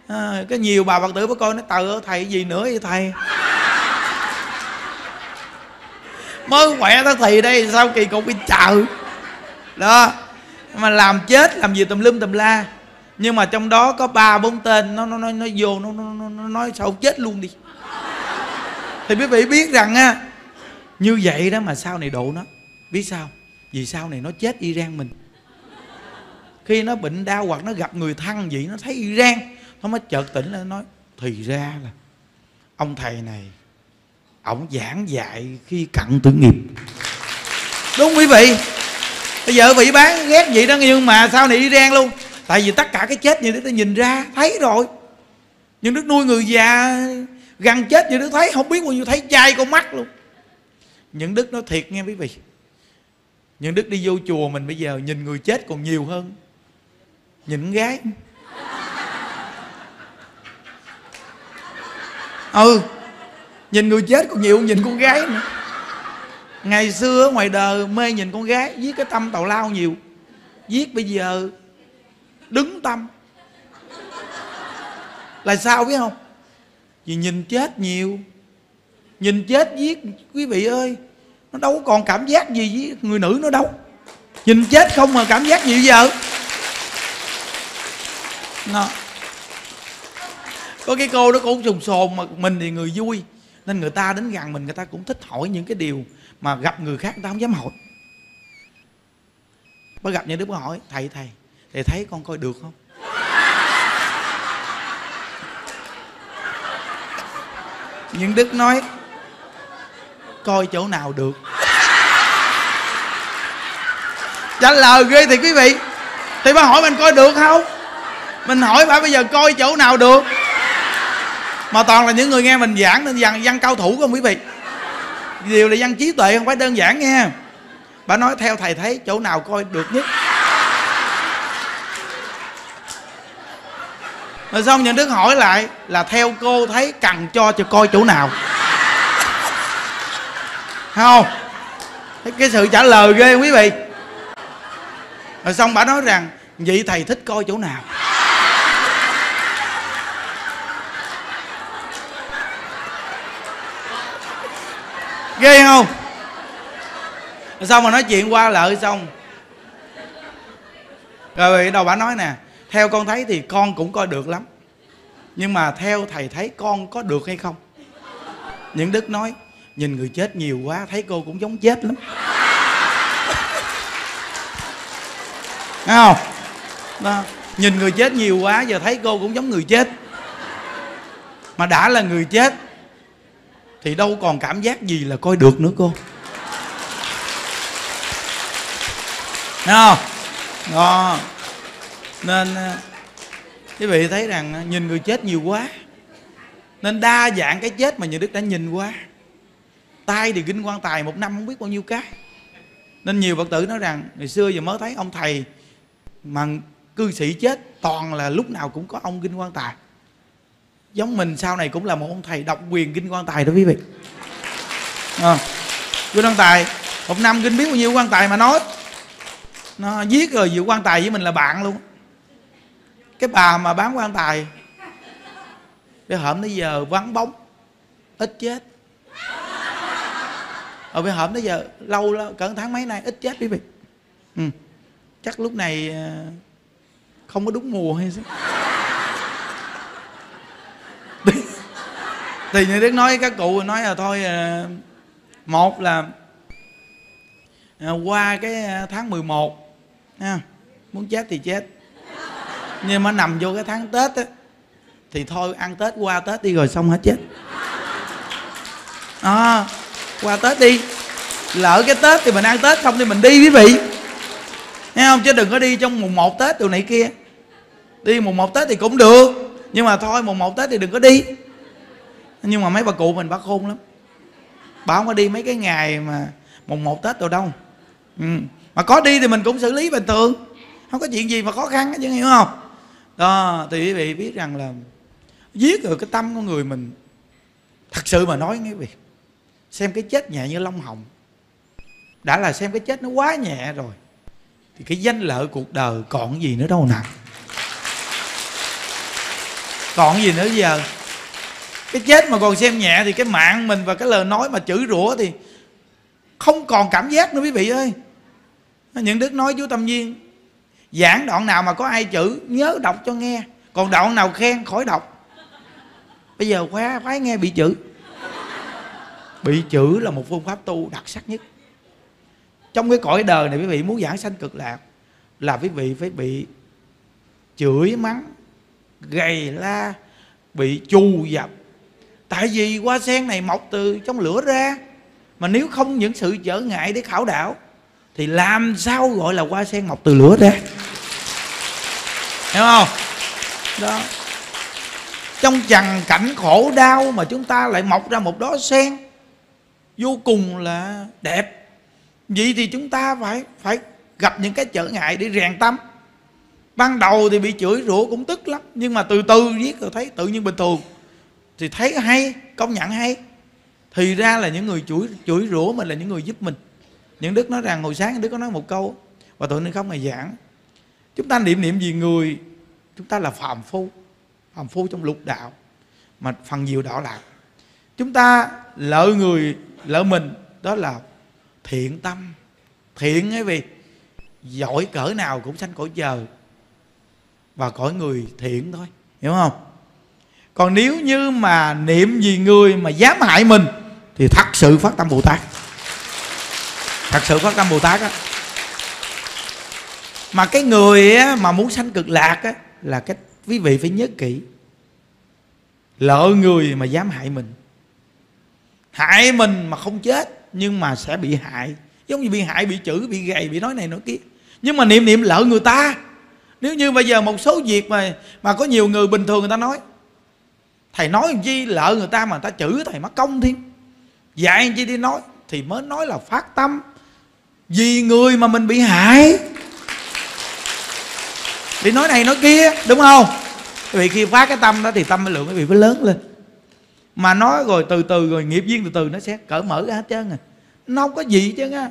À, có nhiều bà phật tử bà coi nó tờ thầy gì nữa vậy thầy? Mới khỏe tới thầy đây sao kỳ cục đi chợ đó mà làm chết làm gì tùm lum tùm la nhưng mà trong đó có ba bốn tên nó nó nó nó vô nó nó, nó, nó nói sao chết luôn đi. Thì quý vị biết rằng á như vậy đó mà sau này độ nó. Biết sao? Vì sau này nó chết Iran mình. Khi nó bệnh đau hoặc nó gặp người thân vậy nó thấy Iran nó mới chợt tỉnh lên nói thì ra là ông thầy này ổng giảng dạy khi cận tử nghiệp. Đúng quý vị. Bây giờ vị bán ghét vậy đó nhưng mà sau này Iran luôn tại vì tất cả cái chết như thế nhìn ra, thấy rồi. Nhưng đức nuôi người già, gần chết như đức thấy, không biết bao nhiêu thấy chai con mắt luôn. Những đức nói thiệt nghe quý vị. Những đức đi vô chùa mình bây giờ, nhìn người chết còn nhiều hơn. Nhìn gái. Ừ nhìn người chết còn nhiều nhìn con gái nữa. Ngày xưa ngoài đời mê nhìn con gái, viết cái tâm tào lao nhiều. Viết bây giờ đứng tâm. Là sao biết không? Vì nhìn chết nhiều. Nhìn chết giết, quý vị ơi, nó đâu còn cảm giác gì với người nữ nữa đâu. Nhìn chết không mà cảm giác gì giờ nó. Có cái cô đó cũng sùng sồn mà mình thì người vui. Nên người ta đến gần mình, người ta cũng thích hỏi những cái điều mà gặp người khác, người ta không dám hỏi. Mới gặp những đứa hỏi, thầy thầy thầy thấy con coi được không? Nhưng đức nói, coi chỗ nào được. Trả lời ghê thì quý vị. Thì bà hỏi mình coi được không? Mình hỏi bà bây giờ coi chỗ nào được? Mà toàn là những người nghe mình giảng nên văn văn cao thủ không quý vị. Điều là văn trí tuệ không phải đơn giản nghe bà nói, theo thầy thấy chỗ nào coi được nhất? Rồi xong nhận đức hỏi lại là theo cô thấy cần cho cho coi chỗ nào. Không. Cái sự trả lời ghê quý vị? Rồi xong bà nói rằng, vậy thầy thích coi chỗ nào? Ghê không? Rồi xong mà nói chuyện qua lợi xong. Rồi đầu bà nói nè theo con thấy thì con cũng coi được lắm. Nhưng mà theo thầy thấy con có được hay không? Những đức nói, nhìn người chết nhiều quá, thấy cô cũng giống chết lắm. Thấy không? Đó. nhìn người chết nhiều quá, giờ thấy cô cũng giống người chết. Mà đã là người chết, thì đâu còn cảm giác gì là coi được nữa cô? Thấy không? Đó nên à, quý vị thấy rằng à, nhìn người chết nhiều quá. Nên đa dạng cái chết mà nhà đức đã nhìn qua. Tay thì kinh quan tài một năm không biết bao nhiêu cái. Nên nhiều phật tử nói rằng ngày xưa giờ mới thấy ông thầy mà cư sĩ chết toàn là lúc nào cũng có ông kinh quan tài. Giống mình sau này cũng là một ông thầy độc quyền kinh quan tài đó quý vị. À, kinh quan tài một năm kinh biết bao nhiêu quan tài mà nói. Nó giết rồi dự quan tài với mình là bạn luôn cái bà mà bán quan tài. Cái hổm tới giờ vắng bóng. Ít chết. Ở cái hổm tới giờ lâu lắm, cỡ tháng mấy nay, ít chết quý vị. Ừ. chắc lúc này ờ, không có đúng mùa hay sao? Thì như đức nói, các cụ nói là thôi ờ, một là qua cái tháng 11 nha muốn chết thì chết nhưng mà nằm vô cái tháng tết á thì thôi ăn tết qua tết đi rồi xong hết chết à, qua tết đi. Lỡ cái tết thì mình ăn tết xong thì mình đi quý vị. Nghe không? Chứ đừng có đi trong mùng một tết đồ này kia. Đi mùng một tết thì cũng được. Nhưng mà thôi mùng một tết thì đừng có đi. Nhưng mà mấy bà cụ mình bà khôn lắm. Bà không có đi mấy cái ngày mà mùng một tết đâu đâu. Ừ. mà có đi thì mình cũng xử lý bình thường. Không có chuyện gì mà khó khăn chứ hiểu không? Đó, thì quý vị biết rằng là giết được cái tâm của người mình, thật sự mà nói quý vị, xem cái chết nhẹ như lông hồng, đã là xem cái chết nó quá nhẹ rồi, thì cái danh lợi cuộc đời còn gì nữa đâu nè. Còn gì nữa giờ? Cái chết mà còn xem nhẹ thì cái mạng mình và cái lời nói mà chửi rủa thì không còn cảm giác nữa quý vị ơi. Những đức nói chú tâm viên giảng đoạn nào mà có ai chữ, nhớ đọc cho nghe. Còn đoạn nào khen, khỏi đọc. Bây giờ khóa phải nghe bị chữ. Bị chữ là một phương pháp tu đặc sắc nhất. Trong cái cõi đời này quý vị muốn giảng sanh cực lạc, là quý vị phải bị chửi mắng, gầy la, bị chù dập. Tại vì hoa sen này mọc từ trong lửa ra, mà nếu không những sự trở ngại để khảo đạo thì làm sao gọi là hoa sen mọc từ lửa ra hiểu không? Đó. Trong trần cảnh khổ đau mà chúng ta lại mọc ra một đóa sen, vô cùng là đẹp. Vậy thì chúng ta phải phải gặp những cái trở ngại để rèn tâm. Ban đầu thì bị chửi rủa cũng tức lắm, nhưng mà từ từ viết rồi thấy tự nhiên bình thường. Thì thấy hay, công nhận hay. Thì ra là những người chửi chửi rủa mình là những người giúp mình những đức nói rằng hồi sáng đức có nói một câu và tụi nên không ngày giảng. Chúng ta niệm niệm gì người, chúng ta là phàm phu phàm phu trong lục đạo, mà phần nhiều đạo lạc. Chúng ta lợi người lợi mình, đó là thiện tâm. Thiện ấy vì giỏi cỡ nào cũng sanh cõi chờ và cõi người thiện thôi, hiểu không? Còn nếu như mà niệm gì người mà dám hại mình, thì thật sự phát tâm bồ tát thật sự phát tâm bồ tát á. Mà cái người á, mà muốn sanh cực lạc á, là cái quý vị phải nhớ kỹ. Lỡ người mà dám hại mình. Hại mình mà không chết nhưng mà sẽ bị hại. Giống như bị hại bị chửi bị gầy bị nói này nói kia. Nhưng mà niệm niệm lỡ người ta. Nếu như bây giờ một số việc mà mà có nhiều người bình thường người ta nói. Thầy nói chi lỡ người ta mà người ta chửi thầy mất công thêm. Dạy chi đi nói thì mới nói là phát tâm vì người mà mình bị hại. Bị nói này nói kia, đúng không? Vì khi phát cái tâm đó thì tâm lượng quý vị mới lớn lên. Mà nói rồi từ từ rồi nghiệp duyên từ từ nó sẽ cởi mở ra hết trơn à. Nó không có gì chứ á.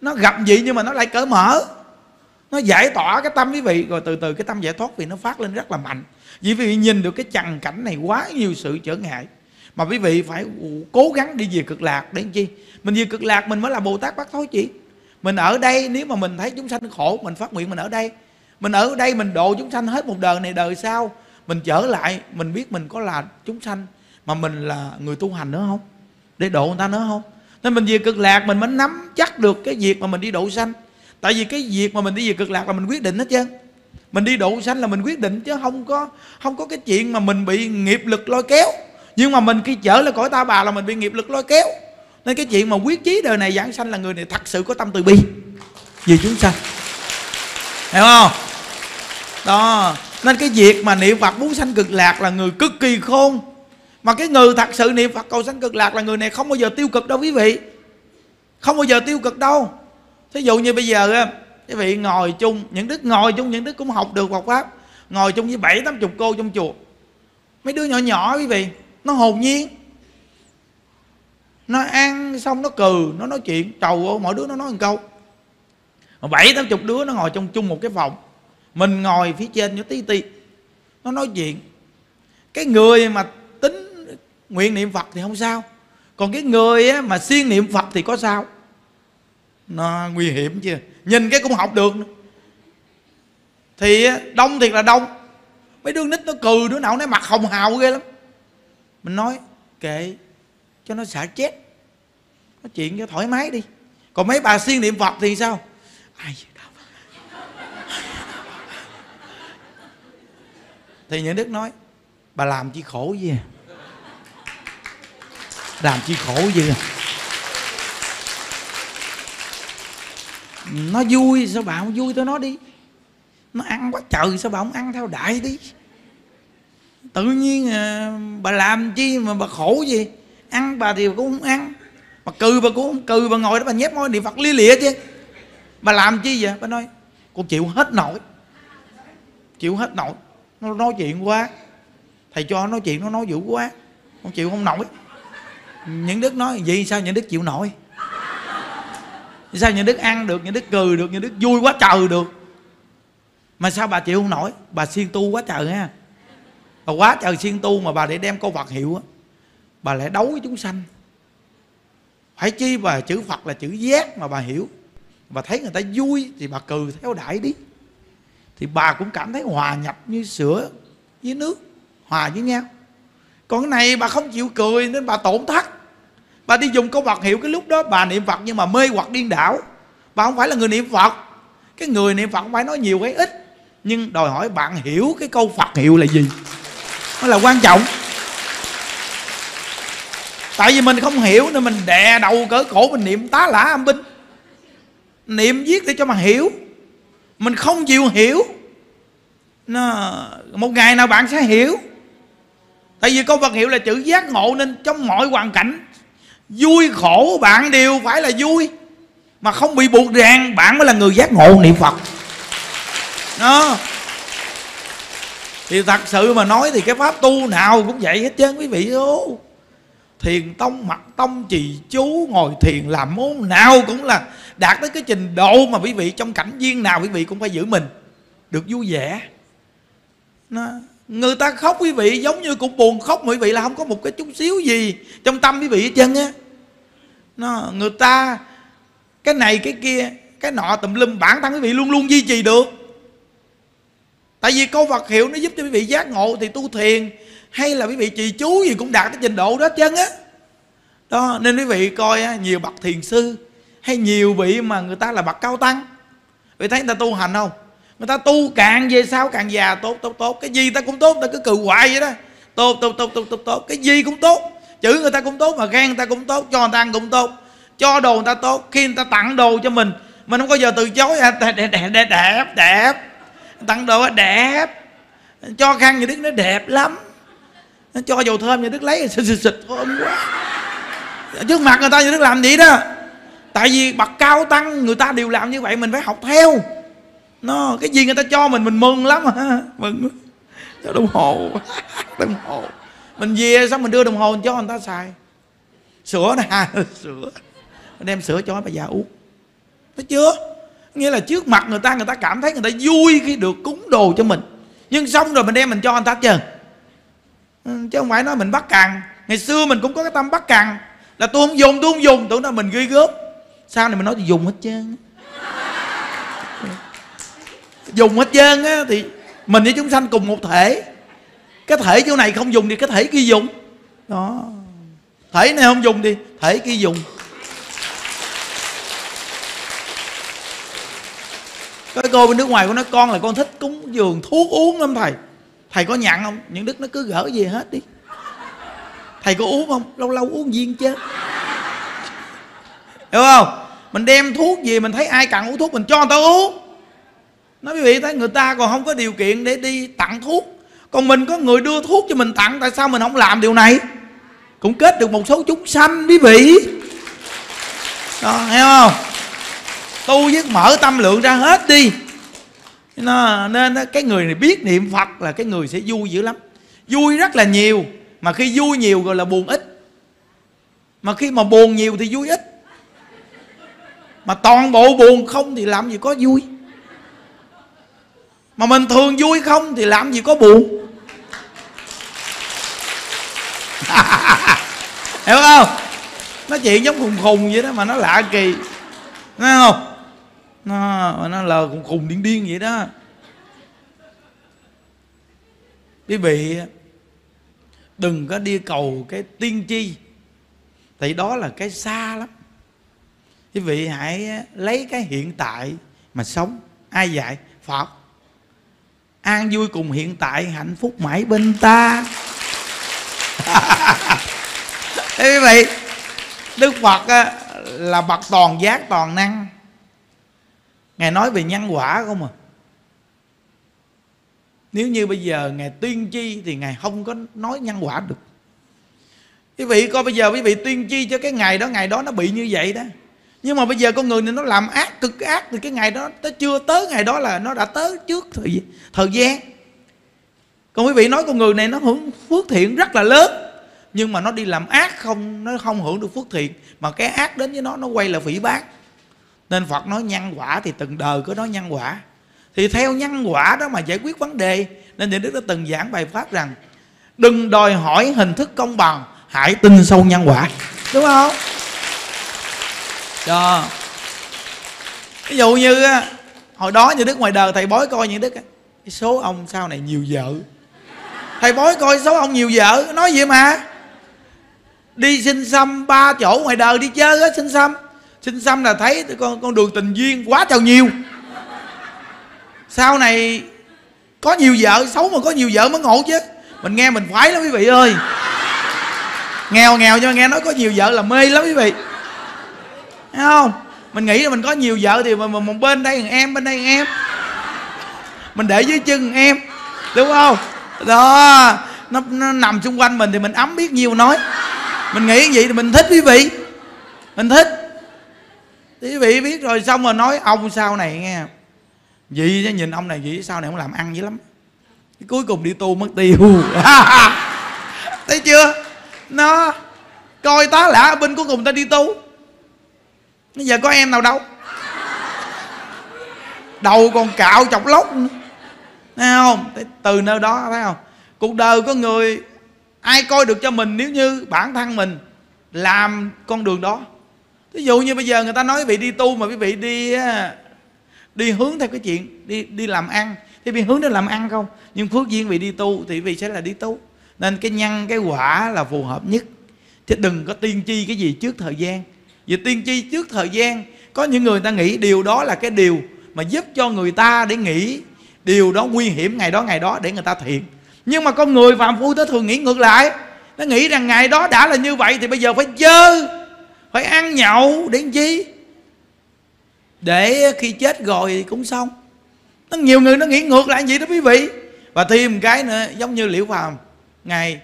Nó gặp gì nhưng mà nó lại cởi mở. Nó giải tỏa cái tâm quý vị. Rồi từ từ cái tâm giải thoát vì nó phát lên rất là mạnh. Vì quý vị nhìn được cái chằng cảnh này quá nhiều sự trở ngại. Mà quý vị phải cố gắng đi về cực lạc để chi? Mình về cực lạc mình mới là bồ tát bắt thối chị mình ở đây, nếu mà mình thấy chúng sanh khổ, mình phát nguyện mình ở đây. Mình ở đây, mình độ chúng sanh hết một đời này, đời sau, mình trở lại, mình biết mình có là chúng sanh, mà mình là người tu hành nữa không? Để độ người ta nữa không? Nên mình về cực lạc, mình mới nắm chắc được cái việc mà mình đi độ sanh. Tại vì cái việc mà mình đi về cực lạc là mình quyết định hết trơn. Mình đi độ sanh là mình quyết định, chứ không có không có cái chuyện mà mình bị nghiệp lực lôi kéo. Nhưng mà mình khi trở lại cõi ta bà là mình bị nghiệp lực lôi kéo nên cái chuyện mà quyết chí đời này giảng sanh là người này thật sự có tâm từ bi. Vì chúng sanh. Hiểu không? Đó. Nên cái việc mà niệm phật muốn sanh cực lạc là người cực kỳ khôn. Mà cái người thật sự niệm phật cầu sanh cực lạc là người này không bao giờ tiêu cực đâu quý vị. Không bao giờ tiêu cực đâu. Thí dụ như bây giờ quý vị ngồi chung, những đức ngồi chung những đức cũng học được Phật pháp. Ngồi chung với bảy tám chục cô trong chùa. Mấy đứa nhỏ nhỏ quý vị, nó hồn nhiên nó ăn, xong nó cừ, nó nói chuyện, trầu ô mỗi đứa nó nói một câu. Bảy tám chục đứa nó ngồi trong chung một cái phòng. Mình ngồi phía trên nó tí tí nó nói chuyện. Cái người mà tính nguyện niệm phật thì không sao. Còn cái người mà siêng niệm phật thì có sao? Nó nguy hiểm chưa nhìn cái cũng học được thì đông thiệt là đông. Mấy đứa nít nó cừ, đứa nào nó mặt hồng hào ghê lắm. Mình nói, kệ cho nó xả chết. Nói chuyện cho thoải mái đi. Còn mấy bà siêng niệm phật thì sao? Ai thì những đức nói bà làm chi khổ gì à? Làm chi khổ gì à? Nó vui sao bà không vui? Tôi nói đi. Nó ăn quá trời sao bà không ăn? Theo đại đi. Tự nhiên à, bà làm chi mà bà khổ gì ăn, bà thì cũng không ăn. Mà cừ bà cũng không cừ, bà ngồi đó bà nhép môi niệm phật lia lịa chứ. Bà làm chi vậy? Bà nói con chịu hết nổi. Chịu hết nổi. Nó nói chuyện quá. Thầy cho nói chuyện, nó nói dữ quá. Con chịu không nổi. Những đức nói gì sao những đức chịu nổi? Sao những đức ăn được, những đức cười được, những đức vui quá trời được? Mà sao bà chịu không nổi? Bà siêng tu quá trời ha. Bà quá trời siêng tu mà bà để đem câu Phật hiệu á bà lại đấu với chúng sanh. Phải chi bà chữ Phật là chữ giác mà bà hiểu. Bà thấy người ta vui thì bà cười theo đại đi. Thì bà cũng cảm thấy hòa nhập như sữa với nước, hòa với nhau. Còn cái này bà không chịu cười nên bà tổn thất. Bà đi dùng câu Phật hiệu cái lúc đó, bà niệm Phật nhưng mà mê hoặc điên đảo. Bà không phải là người niệm Phật. Cái người niệm Phật không phải nói nhiều cái ít. Nhưng đòi hỏi bạn hiểu cái câu Phật hiệu là gì. Nó là quan trọng tại vì mình không hiểu nên mình đè đầu cỡ cổ mình niệm tá lả âm binh. Niệm viết để cho mà hiểu. Mình không chịu hiểu. Nó, một ngày nào bạn sẽ hiểu. Tại vì câu Phật hiệu là chữ giác ngộ nên trong mọi hoàn cảnh vui khổ bạn đều phải là vui. Mà không bị buộc ràng bạn mới là người giác ngộ niệm phật. Đó. Thì thật sự mà nói thì cái pháp tu nào cũng vậy hết trơn quý vị ô thiền tông, mặt tông, trì chú, ngồi thiền làm môn. Nào cũng là đạt tới cái trình độ mà quý vị trong cảnh viên nào quý vị cũng phải giữ mình. Được vui vẻ. Nó, người ta khóc quý vị giống như cũng buồn khóc, quý vị là không có một cái chút xíu gì trong tâm quý vị hết trơn á. Nó, người ta, cái này, cái kia, cái nọ, tùm lum, bản thân quý vị luôn luôn duy trì được. Tại vì câu Phật hiệu nó giúp cho quý vị giác ngộ thì tu thiền hay là quý vị trì chú gì cũng đạt tới trình độ đó chân á. Đó nên quý vị coi á, nhiều bậc thiền sư hay nhiều vị mà người ta là bậc cao tăng. Vị thấy người ta tu hành không? Người ta tu càng về sau càng già tốt tốt tốt. Cái gì ta cũng tốt ta cứ cừ hoài vậy đó. Tốt tốt tốt tốt tốt tốt. Cái gì cũng tốt. Chữ người ta cũng tốt mà gan người ta cũng tốt cho người ta ăn cũng tốt. Cho đồ người ta tốt khi người ta tặng đồ cho mình. Mình không có giờ từ chối đẹp đẹp đẹp đẹp đẹp, đẹp. tặng đồ à, đẹp cho khăn như đức nó đẹp lắm nó cho dầu thơm như đức lấy, xịt xịt xịt, thơm quá. Trước mặt người ta như đức làm gì đó. Tại vì bậc cao tăng người ta đều làm như vậy, mình phải học theo. Nó, cái gì người ta cho mình mình mừng lắm. Hả mừng đồng hồ. Đồng hồ. Mình về xong mình đưa đồng hồ cho người ta xài. Sữa nè sữa đem sữa cho bà già uống. Thấy chưa? Nghĩa là trước mặt người ta người ta cảm thấy người ta vui khi được cúng đồ cho mình. Nhưng xong rồi mình đem mình cho người ta chưa Ừ, chứ không phải nói mình bắt càng ngày xưa mình cũng có cái tâm bắt càng là tôi không dùng, tôi không dùng. Tưởng là mình ghi gớm. Sau này mình nói thì dùng hết trơn dùng hết trơn á, thì mình với chúng sanh cùng một thể. Cái thể chỗ này không dùng thì cái thể kia dùng. Đó. Thể này không dùng thì thể kia dùng. Cái cô bên nước ngoài của nó con là con thích cúng dường, thuốc uống lắm thầy thầy có nhận không? Những đức nó cứ gỡ về hết đi. Thầy có uống không? Lâu lâu uống viên chứ. Hiểu không? Mình đem thuốc gì mình thấy ai cần uống thuốc, mình cho người ta uống. Nói quý vị, thấy người ta còn không có điều kiện để đi tặng thuốc. Còn mình có người đưa thuốc cho mình tặng, tại sao mình không làm điều này? Cũng kết được một số chúng sanh, quý vị. Đó, hiểu không? Tu với mở tâm lượng ra hết đi nó, nên cái người này biết niệm phật là cái người sẽ vui dữ lắm. Vui rất là nhiều mà khi vui nhiều gọi là buồn ít. Mà khi mà buồn nhiều thì vui ít. Mà toàn bộ buồn không thì làm gì có vui. Mà mình thường vui không thì làm gì có buồn. Hiểu không? Nó chuyện giống khùng khùng vậy đó mà nó lạ kỳ. Thấy không? Nó nó lờ cũng khùng điên điên vậy đó. Quý vị, đừng có đi cầu cái tiên tri, thì đó là cái xa lắm. Quý vị hãy lấy cái hiện tại mà sống. Ai dạy? Phật. An vui cùng hiện tại, hạnh phúc mãi bên ta. Quý vị, Đức Phật là bậc toàn giác, toàn năng. Ngài nói về nhân quả không à? Nếu như bây giờ Ngài tiên tri Thì Ngài không có nói nhân quả được. Quý vị coi bây giờ quý vị tiên tri cho cái ngày đó Ngày đó nó bị như vậy đó. Nhưng mà bây giờ con người này nó làm ác cực ác Thì cái ngày đó nó chưa tới ngày đó là Nó đã tới trước thời, thời gian. Còn quý vị nói con người này nó hưởng phước thiện rất là lớn nhưng mà nó đi làm ác không nó không hưởng được phước thiện mà cái ác đến với nó nó quay là phỉ bác nên phật nói nhân quả thì từng đời có nói nhân quả. Thì theo nhân quả đó mà giải quyết vấn đề nên thì đức đã từng giảng bài pháp rằng đừng đòi hỏi hình thức công bằng hãy tin sâu nhân quả. Đúng không? Cho ví dụ như hồi đó như đức ngoài đời thầy bói coi như đức cái số ông sau này nhiều vợ. Thầy bói coi số ông nhiều vợ nói gì mà? Đi xin xăm ba chỗ ngoài đời đi chơi á xin xăm xin xăm là thấy con con đường tình duyên quá trời nhiều. Sau này có nhiều vợ xấu mà có nhiều vợ mới ngộ chứ. Mình nghe mình khoái lắm quý vị ơi. Nghèo nghèo nhưng mà nghe nói có nhiều vợ là mê lắm quý vị. Thấy không? Mình nghĩ là mình có nhiều vợ thì mà, một bên đây thằng em bên đây thằng em. Mình để dưới chân em đúng không? Đó nó, nó nằm xung quanh mình thì mình ấm biết nhiều nói. Mình nghĩ vậy thì mình thích quý vị. Mình thích thì quý vị biết rồi xong rồi nói ông sau này nghe? Vậy nhìn ông này vậy sau này không làm ăn dữ lắm. Cuối cùng đi tu mất tiêu. Thấy chưa? Nó, coi tá lả, bên cuối cùng ta đi tu. Bây giờ có em nào đâu? Đầu còn cạo chọc lóc thấy không? Từ nơi đó, thấy không? Cuộc đời có người, ai coi được cho mình, nếu như bản thân mình làm con đường đó ví dụ như bây giờ người ta nói quý vị đi tu mà quý vị đi đi hướng theo cái chuyện, đi đi làm ăn. Thì bị hướng đến làm ăn không? Nhưng phước duyên vị đi tu thì vị sẽ là đi tu. Nên cái nhân cái quả là phù hợp nhất. Chứ đừng có tiên tri cái gì trước thời gian. Vì tiên tri trước thời gian, có những người ta nghĩ điều đó là cái điều mà giúp cho người ta để nghĩ, điều đó nguy hiểm ngày đó ngày đó để người ta thiện. Nhưng mà con người phạm phu tới thường nghĩ ngược lại. Nó nghĩ rằng ngày đó đã là như vậy thì bây giờ phải dơ phải ăn nhậu, để làm chi? Để khi chết rồi thì cũng xong. Nó nhiều người nó nghĩ ngược lại vậy đó quý vị. Và thêm một cái nữa, giống như liễu phàm ngày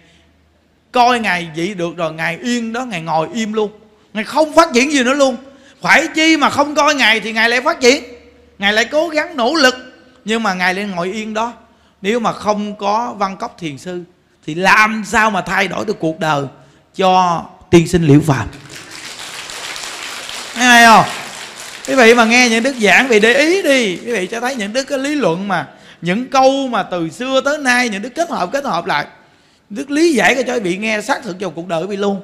coi ngày vậy được rồi ngày yên đó ngày ngồi im luôn. Ngày không phát triển gì nữa luôn. Phải chi mà không coi ngày thì ngày lại phát triển. Ngày lại cố gắng nỗ lực, nhưng mà ngày lại ngồi yên đó. Nếu mà không có văn cốc thiền sư, thì làm sao mà thay đổi được cuộc đời cho tiên sinh liễu phàm? Nghe hay không? Quý vị mà nghe những đức giảng vì để ý đi. Quý vị cho thấy những đức cái lý luận mà những câu mà từ xưa tới nay những đức kết hợp kết hợp lại. Đức lý giải cho quý vị nghe xác thực vào cuộc đời quý vị luôn.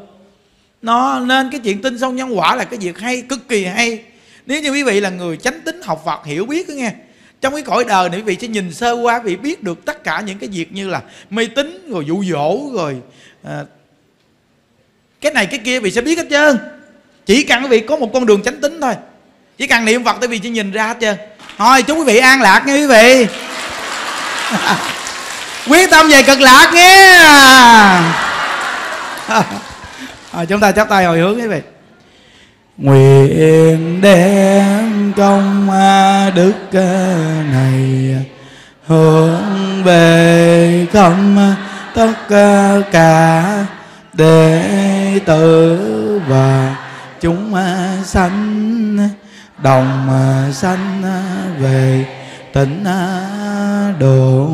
Nó nên cái chuyện tin sâu nhân quả là cái việc hay cực kỳ hay. Nếu như quý vị là người chánh tính học Phật hiểu biết đó nghe trong cái cõi đời này quý vị sẽ nhìn sơ qua quý vị biết được tất cả những cái việc như là mê tín rồi dụ dỗ rồi à, cái này cái kia quý vị sẽ biết hết trơn chỉ cần quý vị có một con đường chánh tính thôi. Chỉ cần niệm phật tại vì chỉ nhìn ra hết trơn. Thôi chúc quý vị an lạc nha quý vị. Quyết tâm về cực lạc nghe à, chúng ta chắp tay hồi hướng quý vị. Nguyện đem công đức ờ, này hướng về không tất ờ, cả đệ tử và chúng à, sanh đồng à, sanh à, về tịnh độ.